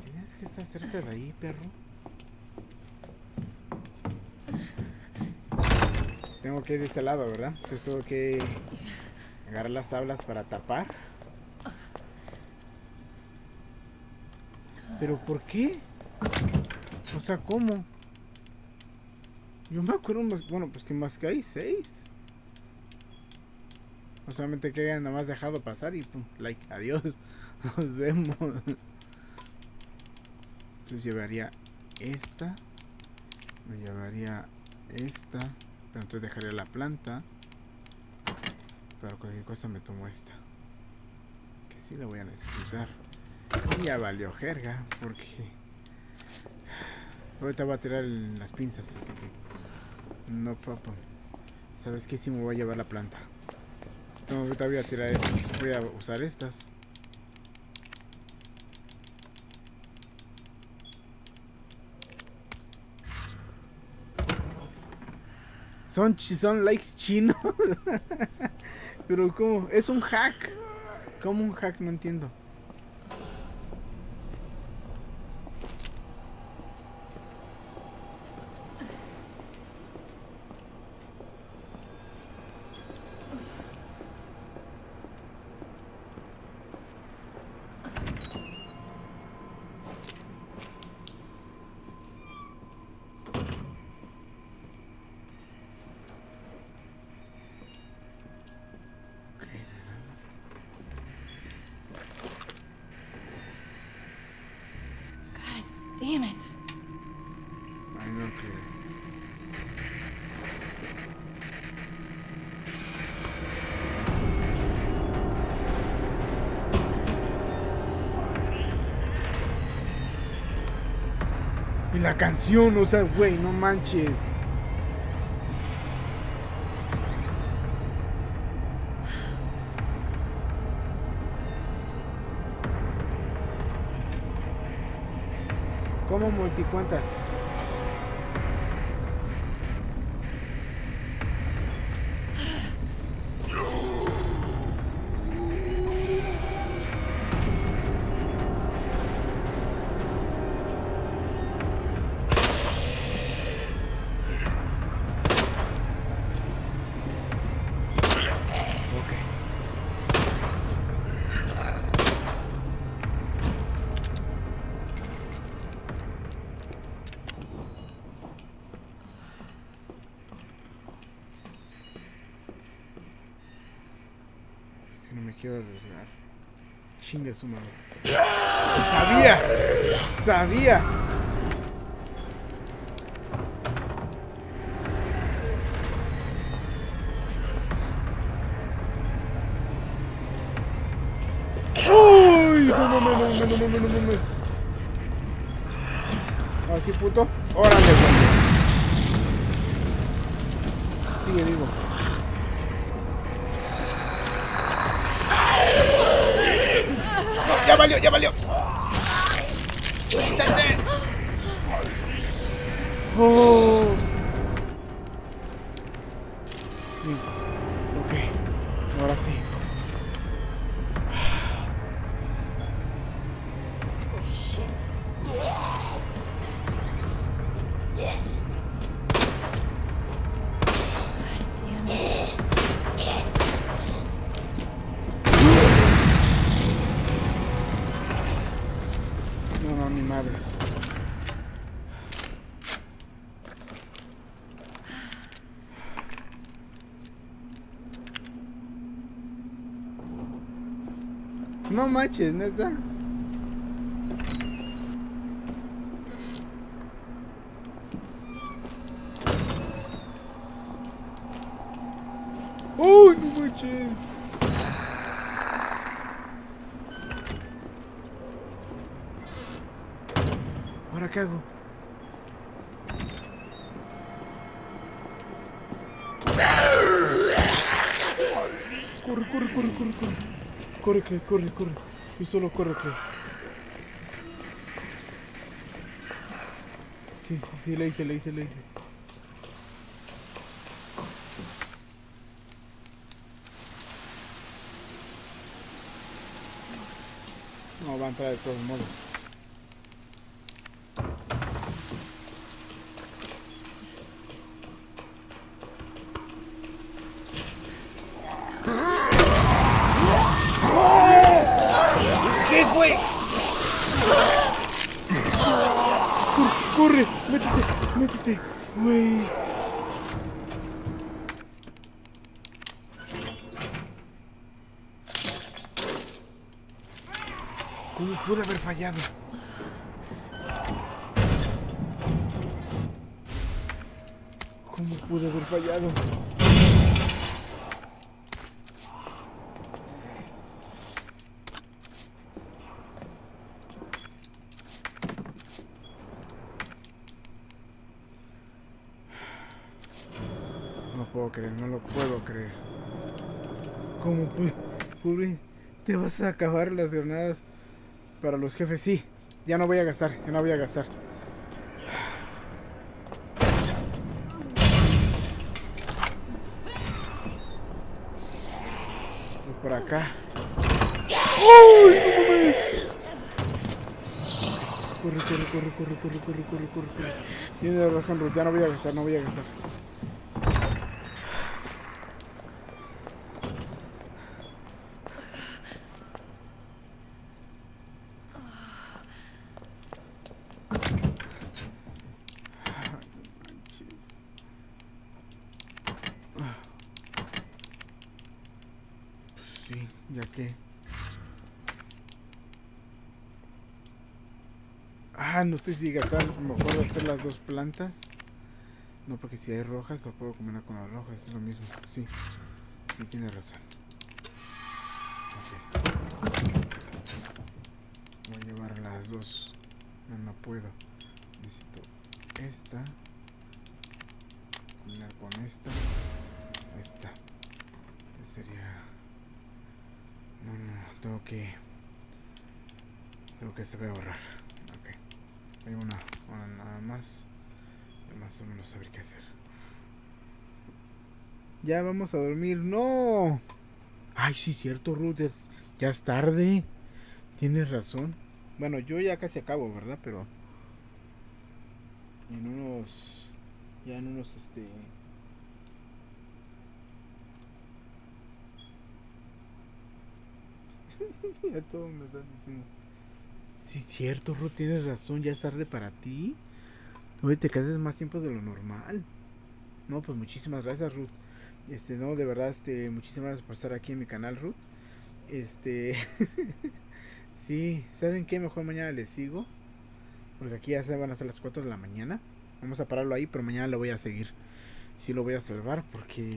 Tienes que estar cerca de ahí, perro. Tengo que ir de este lado, ¿verdad? Entonces tengo que agarrar las tablas para tapar. ¿Pero por qué? O sea, ¿cómo? Yo me acuerdo más, bueno, pues que más que hay seis. No solamente que hayan nada más dejado pasar y pum, like, adiós. Nos vemos. Entonces llevaría esta. Me llevaría esta. Pero entonces dejaría la planta. Pero cualquier cosa me tomo esta. Que sí la voy a necesitar. Y ya valió jerga. Porque... Ahorita voy a tirar las pinzas. Así que... No problem. ¿Sabes qué? Sí me voy a llevar la planta. No, ahorita voy a tirar estas. Voy a usar estas. Son, son likes chinos. Pero ¿cómo? Es un hack. ¿Cómo un hack? No entiendo. Canción, o sea, güey, no manches. ¿Cómo multicuentas? Chinga su madre. ¡Sabía! ¡Sabía! ¡Uy! No, no, no, no, no, no, no, no, no. Así, puto. much, isn't it? Corre, corre. Tú solo corre, Clay. Sí, sí, sí, le hice, le hice, le hice. No, va a entrar de todos modos. ¿Qué, güey? Corre, corre, métete, métete, güey. ¿Cómo pude haber fallado? ¿Cómo pude haber fallado? No puedo creer, no lo puedo creer. Pude- ¿Te vas a acabar las granadas para los jefes? Sí, ya no voy a gastar, ya no voy a gastar. Por acá. ¡Ay, no mames! Corre, corre, corre, corre, corre, corre, corre, corre, corre. Tienes razón, Ruth, ya no voy a gastar, no voy a gastar. Manches. Pues sí, ya que. Ah, no sé si gastar mejor hacer las dos plantas. No, porque si hay rojas, lo puedo combinar con las rojas, es lo mismo. Sí, sí, tiene razón. Voy a llevar las dos. No, no puedo. Necesito esta. Combinar con esta. Esta. Esta sería. No, no, tengo que. Tengo que saber ahorrar. Una, nada más. Más o menos saber qué hacer. Ya vamos a dormir. ¡No! Ay, sí, cierto, Ruth. ya es tarde. Tienes razón. Bueno, yo ya casi acabo, ¿verdad? Pero. En unos. Ya en unos, este. ya todo me están diciendo. Sí, cierto, Ruth, tienes razón. Ya es tarde para ti. Oye, te quedas más tiempo de lo normal. No, pues muchísimas gracias, Ruth. Este, no, de verdad, este, muchísimas gracias por estar aquí en mi canal, Ruth. Este, sí, ¿saben qué? Mejor mañana les sigo. Porque aquí ya se van a ser las 4 de la mañana. Vamos a pararlo ahí, pero mañana lo voy a seguir. Sí lo voy a salvar porque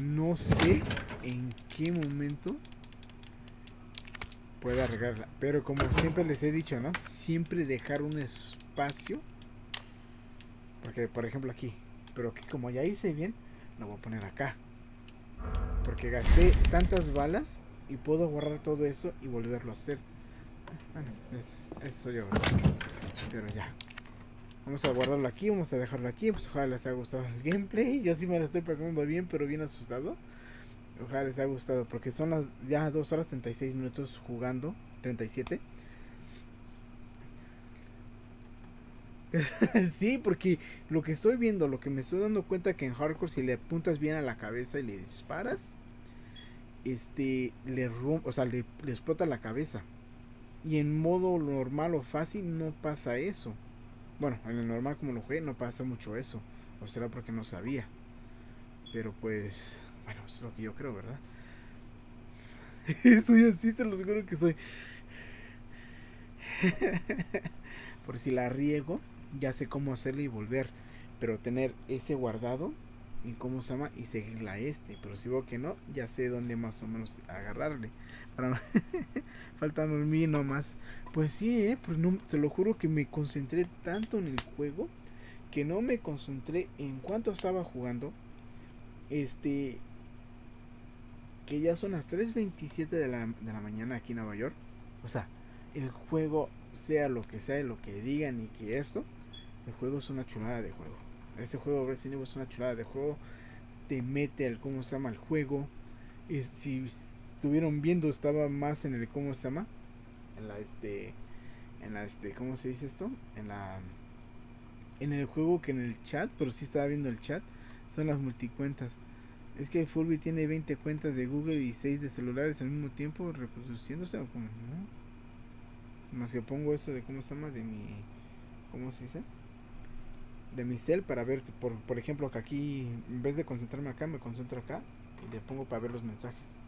no sé en qué momento pueda arreglarla. Pero como siempre les he dicho, ¿no? Siempre dejar un espacio. Porque, por ejemplo, aquí. Pero aquí como ya hice bien, lo voy a poner acá. Porque gasté tantas balas y puedo borrar todo eso y volverlo a hacer. Bueno, es- eso soy yo. ¿verdad? Pero ya. Vamos a guardarlo aquí, vamos a dejarlo aquí. Pues ojalá les haya gustado el gameplay. Yo sí me la estoy pasando bien, pero bien asustado. Ojalá les haya gustado porque son las ya 2 horas 36 minutos jugando. 37. sí, porque lo que estoy viendo, lo que me estoy dando cuenta que en hardcore si le apuntas bien a la cabeza y le disparas, este le rom o sea, le, le explota la cabeza. Y en modo normal o fácil no pasa eso. Bueno, en el normal como lo jugué no pasa mucho eso. O será porque no sabía. Pero pues, bueno, es lo que yo creo, ¿verdad? soy así, se los juro que soy. Por si la riego, ya sé cómo hacerlo y volver. Pero tener ese guardado y cómo se llama y seguirla a este pero si veo que no ya sé dónde más o menos agarrarle para falta dormir nomás pues sí eh, pues no, te lo juro que me concentré tanto en el juego que no me concentré en cuánto estaba jugando este que ya son las 3.27 de la, de la mañana aquí en Nueva York o sea el juego sea lo que sea lo que digan y que esto el juego es una chulada de juego este juego Resident es una chulada de juego. Te mete al cómo se llama el juego. Y si estuvieron viendo, estaba más en el cómo se llama. En la este. En la este. ¿Cómo se dice esto? En la. En el juego que en el chat. Pero si estaba viendo el chat. Son las multicuentas. Es que Furby tiene 20 cuentas de Google y 6 de celulares al mismo tiempo reproduciéndose. O. Más que pongo eso de cómo se llama. De mi. ¿Cómo se dice? de mi cel para ver, por, por ejemplo, que aquí, en vez de concentrarme acá, me concentro acá y le pongo para ver los mensajes.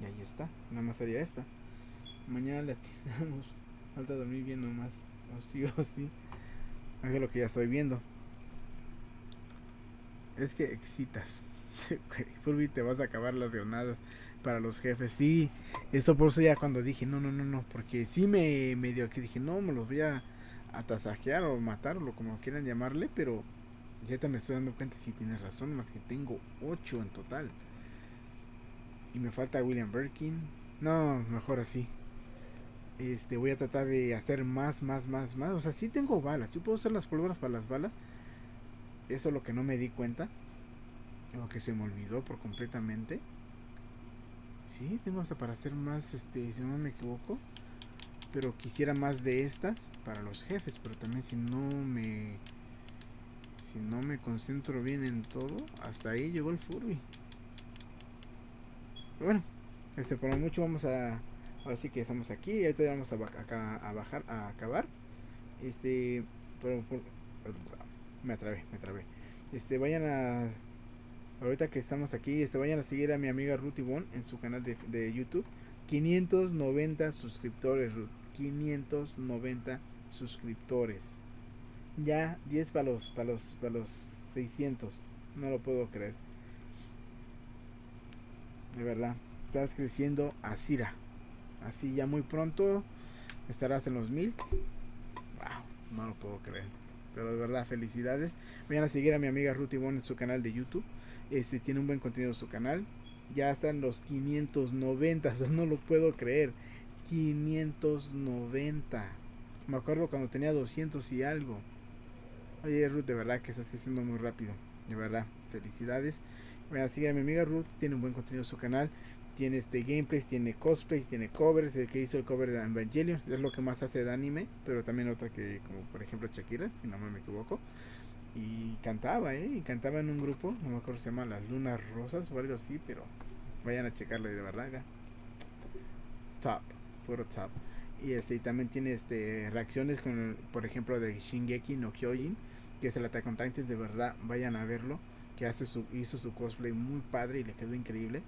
Y ahí está, nada más haría esta. Mañana le atinamos. Falta dormir bien nomás. O sí o sí. Es lo que ya estoy viendo. Es que excitas. Furby, te vas a acabar las granadas para los jefes. Sí, esto por eso ya cuando dije, no, no, no, no. Porque sí me medio que dije, no, me los voy a atasajear o matar o como quieran llamarle, pero ya te me estoy dando cuenta si tienes razón, más que tengo 8 en total. Y me falta William Birkin. No, mejor así. Este, voy a tratar de hacer más, más, más, más. O sea, sí tengo balas. Sí puedo hacer las pólvoras para las balas. Eso es lo que no me di cuenta. Lo que se me olvidó por completamente. Sí, tengo hasta para hacer más, este, si no me equivoco. Pero quisiera más de estas para los jefes pero también si no me si no me concentro bien en todo hasta ahí llegó el Furby. Bueno este por lo mucho vamos a así que estamos aquí y ahorita vamos a, acá, a bajar a acabar. Este pero, me atrabé me atrabé este vayan a ahorita que estamos aquí este vayan a seguir a mi amiga Ruth Bon en su canal de, de YouTube 590 suscriptores, 590 suscriptores. Ya 10 para los, para los, para los 600. No lo puedo creer. De verdad. Estás creciendo a Cira. Así ya muy pronto estarás en los 1000. Wow, no lo puedo creer. Pero de verdad, felicidades. Vayan a seguir a mi amiga Ruth Ivonne en su canal de YouTube. Este tiene un buen contenido en su canal ya están los 590, no lo puedo creer. 590. Me acuerdo cuando tenía 200 y algo. Oye, Ruth, de verdad que estás creciendo muy rápido. De verdad, felicidades. Bueno, sigue mi amiga Ruth, tiene un buen contenido en su canal. Tiene este gameplays, tiene cosplays, tiene covers. El que hizo el cover de Evangelion es lo que más hace de anime. Pero también otra que, como por ejemplo Shakira, si no me equivoco. Y cantaba, ¿eh? Y cantaba en un grupo, no me acuerdo si se llama Las Lunas Rosas o algo así, pero vayan a checarlo de verdad. Top, puro top. Y este también tiene este reacciones con, por ejemplo, de Shingeki no Kyojin, que es el Attack on de verdad, vayan a verlo, que hace su, hizo su cosplay muy padre y le quedó increíble.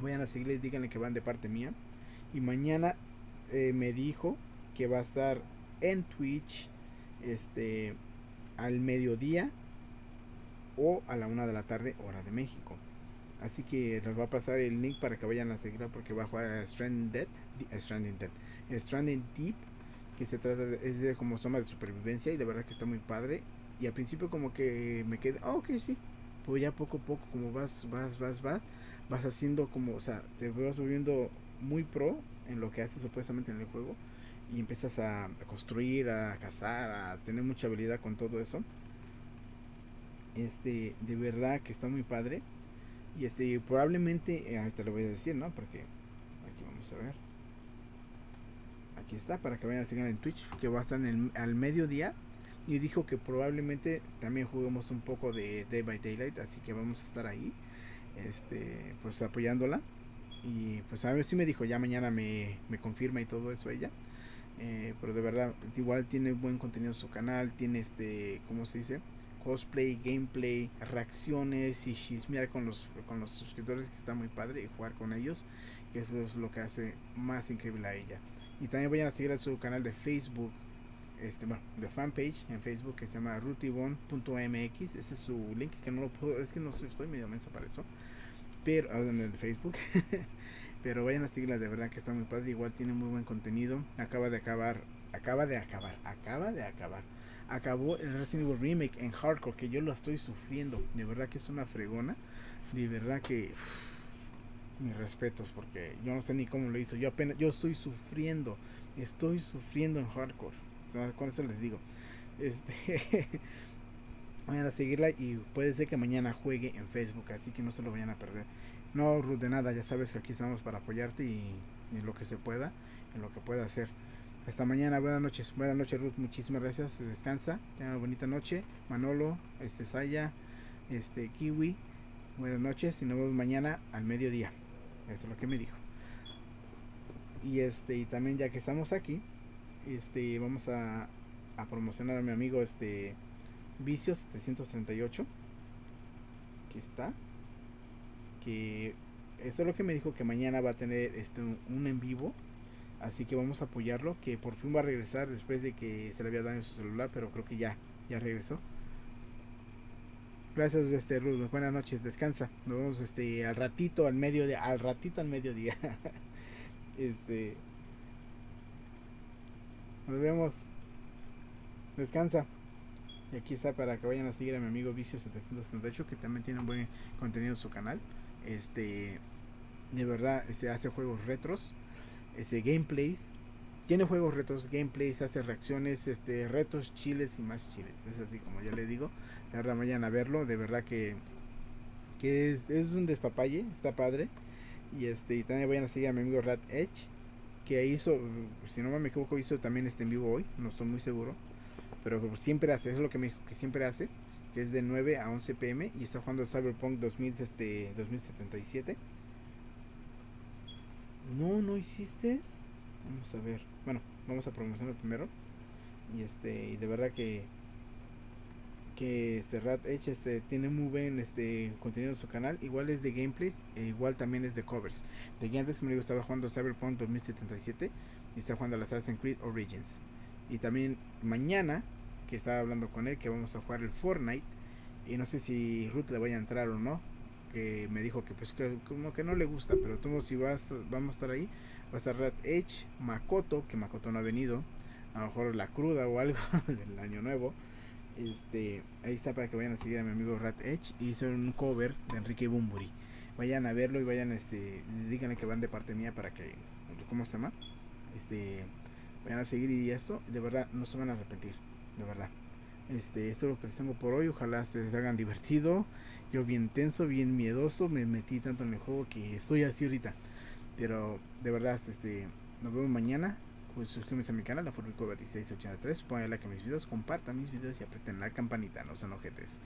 Vayan a seguirle, díganle que van de parte mía. Y mañana eh, me dijo que va a estar en Twitch este al mediodía o a la una de la tarde hora de México. Así que les va a pasar el link para que vayan a seguirla porque va a jugar Stranding Dead, Stranding Dead, Stranding Deep, que se trata de, es de como zona de supervivencia y de verdad que está muy padre. Y al principio como que me quedé, oh, ok, sí. Pues ya poco a poco como vas, vas, vas, vas, vas haciendo como, o sea, te vas volviendo muy pro en lo que haces supuestamente en el juego y empiezas a, construir, a cazar, a tener mucha habilidad con todo eso. Este, de verdad que está muy padre. Y este, probablemente, eh, ahorita lo voy a decir, ¿no? Porque aquí vamos a ver. Aquí está, para que vayan a seguir en Twitch, que va a estar en el, al mediodía. Y dijo que probablemente también juguemos un poco de Day by Daylight, así que vamos a estar ahí, este, pues apoyándola. Y pues a ver si me dijo, ya mañana me, me confirma y todo eso ella. Eh, pero de verdad, igual tiene buen contenido en su canal, tiene este, ¿cómo se dice? Cosplay, gameplay, reacciones y chismear con los, con los suscriptores que está muy padre y jugar con ellos. Que eso es lo que hace más increíble a ella. Y también vayan a seguir a su canal de Facebook. este, bueno, de fanpage en Facebook que se llama rutibon.mx. Ese es su link que no lo puedo, es que no estoy medio menso para eso. Pero, ah, en el Facebook. pero vayan a seguirla, de verdad que está muy padre. Igual tiene muy buen contenido. Acaba de acabar, acaba de acabar, acaba de acabar. Acabó el Resident Evil Remake en hardcore, que yo lo estoy sufriendo. De verdad que es una fregona. De verdad que. mis respetos, porque yo no sé ni cómo lo hizo. Yo apenas, yo estoy sufriendo. Estoy sufriendo en hardcore. Con eso les digo. Este. vayan a seguirla y puede ser que mañana juegue en Facebook, así que no se lo vayan a perder. No, Ruth, de nada, ya sabes que aquí estamos para apoyarte y, y lo que se pueda, en lo que pueda hacer. Hasta mañana, buenas noches. Buenas noches, Ruth, muchísimas gracias. Descansa, tenga una bonita noche. Manolo, este Saya, este Kiwi, buenas noches y nos vemos mañana al mediodía. Eso es lo que me dijo. Y este, y también ya que estamos aquí, este, vamos a, a promocionar a mi amigo este Vicio 738. Aquí está. Eso es lo que me dijo que mañana va a tener este un, en vivo. Así que vamos a apoyarlo. Que por fin va a regresar después de que se le había dado su celular. Pero creo que ya, ya regresó. Gracias, este. Buenas noches, descansa. Nos vemos este al ratito, al mediodía, al ratito al mediodía. este nos vemos. Descansa. Y aquí está para que vayan a seguir a mi amigo Vicio 738 que también tiene un buen contenido en su canal. Este de verdad este hace juegos retros, este gameplays, tiene juegos retos, gameplays, hace reacciones, este retos, chiles y más chiles. Es así como ya le digo. La verdad vayan a verlo, de verdad que que es, es un despapalle, está padre. Y este y también vayan a seguir a mi amigo Rat Edge que hizo, si no me equivoco, hizo también este en vivo hoy, no estoy muy seguro, pero siempre hace, es lo que me dijo que siempre hace, que es de 9 a 11 pm y está jugando Cyberpunk 2000, este, 2077. No, no hiciste. Vamos a ver. Bueno, vamos a promocionar primero. Y este, y de verdad que que este Rat Edge este, tiene muy buen este contenido en su canal. Igual es de gameplays, e igual también es de covers. De gameplays, como digo, estaba jugando Cyberpunk 2077 y está jugando Assassin's Creed Origins. Y también mañana, que estaba hablando con él, que vamos a jugar el Fortnite. Y no sé si Ruth le vaya a entrar o no. Que me dijo que pues que como que no le gusta, pero tú si vas, vamos a estar ahí. Va a estar Rat Edge, Makoto, que Makoto no ha venido. A lo mejor la cruda o algo del año nuevo. Este, ahí está para que vayan a seguir a mi amigo Rat Edge. Hizo un cover de Enrique Bumburi. Vayan a verlo y vayan, este, díganle que van de parte mía para que, ¿cómo se llama? Este, vayan a seguir y esto, de verdad, no se van a arrepentir, de verdad. Este, esto es lo que les tengo por hoy. Ojalá se les hagan divertido. Yo bien tenso, bien miedoso. Me metí tanto en el juego que estoy así ahorita. Pero de verdad, este, nos vemos mañana pues suscríbanse a mi canal, la Formico 1683, pongan like a mis videos, compartan mis videos y aprieten la campanita, no sean ojetes.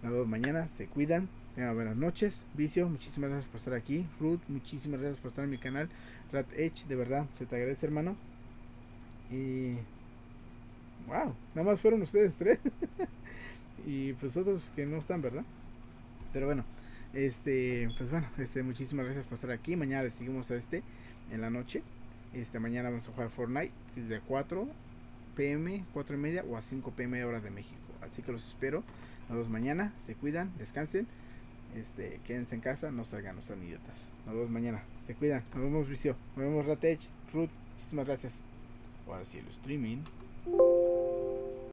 Nos vemos mañana, se cuidan, tengan buenas noches. Vicio, muchísimas gracias por estar aquí. Ruth, muchísimas gracias por estar en mi canal. Rat Edge, de verdad, se te agradece, hermano. Y. Wow, nada más fueron ustedes tres. y pues otros que no están, ¿verdad? Pero bueno, este, pues bueno, este, muchísimas gracias por estar aquí. Mañana le seguimos a este en la noche. Este, mañana vamos a jugar Fortnite de 4 pm, 4 y media o a 5 pm hora de México. Así que los espero. Nos vemos mañana. Se cuidan, descansen. Este, quédense en casa, no salgan, no sean idiotas. Nos vemos mañana. Se cuidan. Nos vemos, Vicio. Nos vemos, Ratech, Ruth. Muchísimas gracias. Ahora sí, el streaming. うん。